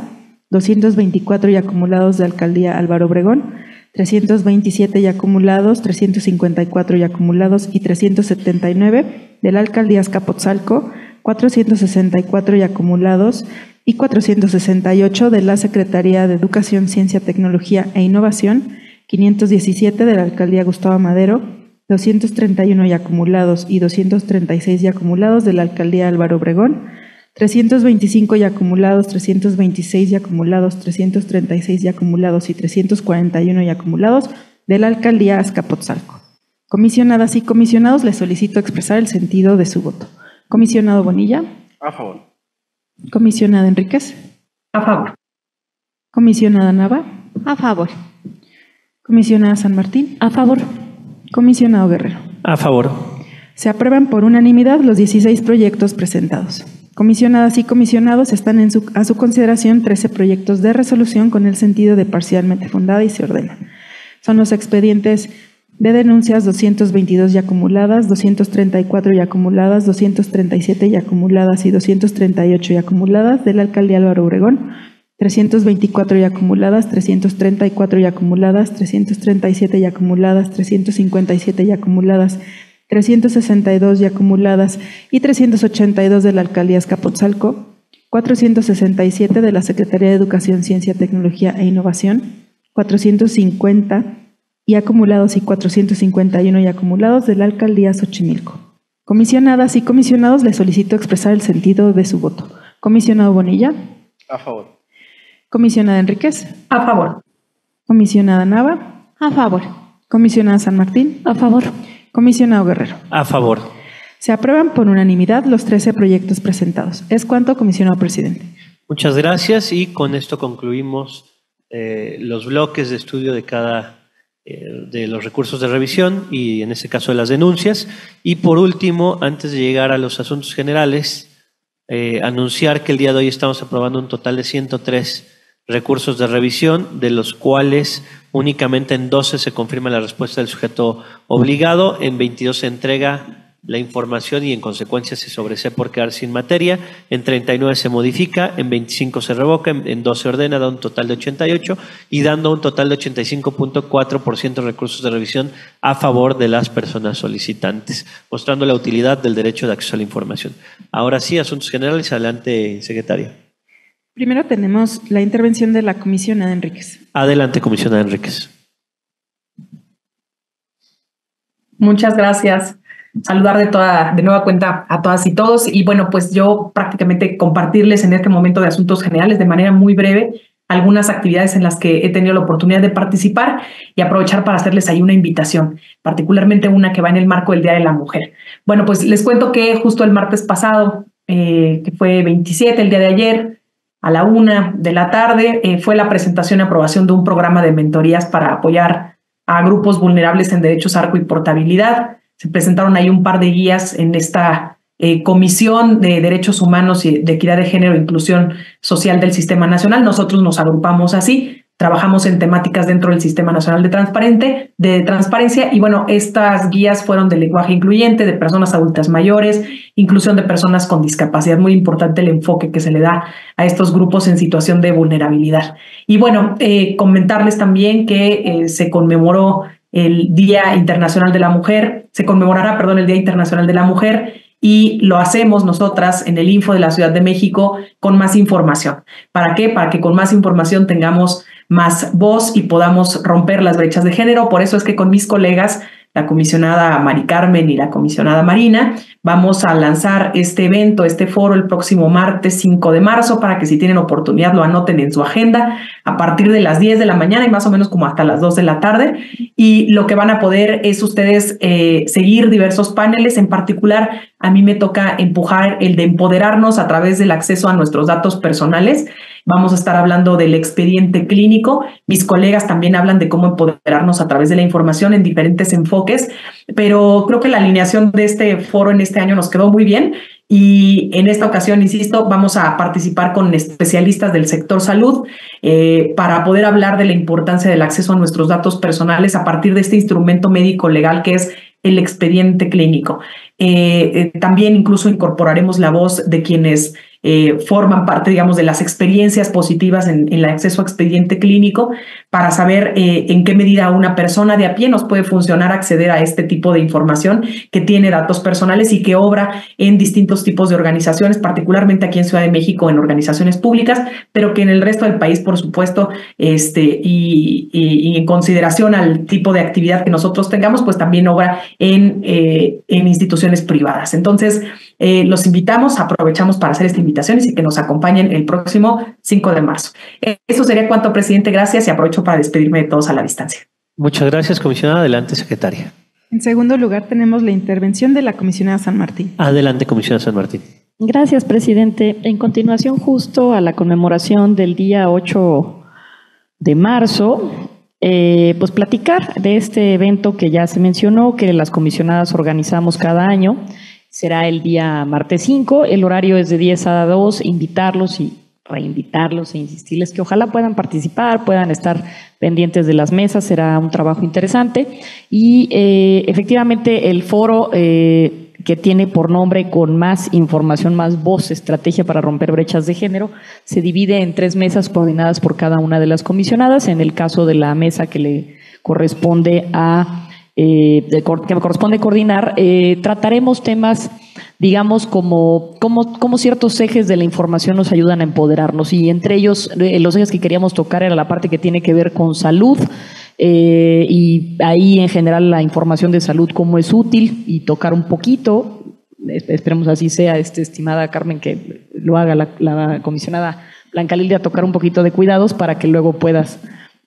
224 y acumulados de la Alcaldía Álvaro Obregón, 327 y acumulados, 354 y acumulados y 379 de la Alcaldía Azcapotzalco, 464 y acumulados y 468 de la Secretaría de Educación, Ciencia, Tecnología e Innovación, 517 de la Alcaldía Gustavo Madero, 231 y acumulados y 236 y acumulados de la Alcaldía Álvaro Obregón, 325 y acumulados, 326 y acumulados, 336 y acumulados y 341 y acumulados de la alcaldía Azcapotzalco. Comisionadas y comisionados, les solicito expresar el sentido de su voto. Comisionado Bonilla. A favor. Comisionada Enríquez. A favor. Comisionada Nava. A favor. Comisionada San Martín. A favor. Comisionado Guerrero. A favor. Se aprueban por unanimidad los 16 proyectos presentados. Comisionadas y comisionados están en su, a su consideración 13 proyectos de resolución con el sentido de parcialmente fundada y se ordena. Son los expedientes de denuncias 222 y acumuladas, 234 y acumuladas, 237 y acumuladas y 238 y acumuladas de la alcaldía Álvaro Obregón, 324 y acumuladas, 334 y acumuladas, 337 y acumuladas, 357 y acumuladas 362 ya acumuladas y 382 de la Alcaldía Escapotzalco, 467 de la Secretaría de Educación, Ciencia, Tecnología e Innovación, 450 y acumulados y 451 y acumulados de la Alcaldía Xochimilco. Comisionadas y comisionados les solicito expresar el sentido de su voto. Comisionado Bonilla. A favor. Comisionada Enríquez. A favor. Comisionada Nava. A favor. Comisionada San Martín. A favor. Comisionado Guerrero. A favor. Se aprueban por unanimidad los 13 proyectos presentados. Es cuanto, comisionado presidente. Muchas gracias y con esto concluimos eh, los bloques de estudio de cada de los recursos de revisión y en este caso de las denuncias. Y por último, antes de llegar a los asuntos generales, eh, anunciar que el día de hoy estamos aprobando un total de 103 recursos de revisión, de los cuales únicamente en 12 se confirma la respuesta del sujeto obligado, en 22 se entrega la información y en consecuencia se sobresee por quedar sin materia, en 39 se modifica, en 25 se revoca, en, en 12 se ordena, da un total de 88 y dando un total de 85.4% de recursos de revisión a favor de las personas solicitantes, mostrando la utilidad del derecho de acceso a la información. Ahora sí, asuntos generales, adelante, secretaria. Primero tenemos la intervención de la comisionada Enríquez. Adelante, comisionada Enríquez. Muchas gracias. Saludar de toda, de nueva cuenta a todas y todos. Y bueno, pues yo prácticamente compartirles en este momento de asuntos generales de manera muy breve algunas actividades en las que he tenido la oportunidad de participar y aprovechar para hacerles ahí una invitación, particularmente una que va en el marco del Día de la Mujer. Bueno, pues les cuento que justo el martes pasado, eh, que fue 27, el día de ayer, a la una de la tarde, eh, fue la presentación y aprobación de un programa de mentorías para apoyar a grupos vulnerables en derechos arco y portabilidad. Se presentaron ahí un par de guías en esta eh, Comisión de Derechos Humanos y de Equidad de Género e Inclusión Social del Sistema Nacional. Nosotros nos agrupamos así, trabajamos en temáticas dentro del Sistema Nacional de, Transparente, de Transparencia y bueno, estas guías fueron de lenguaje incluyente, de personas adultas mayores, inclusión de personas con discapacidad. Muy importante el enfoque que se le da a estos grupos en situación de vulnerabilidad. Y bueno, eh, comentarles también que eh, se conmemoró el Día Internacional de la Mujer, se conmemorará, perdón, el Día Internacional de la Mujer y lo hacemos nosotras en el Info de la Ciudad de México con más información. ¿Para qué? Para que con más información tengamos más voz y podamos romper las brechas de género. Por eso es que con mis colegas la comisionada Mari Carmen y la comisionada Marina. Vamos a lanzar este evento, este foro el próximo martes 5 de marzo para que si tienen oportunidad lo anoten en su agenda a partir de las 10 de la mañana y más o menos como hasta las 2 de la tarde. Y lo que van a poder es ustedes eh, seguir diversos paneles. En particular, a mí me toca empujar el de empoderarnos a través del acceso a nuestros datos personales Vamos a estar hablando del expediente clínico. Mis colegas también hablan de cómo empoderarnos a través de la información en diferentes enfoques, pero creo que la alineación de este foro en este año nos quedó muy bien y en esta ocasión, insisto, vamos a participar con especialistas del sector salud eh, para poder hablar de la importancia del acceso a nuestros datos personales a partir de este instrumento médico legal que es el expediente clínico. Eh, eh, también incluso incorporaremos la voz de quienes eh, forman parte, digamos, de las experiencias positivas en, el acceso a expediente clínico para saber eh, en qué medida una persona de a pie nos puede funcionar acceder a este tipo de información que tiene datos personales y que obra en distintos tipos de organizaciones, particularmente aquí en Ciudad de México en organizaciones públicas, pero que en el resto del país, por supuesto, este, y, en consideración al tipo de actividad que nosotros tengamos, pues también obra en, eh, en instituciones privadas. Entonces, los invitamos, aprovechamos para hacer esta invitación y que nos acompañen el próximo 5 de marzo. Eso sería cuanto, presidente. Gracias y aprovecho para despedirme de todos a la distancia. Muchas gracias, comisionada. Adelante, secretaria. En segundo lugar, tenemos la intervención de la comisionada San Martín. Adelante, comisionada San Martín. Gracias, presidente. En continuación, justo a la conmemoración del día 8 de marzo, eh, pues platicar de este evento que ya se mencionó, que las comisionadas organizamos cada año será el día martes 5, el horario es de 10 a 2, invitarlos y reinvitarlos e insistirles que ojalá puedan participar, puedan estar pendientes de las mesas, será un trabajo interesante. Y eh, efectivamente el foro eh, que tiene por nombre con más información, más voz, estrategia para romper brechas de género, se divide en tres mesas coordinadas por cada una de las comisionadas. En el caso de la mesa que le corresponde a eh, que me corresponde coordinar, eh, trataremos temas, digamos, como, como, ciertos ejes de la información nos ayudan a empoderarnos. Y entre ellos, eh, los ejes que queríamos tocar era la parte que tiene que ver con salud. y ahí en general la información de salud, cómo es útil y tocar un poquito, esperemos así sea, este, estimada Carmen, que lo haga la comisionada Blanca Lilia, tocar un poquito de cuidados para que luego puedas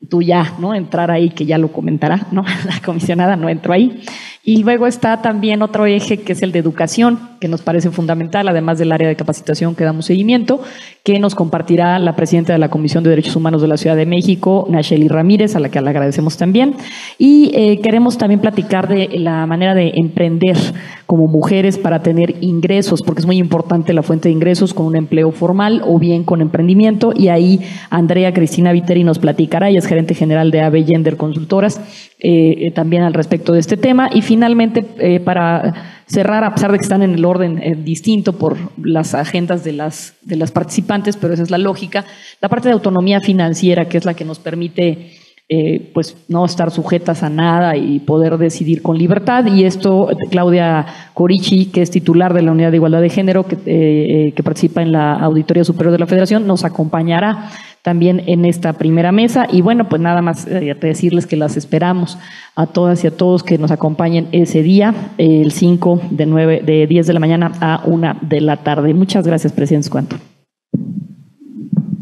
tú ya, ¿no? Entrar ahí, que ya lo comentará, ¿no? [LAUGHS] La comisionada no entró ahí. Y luego está también otro eje que es el de educación, que nos parece fundamental, además del área de capacitación que damos seguimiento, que nos compartirá la presidenta de la Comisión de Derechos Humanos de la Ciudad de México, Nacheli Ramírez, a la que le agradecemos también. Y eh, queremos también platicar de la manera de emprender como mujeres para tener ingresos, porque es muy importante la fuente de ingresos con un empleo formal o bien con emprendimiento. Y ahí Andrea Cristina Viteri nos platicará, ella es gerente general de AB Gender Consultoras, eh, eh, también al respecto de este tema. Y finalmente, eh, para cerrar, a pesar de que están en el orden eh, distinto por las agendas de las, de las participantes, pero esa es la lógica, la parte de autonomía financiera, que es la que nos permite eh, pues no estar sujetas a nada y poder decidir con libertad. Y esto, Claudia Corichi, que es titular de la Unidad de Igualdad de Género, que, eh, que participa en la Auditoría Superior de la Federación, nos acompañará también en esta primera mesa. Y bueno, pues nada más eh, decirles que las esperamos a todas y a todos que nos acompañen ese día, el 5 de, 9, de 10 de la mañana a 1 de la tarde. Muchas gracias, presidente Cuanto.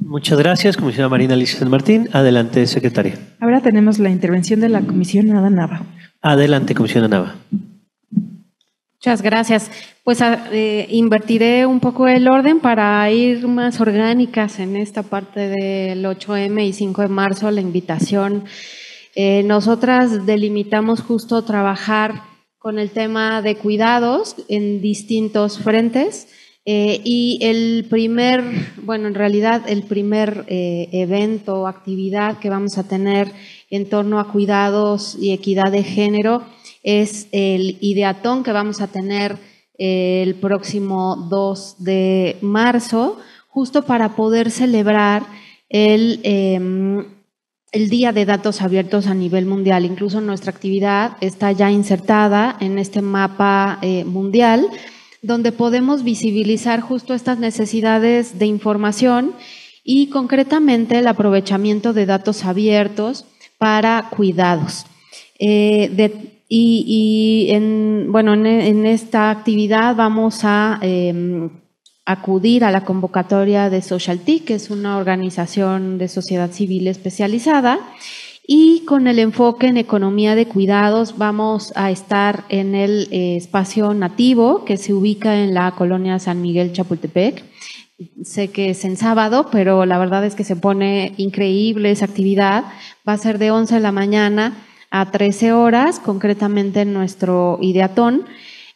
Muchas gracias, comisionada Marina Alicia San Martín. Adelante, secretaria. Ahora tenemos la intervención de la comisionada Nava. Adelante, comisionada Nava. Muchas gracias. Pues eh, invertiré un poco el orden para ir más orgánicas en esta parte del 8M y 5 de marzo, la invitación. Eh, nosotras delimitamos justo trabajar con el tema de cuidados en distintos frentes. Eh, y el primer, bueno, en realidad el primer eh, evento o actividad que vamos a tener en torno a cuidados y equidad de género es el ideatón que vamos a tener eh, el próximo 2 de marzo, justo para poder celebrar el, em, el Día de Datos Abiertos a nivel mundial. Incluso nuestra actividad está ya insertada en este mapa mundial donde podemos visibilizar justo estas necesidades de información y concretamente el aprovechamiento de datos abiertos para cuidados. Eh, y, en, bueno, en, esta actividad vamos a em, acudir a la convocatoria de SocialTIC, que es una organización de sociedad civil especializada, y con el enfoque en economía de cuidados vamos a estar en el eh, espacio nativo que se ubica en la colonia San Miguel Chapultepec. Sé que es en sábado, pero la verdad es que se pone increíble esa actividad. Va a ser de 11 de la mañana a 13 horas, concretamente en nuestro ideatón.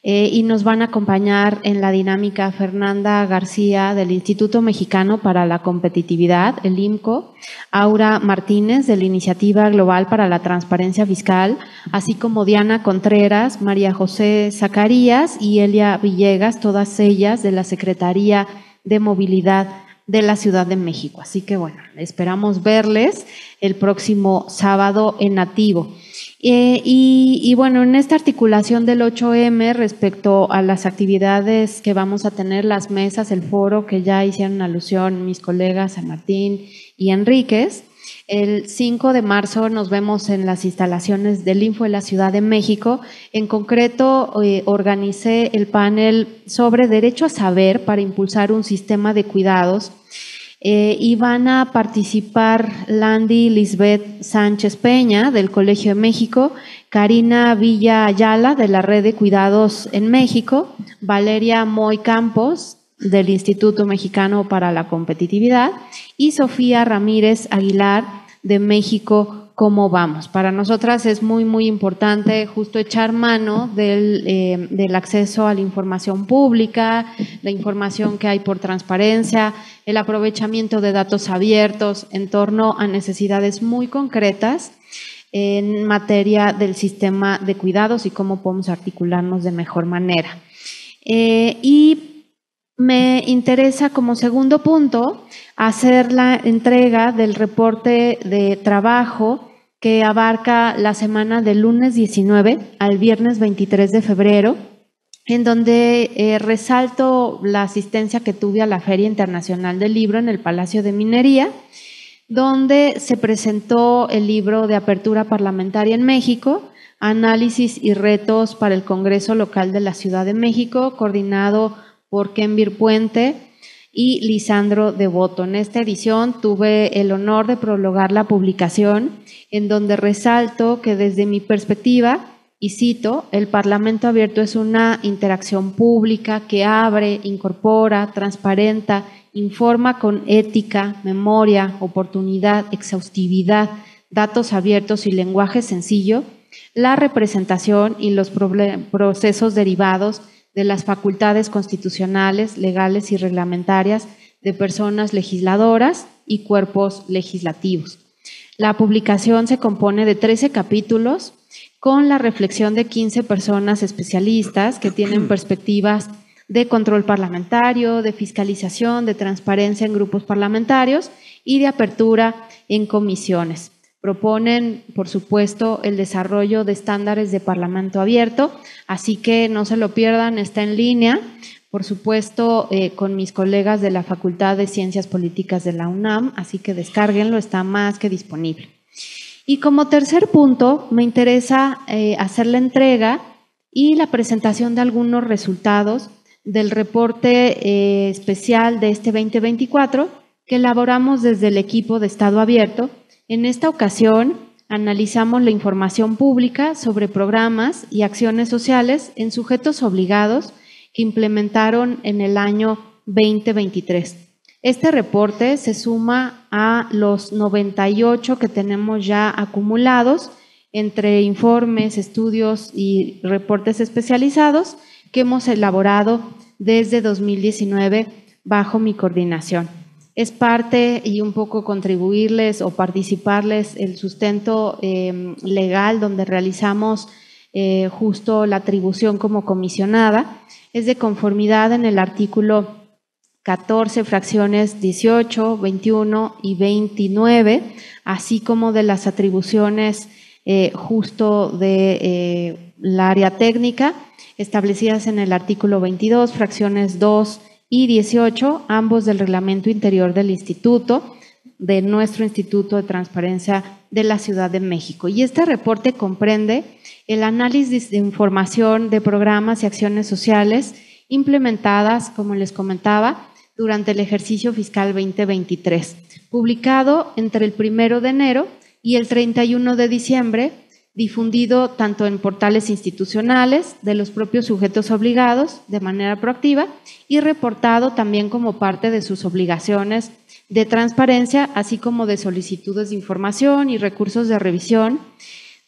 Eh, y nos van a acompañar en la dinámica Fernanda García del Instituto Mexicano para la Competitividad, el IMCO, Aura Martínez de la Iniciativa Global para la Transparencia Fiscal, así como Diana Contreras, María José Zacarías y Elia Villegas, todas ellas de la Secretaría de Movilidad de la Ciudad de México. Así que bueno, esperamos verles el próximo sábado en Nativo. Eh, y, bueno, en esta articulación del 8M respecto a las actividades que vamos a tener, las mesas, el foro que ya hicieron alusión mis colegas San Martín y Enríquez, el 5 de marzo nos vemos en las instalaciones del Info de la Ciudad de México. En concreto, eh, organicé el panel sobre derecho a saber para impulsar un sistema de cuidados eh, y van a participar Landy Lisbeth Sánchez Peña del Colegio de México, Karina Villa Ayala de la Red de Cuidados en México, Valeria Moy Campos del Instituto Mexicano para la Competitividad y Sofía Ramírez Aguilar de México cómo vamos. Para nosotras es muy, muy importante justo echar mano del, eh, del, acceso a la información pública, la información que hay por transparencia, el aprovechamiento de datos abiertos en torno a necesidades muy concretas en materia del sistema de cuidados y cómo podemos articularnos de mejor manera. Eh, y me interesa como segundo punto hacer la entrega del reporte de trabajo que abarca la semana del lunes 19 al viernes 23 de febrero, en donde eh, resalto la asistencia que tuve a la Feria Internacional del Libro en el Palacio de Minería, donde se presentó el libro de apertura parlamentaria en México, Análisis y retos para el Congreso Local de la Ciudad de México, coordinado por Kenvir Puente y Lisandro Devoto. En esta edición tuve el honor de prologar la publicación en donde resalto que desde mi perspectiva, y cito, el Parlamento abierto es una interacción pública que abre, incorpora, transparenta, informa con ética, memoria, oportunidad, exhaustividad, datos abiertos y lenguaje sencillo, la representación y los procesos derivados de las facultades constitucionales, legales y reglamentarias de personas legisladoras y cuerpos legislativos. La publicación se compone de 13 capítulos con la reflexión de 15 personas especialistas que tienen [CLEARS THROAT] perspectivas de control parlamentario, de fiscalización, de transparencia en grupos parlamentarios y de apertura en comisiones. Proponen, por supuesto, el desarrollo de estándares de Parlamento abierto, así que no se lo pierdan, está en línea, por supuesto, eh, con mis colegas de la Facultad de Ciencias Políticas de la UNAM, así que descárguenlo, está más que disponible. Y como tercer punto, me interesa eh, hacer la entrega y la presentación de algunos resultados del reporte eh, especial de este 2024 que elaboramos desde el equipo de Estado Abierto en esta ocasión, analizamos la información pública sobre programas y acciones sociales en sujetos obligados que implementaron en el año 2023. Este reporte se suma a los 98 que tenemos ya acumulados entre informes, estudios y reportes especializados que hemos elaborado desde 2019 bajo mi coordinación es parte y un poco contribuirles o participarles el sustento em, legal donde realizamos eh, justo la atribución como comisionada. Es de conformidad en el artículo 14, fracciones 18, 21 y 29, así como de las atribuciones eh, justo de eh, la área técnica establecidas en el artículo 22, fracciones 2 y 18, ambos del reglamento interior del instituto, de nuestro Instituto de Transparencia de la Ciudad de México. Y este reporte comprende el análisis de información de programas y acciones sociales implementadas, como les comentaba, durante el ejercicio fiscal 2023, publicado entre el primero de enero y el 31 de diciembre difundido tanto en portales institucionales de los propios sujetos obligados de manera proactiva y reportado también como parte de sus obligaciones de transparencia, así como de solicitudes de información y recursos de revisión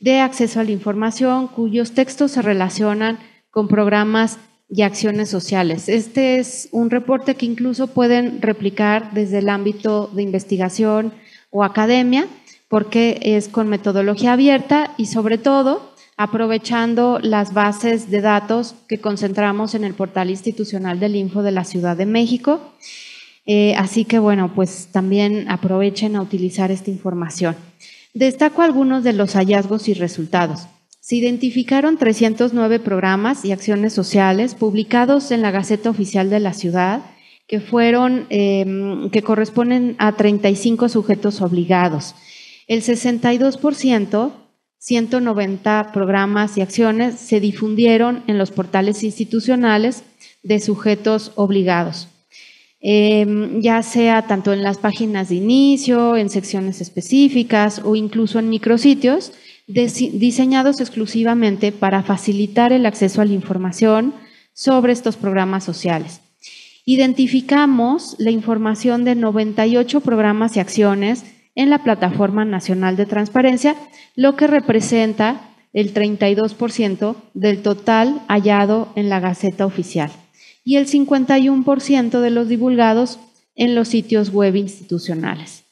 de acceso a la información cuyos textos se relacionan con programas y acciones sociales. Este es un reporte que incluso pueden replicar desde el ámbito de investigación o academia porque es con metodología abierta y sobre todo aprovechando las bases de datos que concentramos en el portal institucional del Info de la Ciudad de México. Eh, así que bueno, pues también aprovechen a utilizar esta información. Destaco algunos de los hallazgos y resultados. Se identificaron 309 programas y acciones sociales publicados en la Gaceta Oficial de la Ciudad que fueron, em, que corresponden a 35 sujetos obligados. El 62%, 190 programas y acciones se difundieron en los portales institucionales de sujetos obligados, em, ya sea tanto en las páginas de inicio, en secciones específicas o incluso en micrositios diseñados exclusivamente para facilitar el acceso a la información sobre estos programas sociales. Identificamos la información de 98 programas y acciones en la Plataforma Nacional de Transparencia, lo que representa el 32% del total hallado en la Gaceta Oficial y el 51% de los divulgados en los sitios web institucionales.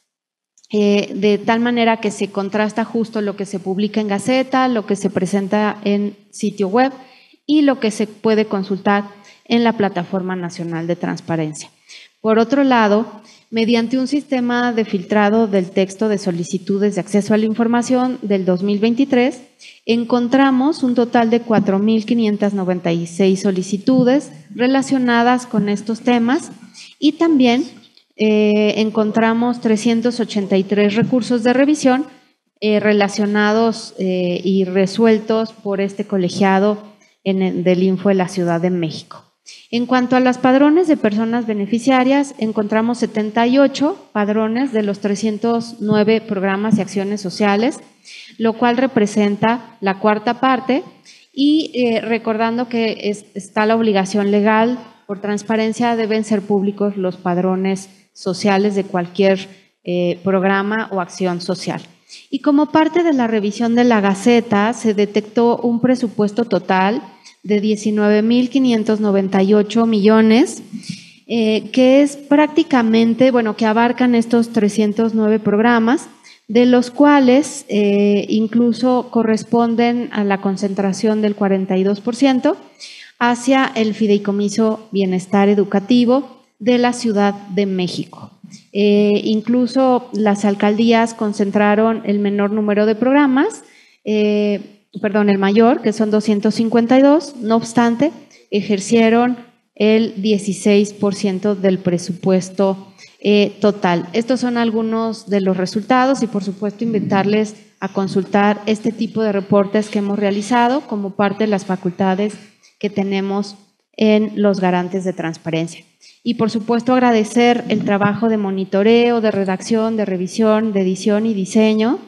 Eh, de tal manera que se contrasta justo lo que se publica en Gaceta, lo que se presenta en sitio web y lo que se puede consultar en la Plataforma Nacional de Transparencia. Por otro lado, mediante un sistema de filtrado del texto de solicitudes de acceso a la información del 2023, encontramos un total de 4.596 solicitudes relacionadas con estos temas y también eh, encontramos 383 recursos de revisión eh, relacionados eh, y resueltos por este colegiado en del Info de la Ciudad de México. En cuanto a las padrones de personas beneficiarias, encontramos 78 padrones de los 309 programas y acciones sociales, lo cual representa la cuarta parte y eh, recordando que está la obligación legal, por transparencia deben ser públicos los padrones sociales de cualquier eh, programa o acción social. Y como parte de la revisión de la Gaceta, se detectó un presupuesto total de 19.598 millones, eh, que es prácticamente, bueno, que abarcan estos 309 programas, de los cuales eh, incluso corresponden a la concentración del 42% hacia el fideicomiso bienestar educativo de la Ciudad de México. Eh, incluso las alcaldías concentraron el menor número de programas, perdón, el mayor, que son 252, no obstante, ejercieron el 16% del presupuesto eh, total. Estos son algunos de los resultados y por supuesto invitarles a consultar este tipo de reportes que hemos realizado como parte de las facultades que tenemos en los garantes de transparencia. Y por supuesto agradecer el trabajo de monitoreo, de redacción, de revisión, de edición y diseño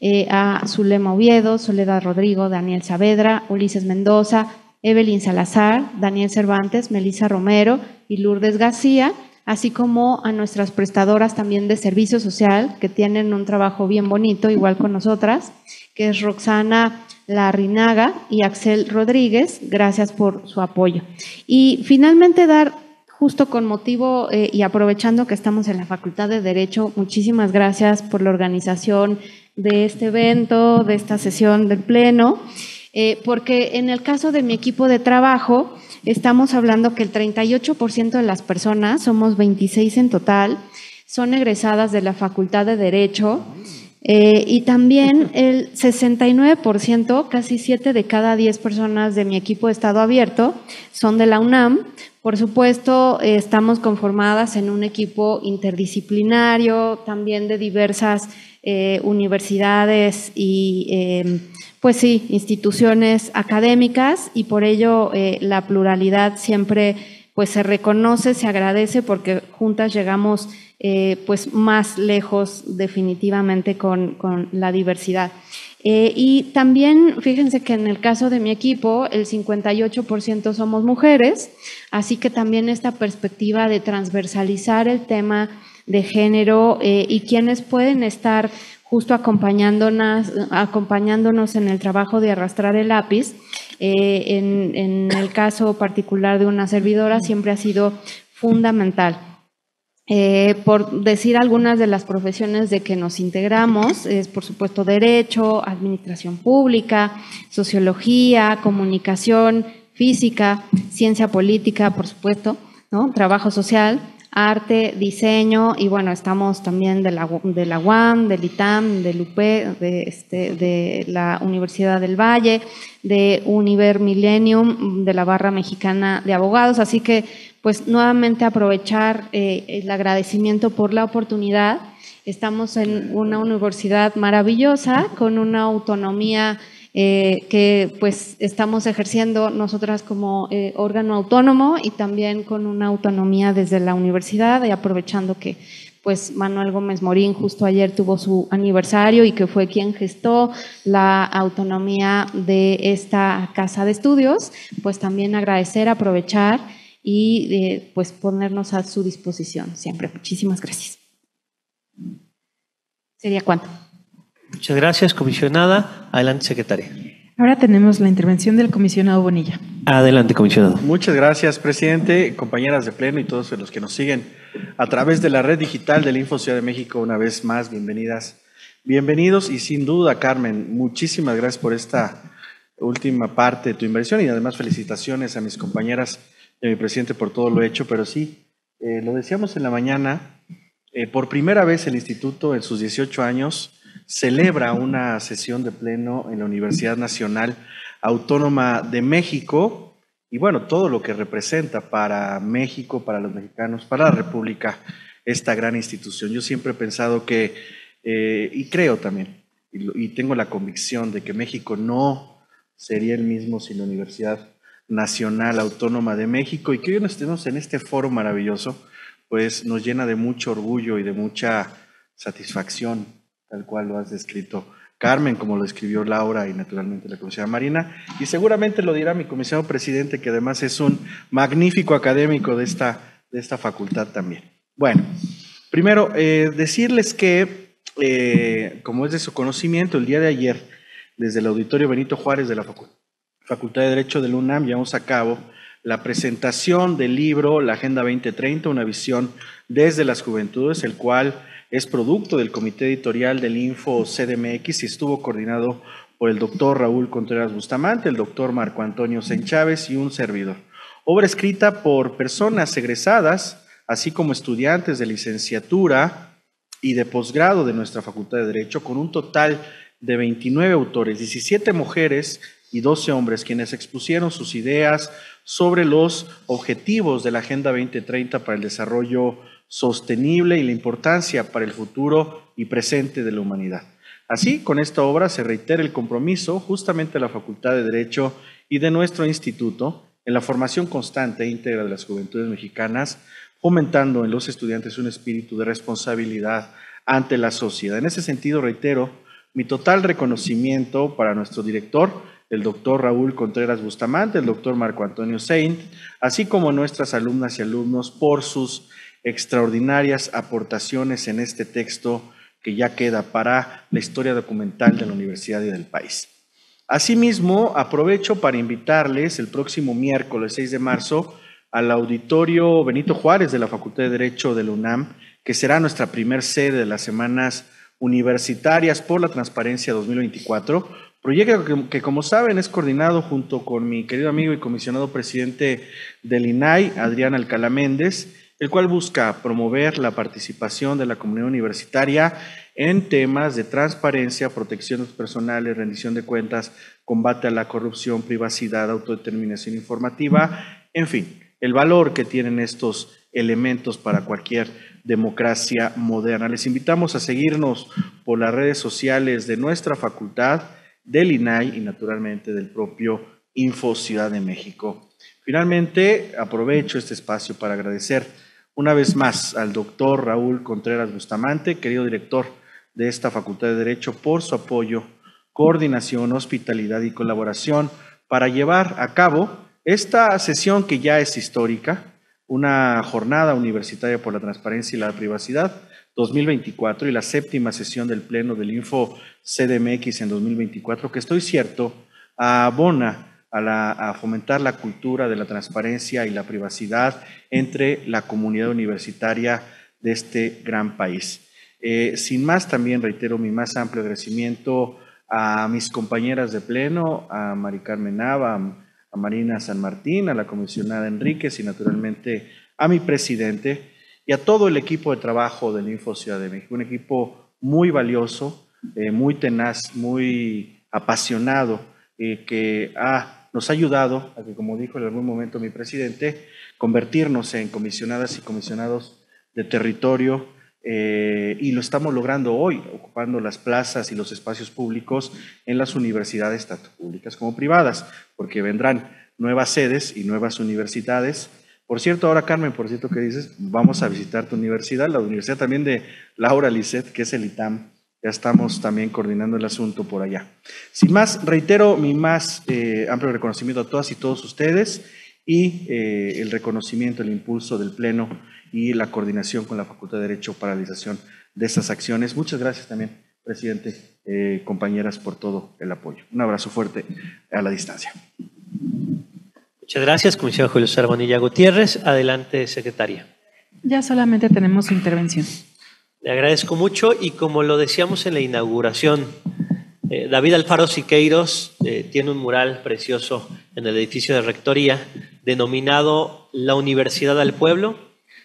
eh, a Zulema Oviedo, Soledad Rodrigo, Daniel Saavedra, Ulises Mendoza, Evelyn Salazar, Daniel Cervantes, Melissa Romero y Lourdes García, así como a nuestras prestadoras también de servicio social, que tienen un trabajo bien bonito, igual con nosotras, que es Roxana Larrinaga y Axel Rodríguez. Gracias por su apoyo. Y finalmente dar, justo con motivo eh, y aprovechando que estamos en la Facultad de Derecho, muchísimas gracias por la organización de este evento, de esta sesión del Pleno, eh, porque en el caso de mi equipo de trabajo, estamos hablando que el 38% de las personas, somos 26 en total, son egresadas de la Facultad de Derecho eh, y también el 69%, casi 7 de cada 10 personas de mi equipo de Estado abierto son de la UNAM. Por supuesto, eh, estamos conformadas en un equipo interdisciplinario, también de diversas eh, universidades y em, pues sí, instituciones académicas y por ello la pluralidad siempre pues se reconoce, se agradece porque juntas llegamos eh, pues más lejos definitivamente con, la diversidad. Eh, y también, fíjense que en el caso de mi equipo, el 58% somos mujeres, así que también esta perspectiva de transversalizar el tema de género eh, y quienes pueden estar justo acompañándonos, acompañándonos en el trabajo de arrastrar el lápiz. en, en el caso particular de una servidora siempre ha sido fundamental. Eh, por decir algunas de las profesiones de que nos integramos, es por supuesto derecho, administración pública, sociología, comunicación, física, ciencia política, por supuesto, ¿no? trabajo social, arte, diseño y bueno, estamos también de la, de la UAM, del ITAM, del UP, de, este, de la Universidad del Valle, de Univer Millennium, de la Barra Mexicana de Abogados, así que pues nuevamente aprovechar eh, el agradecimiento por la oportunidad. Estamos en una universidad maravillosa, con una autonomía eh, que pues estamos ejerciendo nosotras como eh, órgano autónomo y también con una autonomía desde la universidad y aprovechando que pues Manuel Gómez Morín justo ayer tuvo su aniversario y que fue quien gestó la autonomía de esta casa de estudios, pues también agradecer, aprovechar y eh, pues ponernos a su disposición siempre. Muchísimas gracias. ¿Sería cuánto? Muchas gracias, comisionada. Adelante, secretaria. Ahora tenemos la intervención del comisionado Bonilla. Adelante, comisionado. Muchas gracias, presidente, compañeras de pleno y todos los que nos siguen a través de la red digital del Info Ciudad de México. Una vez más, bienvenidas, bienvenidos y sin duda, Carmen, muchísimas gracias por esta última parte de tu inversión y además felicitaciones a mis compañeras y a mi presidente por todo lo hecho, pero sí, eh, lo decíamos en la mañana, eh, por primera vez el instituto en sus 18 años celebra una sesión de pleno en la Universidad Nacional Autónoma de México. Y bueno, todo lo que representa para México, para los mexicanos, para la República, esta gran institución. Yo siempre he pensado que, eh, y creo también, y, y tengo la convicción de que México no sería el mismo sin la Universidad Nacional Autónoma de México. Y que hoy nos estemos en este foro maravilloso, pues nos llena de mucho orgullo y de mucha satisfacción, tal cual lo has descrito. Carmen, como lo escribió Laura y naturalmente la comisaria Marina, y seguramente lo dirá mi comisionado presidente, que además es un magnífico académico de esta, de esta facultad también. Bueno, primero, eh, decirles que, eh, como es de su conocimiento, el día de ayer, desde el Auditorio Benito Juárez de la Facultad de Derecho del UNAM, llevamos a cabo la presentación del libro La Agenda 2030, una visión desde las juventudes, el cual es producto del comité editorial del Info CDMX y estuvo coordinado por el doctor Raúl Contreras Bustamante, el doctor Marco Antonio Senchávez y un servidor. Obra escrita por personas egresadas, así como estudiantes de licenciatura y de posgrado de nuestra Facultad de Derecho, con un total de 29 autores, 17 mujeres y 12 hombres, quienes expusieron sus ideas sobre los objetivos de la Agenda 2030 para el desarrollo sostenible y la importancia para el futuro y presente de la humanidad. Así, con esta obra se reitera el compromiso justamente de la Facultad de Derecho y de nuestro instituto en la formación constante e íntegra de las juventudes mexicanas, fomentando en los estudiantes un espíritu de responsabilidad ante la sociedad. En ese sentido, reitero mi total reconocimiento para nuestro director, el doctor Raúl Contreras Bustamante, el doctor Marco Antonio Saint, así como nuestras alumnas y alumnos por sus extraordinarias aportaciones en este texto que ya queda para la historia documental de la universidad y del país. Asimismo, aprovecho para invitarles el próximo miércoles 6 de marzo al auditorio Benito Juárez de la Facultad de Derecho de la UNAM, que será nuestra primer sede de las semanas universitarias por la transparencia 2024, proyecto que, como saben es coordinado junto con mi querido amigo y comisionado presidente del INAI, Adrián Alcalá Méndez, el cual busca promover la participación de la comunidad universitaria en temas de transparencia, protecciones personales, rendición de cuentas, combate a la corrupción, privacidad, autodeterminación informativa, en fin, el valor que tienen estos elementos para cualquier democracia moderna. Les invitamos a seguirnos por las redes sociales de nuestra facultad, del INAI y naturalmente del propio Info Ciudad de México. Finalmente, aprovecho este espacio para agradecer una vez más al doctor Raúl Contreras Bustamante, querido director de esta Facultad de Derecho, por su apoyo, coordinación, hospitalidad y colaboración para llevar a cabo esta sesión que ya es histórica, una jornada universitaria por la transparencia y la privacidad 2024 y la séptima sesión del Pleno del Info CDMX en 2024, que estoy cierto abona a, fomentar la cultura de la transparencia y la privacidad entre la comunidad universitaria de este gran país. Eh, sin más, también reitero mi más amplio agradecimiento a mis compañeras de pleno, a Mari Carmen Nava, a Marina San Martín, a la comisionada Enríquez y naturalmente a mi presidente y a todo el equipo de trabajo del Info Ciudad de México, un equipo muy valioso, eh, muy tenaz, muy apasionado, eh, que ha nos ha ayudado a que, como dijo en algún momento mi presidente, convertirnos en comisionadas y comisionados de territorio eh, y lo estamos logrando hoy, ocupando las plazas y los espacios públicos en las universidades, tanto públicas como privadas, porque vendrán nuevas sedes y nuevas universidades. Por cierto, ahora Carmen, por cierto que dices, vamos a visitar tu universidad, la universidad también de Laura Lisset, que es el ITAM, ya estamos también coordinando el asunto por allá. Sin más, reitero mi más eh, amplio reconocimiento a todas y todos ustedes y eh, el reconocimiento, el impulso del Pleno y la coordinación con la Facultad de Derecho para la realización de estas acciones. Muchas gracias también, presidente, eh, compañeras, por todo el apoyo. Un abrazo fuerte a la distancia. Muchas gracias, comisionado Julio Sarbonilla Gutiérrez. Adelante, secretaria. Ya solamente tenemos su intervención. Le agradezco mucho y como lo decíamos en la inauguración, eh, David Alfaro Siqueiros eh, tiene un mural precioso en el edificio de rectoría denominado La Universidad al Pueblo,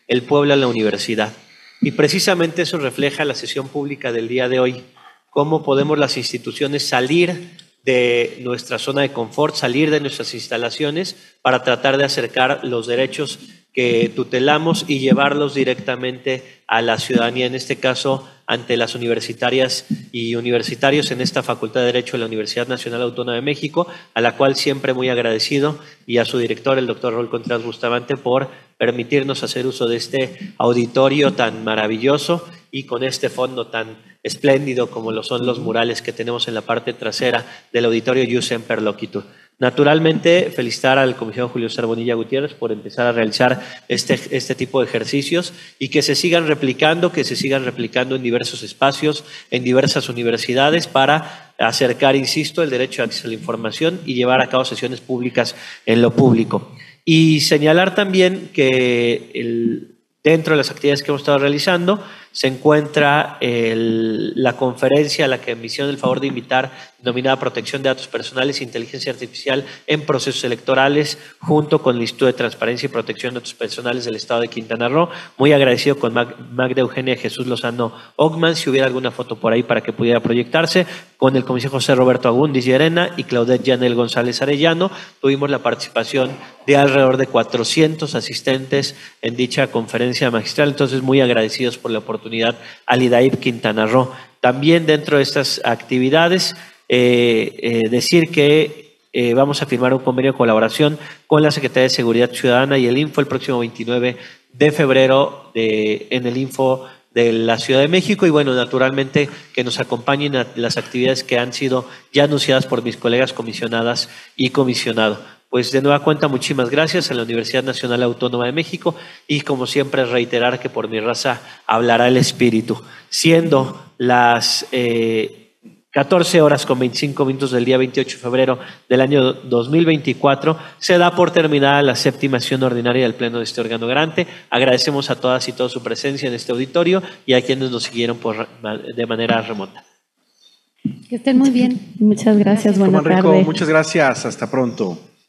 el pueblo a la universidad. Y precisamente eso refleja la sesión pública del día de hoy, cómo podemos las instituciones salir de nuestra zona de confort, salir de nuestras instalaciones para tratar de acercar los derechos que tutelamos y llevarlos directamente a la ciudadanía, en este caso ante las universitarias y universitarios en esta Facultad de Derecho de la Universidad Nacional Autónoma de México, a la cual siempre muy agradecido, y a su director, el doctor Raúl Contreras Bustamante, por permitirnos hacer uso de este auditorio tan maravilloso y con este fondo tan espléndido como lo son los murales que tenemos en la parte trasera del auditorio Yusen Perloquitur. Naturalmente, felicitar al comisionado Julio Sarbonilla Gutiérrez por empezar a realizar este, este tipo de ejercicios y que se sigan replicando, que se sigan replicando en diversos espacios, en diversas universidades para acercar, insisto, el derecho a la información y llevar a cabo sesiones públicas en lo público. Y señalar también que el, dentro de las actividades que hemos estado realizando se encuentra la conferencia a la que me hicieron el favor de invitar denominada Protección de Datos Personales e Inteligencia Artificial en Procesos Electorales, junto con el Instituto de Transparencia y Protección de Datos Personales del Estado de Quintana Roo. Muy agradecido con Magda Eugenia Jesús Lozano Ogman, si hubiera alguna foto por ahí para que pudiera proyectarse, con el comisario José Roberto Agundis Llerena y Claudette Yanel González Arellano. Tuvimos la participación de alrededor de 400 asistentes en dicha conferencia magistral, entonces muy agradecidos por la oportunidad al IDAIP Quintana Roo. También dentro de estas actividades eh, eh, decir que eh, vamos a firmar un convenio de colaboración con la Secretaría de Seguridad Ciudadana y el Info el próximo 29 de febrero de, en el Info de la Ciudad de México y bueno, naturalmente que nos acompañen a las actividades que han sido ya anunciadas por mis colegas comisionadas y comisionado. Pues de nueva cuenta, muchísimas gracias a la Universidad Nacional Autónoma de México y como siempre reiterar que por mi raza hablará el espíritu, siendo las 14 horas con 25 minutos del día 28 de febrero del año 2024, se da por terminada la séptima sesión ordinaria del Pleno de este órgano grande. Agradecemos a todas y todos su presencia en este auditorio y a quienes nos siguieron por, de manera remota. Que estén muy bien. Muchas gracias. Buenas tardes. Muchas gracias. Hasta pronto.